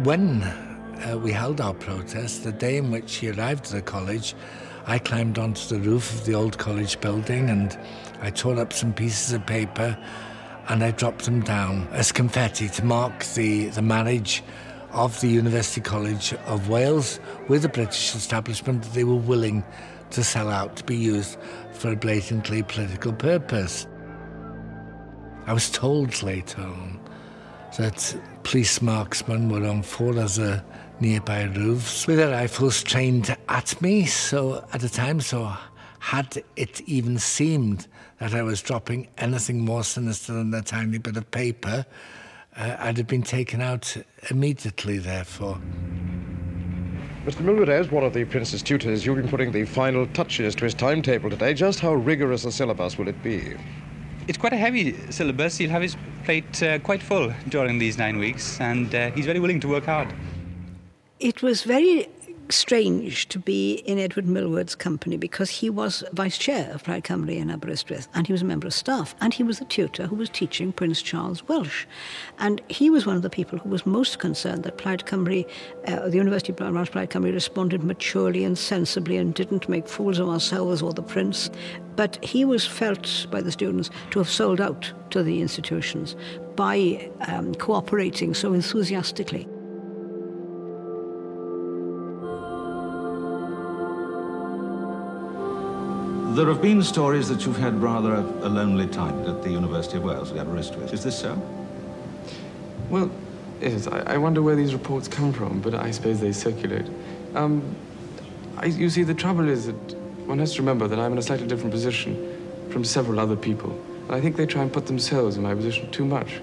When uh, we held our protest, the day in which he arrived at the college, I climbed onto the roof of the old college building and I tore up some pieces of paper and I dropped them down as confetti to mark the, the marriage of the University College of Wales with the British establishment that they were willing to sell out to be used for a blatantly political purpose. I was told later on that police marksmen were on four other nearby roofs with their rifles trained at me. So at the time, so had it even seemed that I was dropping anything more sinister than a tiny bit of paper, uh, I'd have been taken out immediately, therefore. Mr. Millward, as one of the Prince's tutors, you've been putting the final touches to his timetable today. Just how rigorous a syllabus will it be? It's quite a heavy syllabus. He'll have his plate uh, quite full during these nine weeks, and uh, he's very willing to work hard. It was very strange to be in Edward Millward's company because he was vice chair of Plaid Cymru in Aberystwyth and he was a member of staff and he was the tutor who was teaching Prince Charles Welsh. And he was one of the people who was most concerned that Plaid Cymru, uh, the University of Plaid Cymru responded maturely and sensibly and didn't make fools of ourselves or the prince. But he was felt by the students to have sold out to the institutions by um, cooperating so enthusiastically. There have been stories that you've had rather a, a lonely time at the University of Wales, at Aberystwyth. Is this so? Well, yes, I, I, wonder where these reports come from, but I suppose they circulate. Um, I, you see, the trouble is that one has to remember that I'm in a slightly different position from several other people. And I think they try and put themselves in my position too much.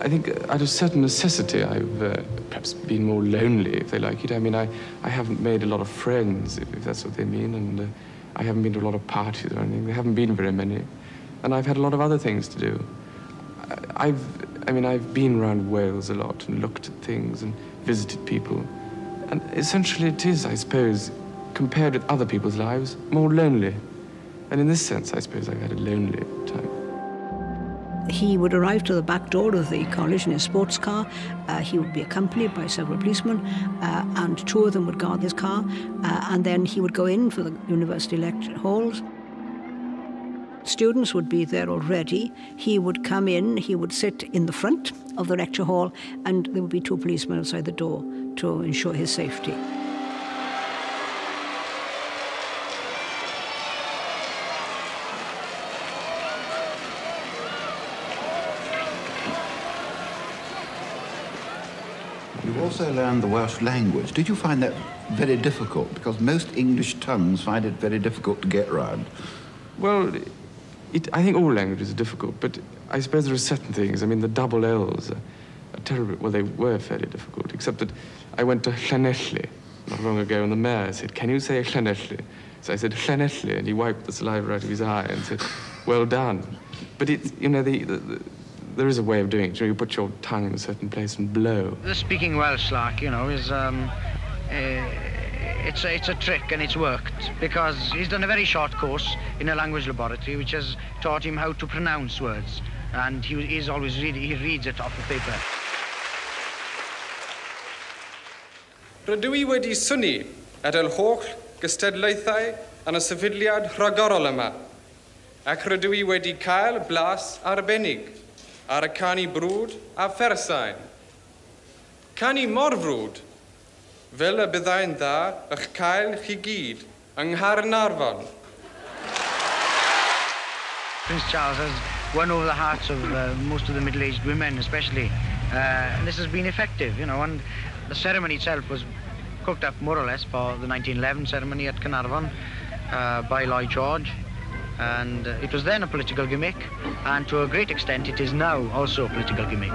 I think out of certain necessity, I've uh, perhaps been more lonely, if they like it. I mean, I, I haven't made a lot of friends, if, if that's what they mean, and uh, I haven't been to a lot of parties or anything. There haven't been very many. And I've had a lot of other things to do. I've, I mean, I've been around Wales a lot and looked at things and visited people. And essentially it is, I suppose, compared with other people's lives, more lonely. And in this sense, I suppose I've had a lonely time. He would arrive to the back door of the college in his sports car. Uh, he would be accompanied by several policemen, uh, and two of them would guard his car. Uh, and then he would go in for the university lecture halls. Students would be there already. He would come in, he would sit in the front of the lecture hall, and there would be two policemen outside the door to ensure his safety. Also learned the Welsh language. Did you find that very difficult? Because most English tongues find it very difficult to get round. Well, it, I think all languages are difficult, but I suppose there are certain things. I mean, the double L's are, are terrible. Well, they were fairly difficult, except that I went to Llanelli not long ago, and the mayor said, Can you say Llanelli? So I said Llanelli, and he wiped the saliva out of his eye and said, Well done. But it's, you know, the, the, the there is a way of doing it. You, know, you put your tongue in a certain place and blow. The speaking Welsh, like, you know, is um, uh, it's a, it's a trick and it's worked because he's done a very short course in a language laboratory which has taught him how to pronounce words, and he, he's always read, he reads it off the paper. Rydw i wedi syni at yr holl gystadlaethau yn y sefydliad rhagorol yma, ac rydw i wedi cael blas arbennig ar y canu brwd a phersain. Canu mor frwd, fel y byddai'n dda eich cael chi gyd yng. Prince Charles has won over the hearts of uh, most of the middle-aged women, especially. Uh, and this has been effective, you know, and the ceremony itself was cooked up more or less for the 1911 ceremony at Carnarvon uh, by Lloyd George. And uh, it was then a political gimmick, and to a great extent it is now also a political gimmick.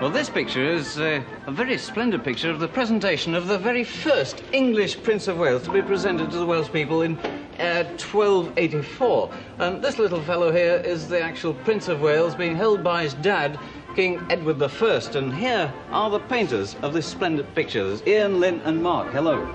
Well, this picture is uh, a very splendid picture of the presentation of the very first English Prince of Wales to be presented to the Welsh people in uh, 1284. And this little fellow here is the actual Prince of Wales being held by his dad, King Edward I. And here are the painters of this splendid picture. There's Ian, Lynn, and Mark. Hello.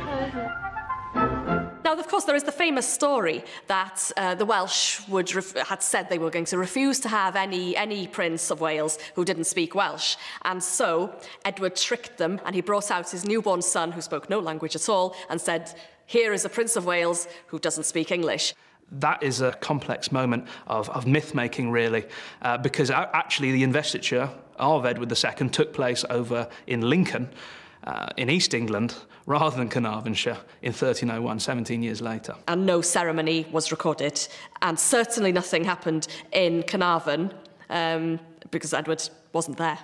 Now, of course, there is the famous story that uh, the Welsh would had said they were going to refuse to have any, any Prince of Wales who didn't speak Welsh. And so Edward tricked them and he brought out his newborn son, who spoke no language at all, and said, here is a Prince of Wales who doesn't speak English. that is a complex moment of, of myth-making, really, uh, because actually the investiture of Edward II took place over in Lincoln, uh, in East England, rather than Carnarvonshire in 1301, 17 years later. And no ceremony was recorded, and certainly nothing happened in Carnarvon um, because Edward wasn't there.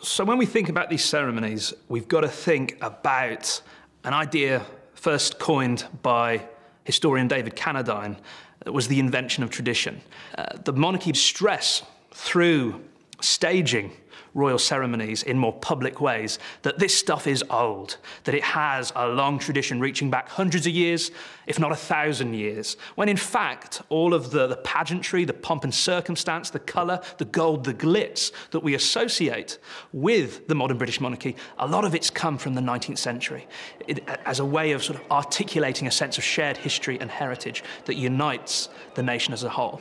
So when we think about these ceremonies, we've got to think about an idea first coined by historian David Cannadine that was the invention of tradition. Uh, the monarchy stress through staging royal ceremonies in more public ways, that this stuff is old, that it has a long tradition reaching back hundreds of years, if not a thousand years, when in fact all of the, the pageantry, the pomp and circumstance, the colour, the gold, the glitz that we associate with the modern British monarchy, a lot of it's come from the 19th century it, as a way of sort of articulating a sense of shared history and heritage that unites the nation as a whole.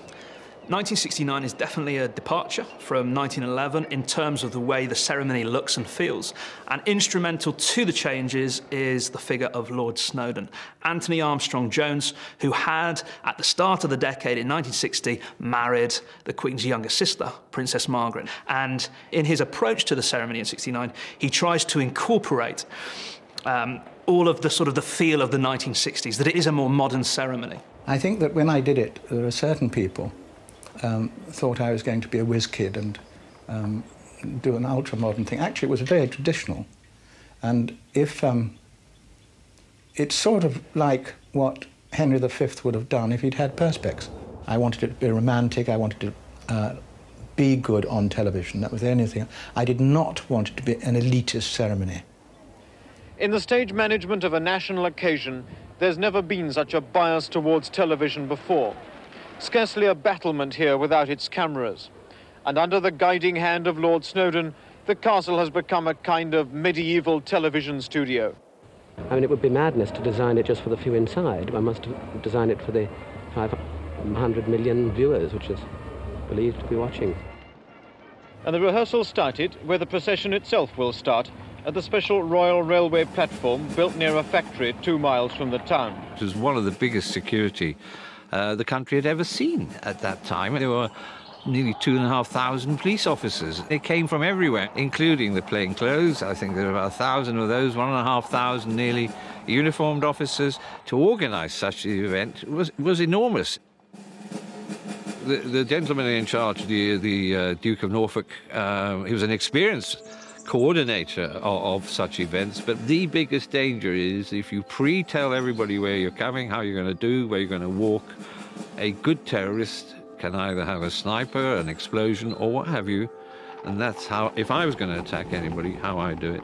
1969 is definitely a departure from 1911 in terms of the way the ceremony looks and feels. And instrumental to the changes is the figure of Lord Snowdon, Anthony Armstrong Jones, who had, at the start of the decade in 1960, married the Queen's younger sister, Princess Margaret. And in his approach to the ceremony in 69, he tries to incorporate um, all of the sort of the feel of the 1960s, that it is a more modern ceremony. I think that when I did it, there are certain people um, thought I was going to be a whiz kid and um, do an ultra modern thing. Actually, it was very traditional. And if um, it's sort of like what Henry V would have done if he'd had perspex. I wanted it to be romantic, I wanted to uh, be good on television. That was the only thing. I did not want it to be an elitist ceremony. In the stage management of a national occasion, there's never been such a bias towards television before. Scarcely a battlement here without its cameras. And under the guiding hand of Lord Snowdon, the castle has become a kind of medieval television studio. I mean, it would be madness to design it just for the few inside. I must design it for the 500 million viewers, which is believed to be watching. And the rehearsal started where the procession itself will start, at the special Royal Railway platform built near a factory two miles from the town. It was one of the biggest security uh, the country had ever seen at that time. There were nearly two and a half thousand police officers. They came from everywhere, including the plainclothes. I think there were about a thousand of those, one and a half thousand nearly uniformed officers. To organise such an event was, was enormous. The, the gentleman in charge, the, the uh, Duke of Norfolk, uh, he was an experienced coordinator of, of, such events. But the biggest danger is if you pre-tell everybody where you're coming, how you're going to do, where you're going to walk. A good terrorist can either have a sniper, an explosion, or what have you. And that's how, if I was going to attack anybody, how I do it.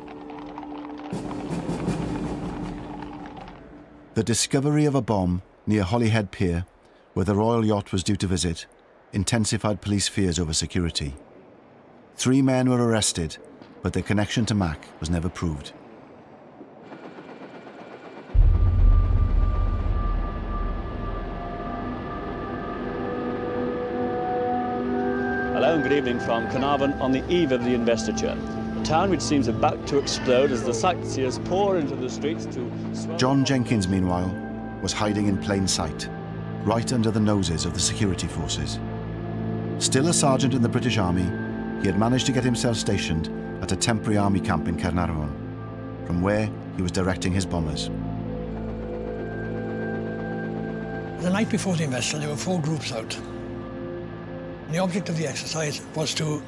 The discovery of a bomb near Holyhead Pier, where the royal yacht was due to visit, intensified police fears over security. Three men were arrested but their connection to Mac was never proved. Hello and good evening from Carnarvon on the eve of the investiture. A town which seems about to explode as the sightseers pour into the streets to... John Jenkins, meanwhile, was hiding in plain sight, right under the noses of the security forces. Still a sergeant in the British Army, he had managed to get himself stationed at a temporary army camp in Caernarfon, from where he was directing his bombers. The night before the investiture, there were four groups out. The object of the exercise was to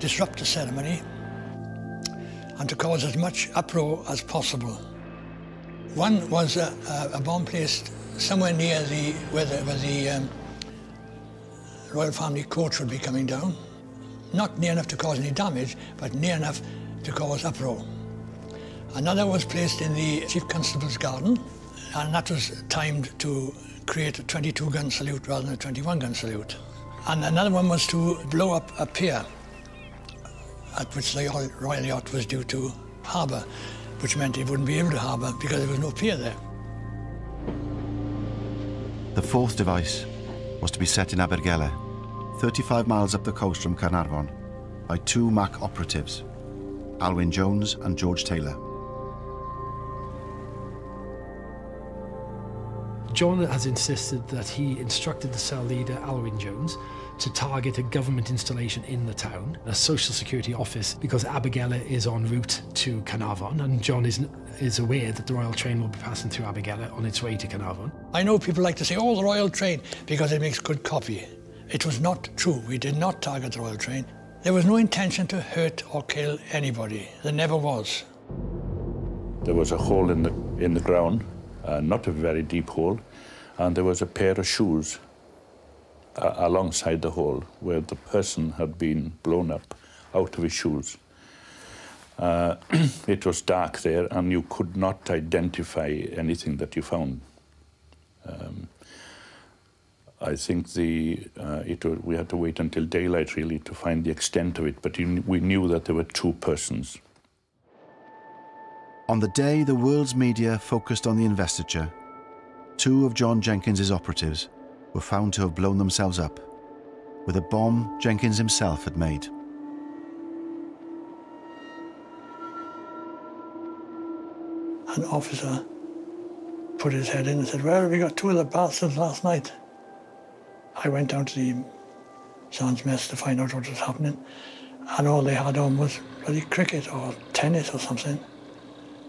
disrupt the ceremony and to cause as much uproar as possible. One was a, a, bomb placed somewhere near the where the, where the um, royal family coach would be coming down. Not near enough to cause any damage, but near enough to cause uproar. Another was placed in the Chief Constable's garden, and that was timed to create a 22 gun salute rather than a 21 gun salute. And another one was to blow up a pier at which the Royal Yacht was due to harbour, which meant it wouldn't be able to harbour because there was no pier there. The fourth device was to be set in Abergele, 35 miles up the coast from Carnarvon, by two MAC operatives, Alwyn Jones and George Taylor. John has insisted that he instructed the cell leader, Alwyn Jones, to target a government installation in the town, a social security office, because Abergele is en route to Carnarvon, and John is, is aware that the Royal Train will be passing through Abergele on its way to Carnarvon. I know people like to say, oh, the Royal Train, because it makes good copy. It was not true. We did not target the Royal Train. There was no intention to hurt or kill anybody. There never was. There was a hole in the, in the ground, uh, not a very deep hole, and there was a pair of shoes uh, alongside the hole where the person had been blown up out of his shoes. Uh, it was dark there and you could not identify anything that you found. Um, I think the, uh, it, we had to wait until daylight really to find the extent of it, but we knew that there were two persons. On the day the world's media focused on the investiture, two of John Jenkins's operatives were found to have blown themselves up with a bomb Jenkins himself had made. An officer put his head in and said, Well, we got two of the bastards last night. I went down to the Sands Mess to find out what was happening, and all they had on was bloody cricket or tennis or something.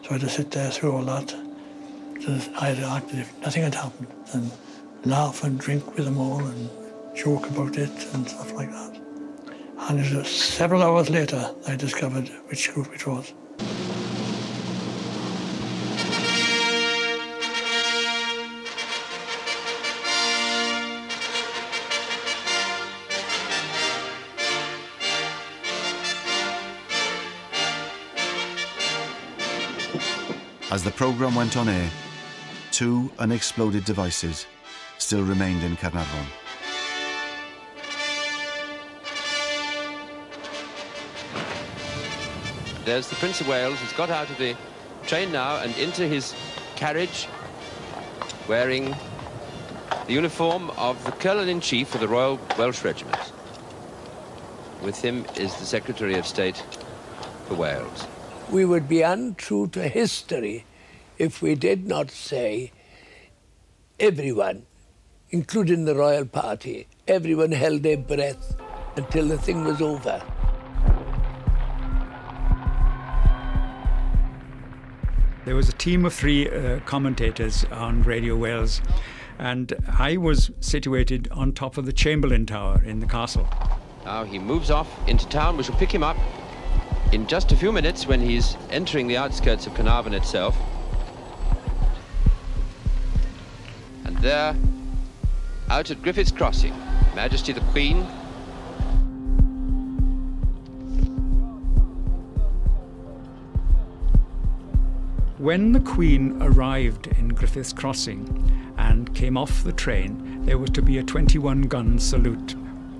So I had to sit there through all that. So I had acted if nothing had happened and laugh and drink with them all and joke about it and stuff like that. And it was several hours later I discovered which group it was. As the programme went on air, two unexploded devices still remained in Carnarvon. There's the Prince of Wales. He's got out of the train now and into his carriage, wearing the uniform of the Colonel-in-Chief of the Royal Welsh Regiment. With him is the Secretary of State for Wales. We would be untrue to history if we did not say everyone, including the royal party, everyone held their breath until the thing was over. There was a team of three uh, commentators on Radio Wales, and I was situated on top of the Chamberlain Tower in the castle. Now he moves off into town. We shall pick him up in just a few minutes when he's entering the outskirts of Carnarvon itself. There, uh, out at Griffith's Crossing, Majesty the Queen. When the Queen arrived in Griffith's Crossing and came off the train, there was to be a 21 gun salute.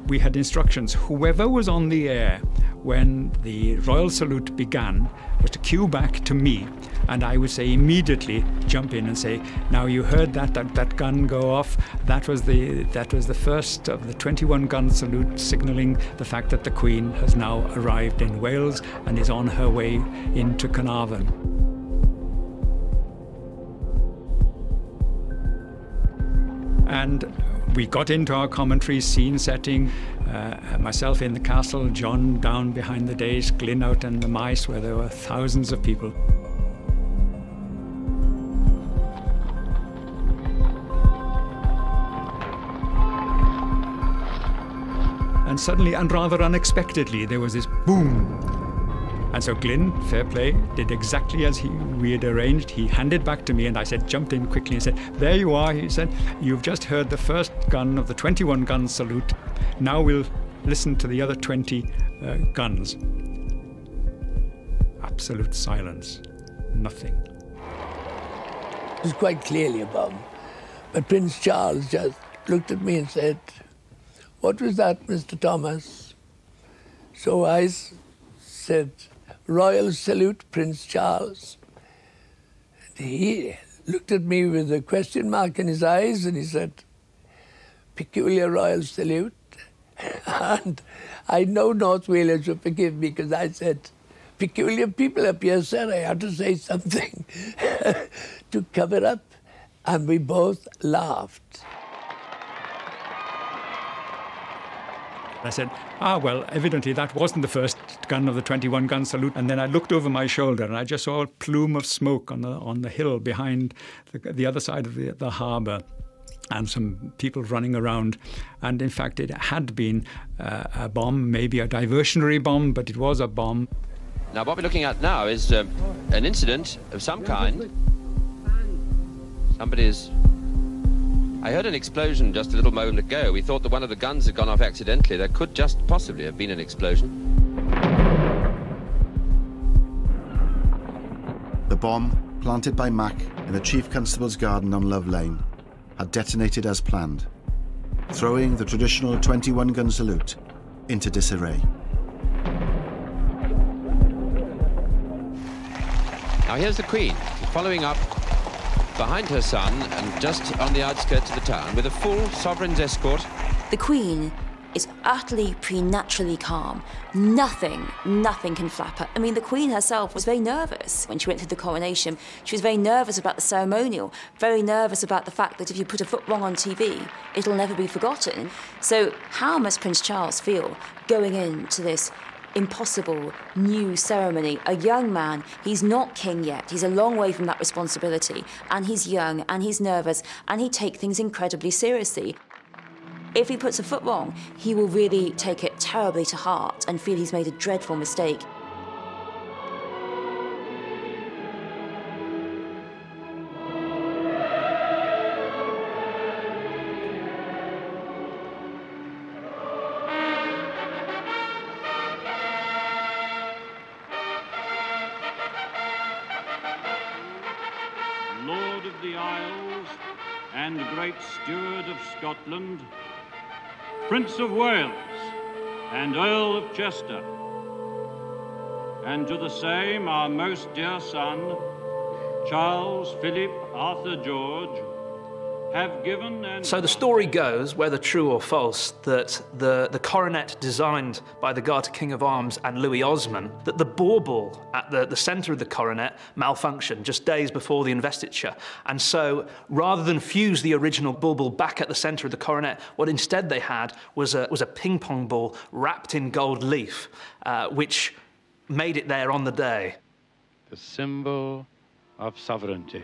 We had instructions. Whoever was on the air when the royal salute began was to cue back to me and I would say immediately jump in and say now you heard that that, that gun go off that was the that was the first of the 21 gun salute signaling the fact that the queen has now arrived in Wales and is on her way into Carnarvon and we got into our commentary scene setting uh, myself in the castle, John down behind the dais, Glyn out in the Maes where there were thousands of people. And suddenly, and rather unexpectedly, there was this boom. And so Glyn, fair play, did exactly as he, we had arranged. He handed back to me, and I said, jumped in quickly and said, There you are. He said, You've just heard the first gun of the 21 gun salute. Now we'll listen to the other 20 uh, guns. Absolute silence. Nothing. It was quite clearly a bomb. But Prince Charles just looked at me and said, What was that, Mr. Thomas? So I said, Royal salute, Prince Charles. And he looked at me with a question mark in his eyes and he said, Peculiar royal salute. and I know North Wales will forgive me because I said, Peculiar people up here, sir. I had to say something to cover up. And we both laughed. I said, ah, well, evidently that wasn't the first gun of the 21 gun salute. And then I looked over my shoulder and I just saw a plume of smoke on the, on the hill behind the, the other side of the, the harbour and some people running around. And in fact, it had been uh, a bomb, maybe a diversionary bomb, but it was a bomb. Now, what we're looking at now is um, an incident of some kind. Somebody's I heard an explosion just a little moment ago. We thought that one of the guns had gone off accidentally. There could just possibly have been an explosion. The bomb, planted by Mac in the Chief Constable's garden on Love Lane, had detonated as planned, throwing the traditional 21-gun salute into disarray. Now here's the Queen, following up behind her son and just on the outskirts of the town with a full sovereign's escort. The Queen is utterly preternaturally calm. Nothing, nothing can flap her. I mean, the Queen herself was very nervous when she went through the coronation. She was very nervous about the ceremonial, very nervous about the fact that if you put a foot wrong on TV, it'll never be forgotten. So, how must Prince Charles feel going into this impossible new ceremony. A young man, he's not king yet. He's a long way from that responsibility. And he's young and he's nervous and he takes things incredibly seriously. If he puts a foot wrong, he will really take it terribly to heart and feel he's made a dreadful mistake. Scotland, Prince of Wales and Earl of Chester, and to the same our most dear son, Charles Philip Arthur George, and... So the story goes, whether true or false, that the, the coronet designed by the Garter King of Arms and Louis Osman, that the bauble at the, the centre of the coronet malfunctioned just days before the investiture. And so rather than fuse the original bauble back at the centre of the coronet, what instead they had was a, was a ping pong ball wrapped in gold leaf, uh, which made it there on the day. The symbol of sovereignty.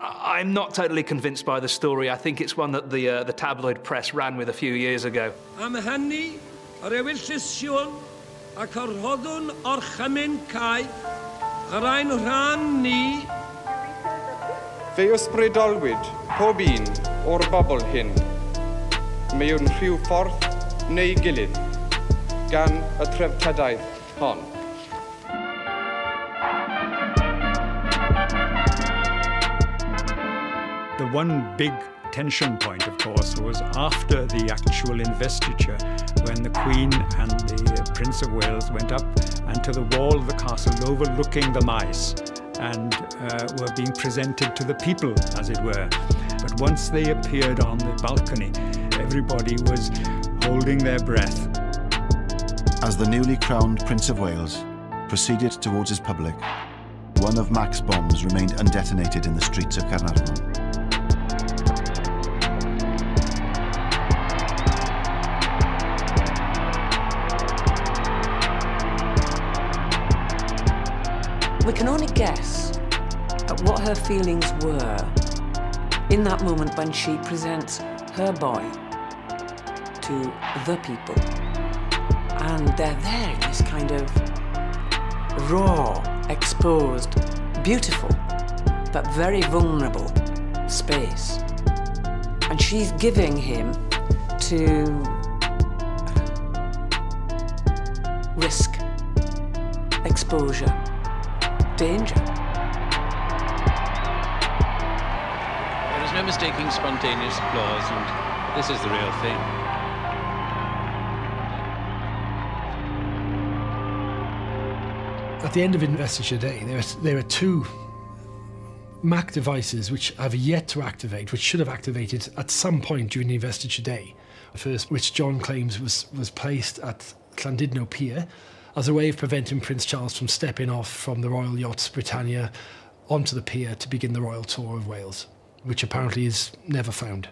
I'm not totally convinced by the story. I think it's one that the, uh, the tabloid press ran with a few years ago. Am hynny, yr ewyllisiwn ac yr hoddwn o'r chymyn cae, yr ein rhan ni. Fe ysbrydolwyd pob un o'r bobl hyn, mewn rhyw ffordd neu gilydd, gan y treftadaeth hon. The one big tension point, of course, was after the actual investiture, when the Queen and the Prince of Wales went up and to the wall of the castle overlooking the Maes and uh, were being presented to the people, as it were. But once they appeared on the balcony, everybody was holding their breath. As the newly crowned Prince of Wales proceeded towards his public, one of Mac's bombs remained undetonated in the streets of Caernarfon. We can only guess at what her feelings were in that moment when she presents her boy to the people. And they're there in this kind of raw, exposed, beautiful, but very vulnerable space. And she's giving him to risk, exposure, danger. There is no mistaking spontaneous applause, and this is the real thing. At the end of Investiture Day, there are, there are two Mac devices which have yet to activate, which should have activated at some point during the Investiture Day. The first, which John claims was, was placed at Llandudno Pier as a way of preventing Prince Charles from stepping off from the Royal Yachts Britannia onto the pier to begin the royal tour of Wales, which apparently is never found.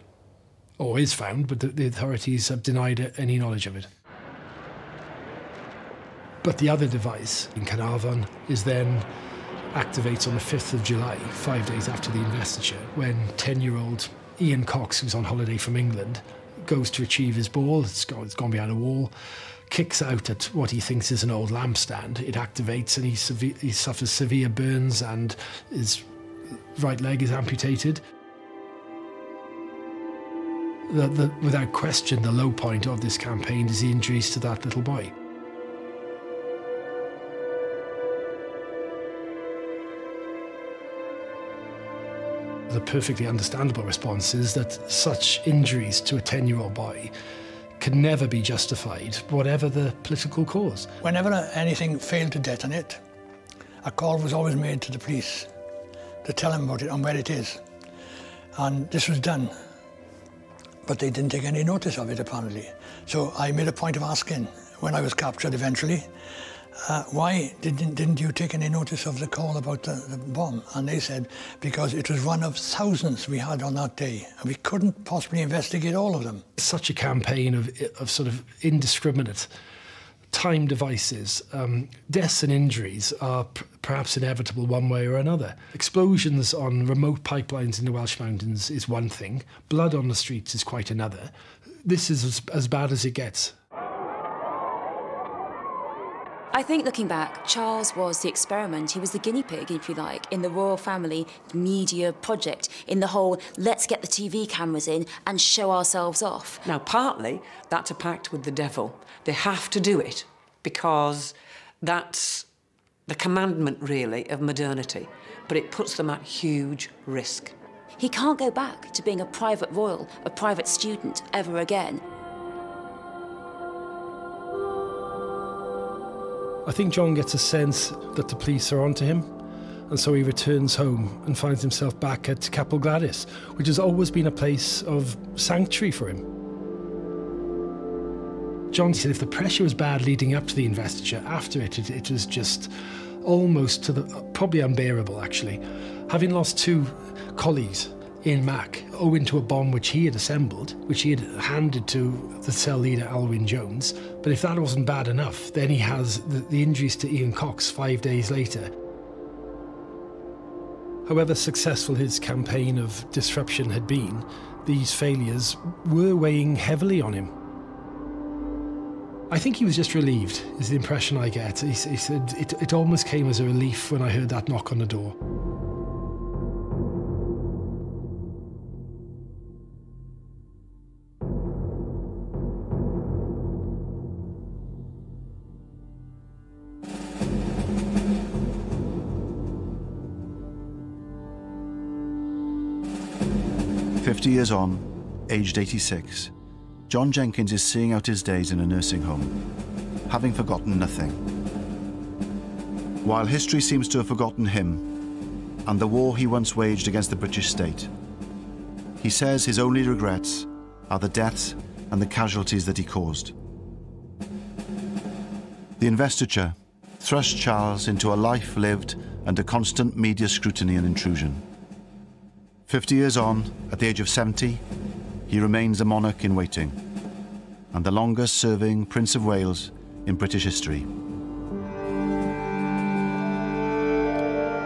Or is found, but the, the authorities have denied any knowledge of it. But the other device in Carnarvon is then activates on the 5th of July, five days after the investiture, when 10 year old Ian Cox, who's on holiday from England, goes to retrieve his ball. It's gone, it's gone behind a wall, kicks out at what he thinks is an old lampstand. It activates and he, he suffers severe burns and his right leg is amputated. The, the, without question, the low point of this campaign is the injuries to that little boy. The perfectly understandable response is that such injuries to a 10 year old boy can never be justified, whatever the political cause. Whenever anything failed to detonate, a call was always made to the police to tell them about it and where it is. And this was done. But they didn't take any notice of it, apparently. So I made a point of asking, when I was captured eventually, uh, why didn't, didn't you take any notice of the call about the, the, bomb? And they said, because it was one of thousands we had on that day, and we couldn't possibly investigate all of them. Such a campaign of, of sort of indiscriminate time devices, um, deaths and injuries are perhaps inevitable one way or another. Explosions on remote pipelines in the Welsh mountains is one thing, blood on the streets is quite another. This is as, as bad as it gets. I think looking back, Charles was the experiment. He was the guinea pig, if you like, in the royal family media project, in the whole let's get the TV cameras in and show ourselves off. Now, partly that's a pact with the devil. They have to do it because that's the commandment, really, of modernity. But it puts them at huge risk. He can't go back to being a private royal, a private student, ever again. I think John gets a sense that the police are onto him, and so he returns home and finds himself back at Capel Gwladys, which has always been a place of sanctuary for him. John said if the pressure was bad leading up to the investiture, after it, it, it was just almost to the probably unbearable actually. Having lost two colleagues in Mac owing to a bomb which he had assembled, which he had handed to the cell leader Alwyn Jones. But if that wasn't bad enough, then he has the, the injuries to Ian Cox five days later. However successful his campaign of disruption had been, these failures were weighing heavily on him. I think he was just relieved, is the impression I get. He, he said it, it almost came as a relief when I heard that knock on the door. Fifty years on, aged 86, John Jenkins is seeing out his days in a nursing home, having forgotten nothing. While history seems to have forgotten him and the war he once waged against the British state, he says his only regrets are the deaths and the casualties that he caused. The investiture thrust Charles into a life lived under constant media scrutiny and intrusion. Fifty years on, at the age of 70, he remains a monarch in waiting and the longest serving Prince of Wales in British history.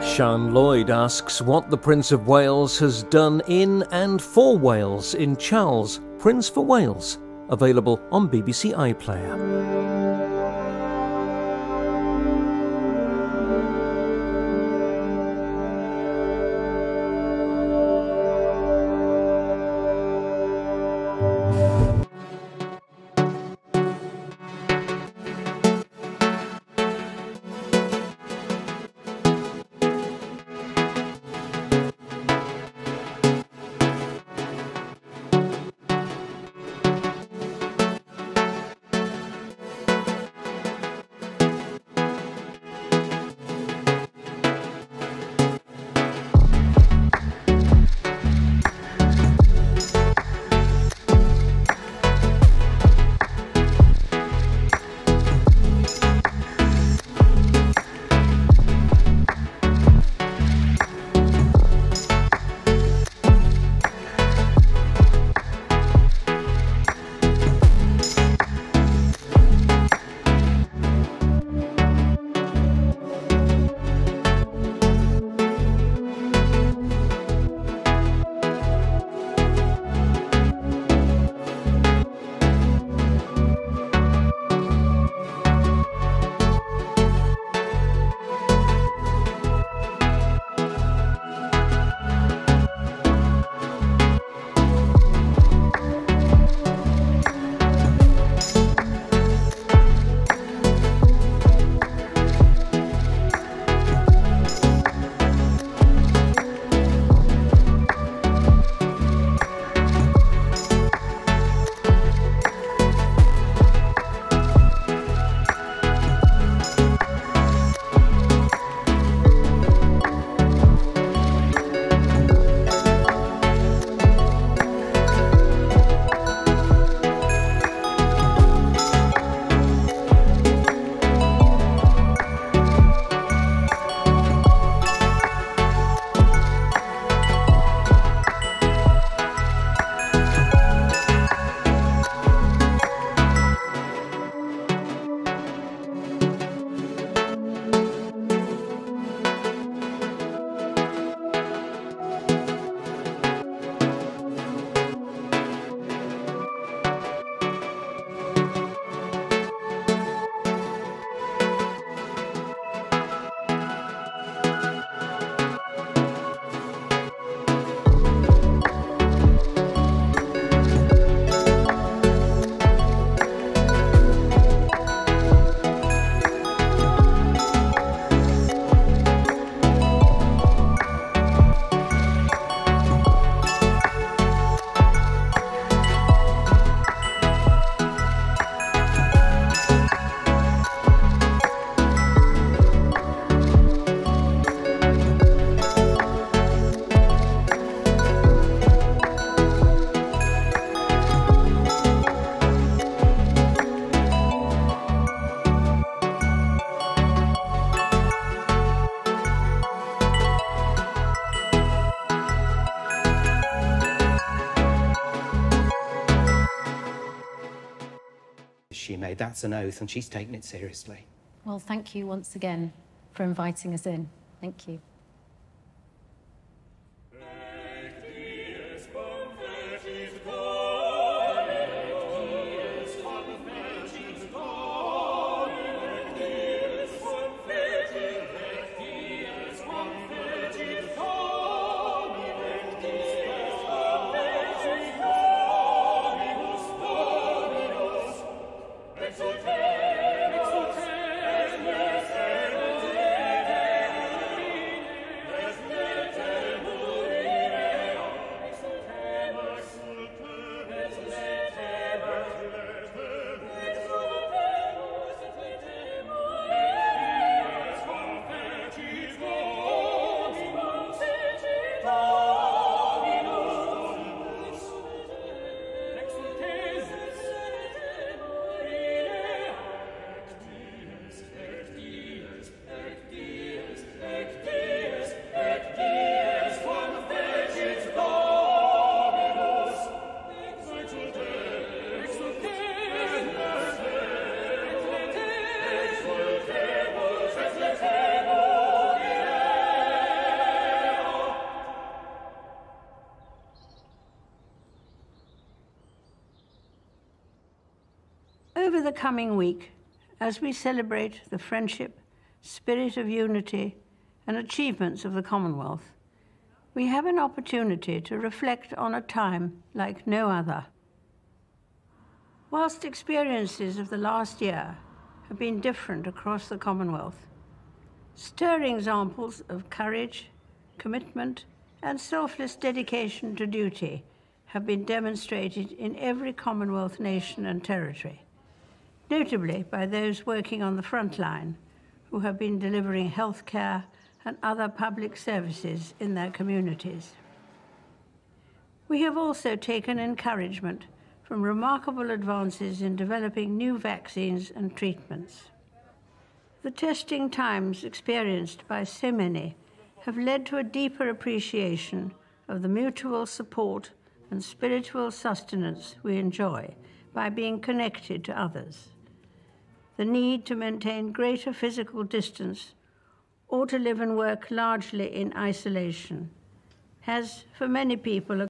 Sean Lloyd asks what the Prince of Wales has done in and for Wales in Charles, Prince for Wales, available on BBC iPlayer. That's an oath, and she's taken it seriously. Well, thank you once again for inviting us in. Thank you. Coming week, as we celebrate the friendship, spirit of unity, and achievements of the Commonwealth, we have an opportunity to reflect on a time like no other. Whilst experiences of the last year have been different across the Commonwealth, stirring examples of courage, commitment, and selfless dedication to duty have been demonstrated in every Commonwealth nation and territory notably by those working on the front line who have been delivering health care and other public services in their communities. We have also taken encouragement from remarkable advances in developing new vaccines and treatments. The testing times experienced by so many have led to a deeper appreciation of the mutual support and spiritual sustenance we enjoy by being connected to others the need to maintain greater physical distance or to live and work largely in isolation has, for many people,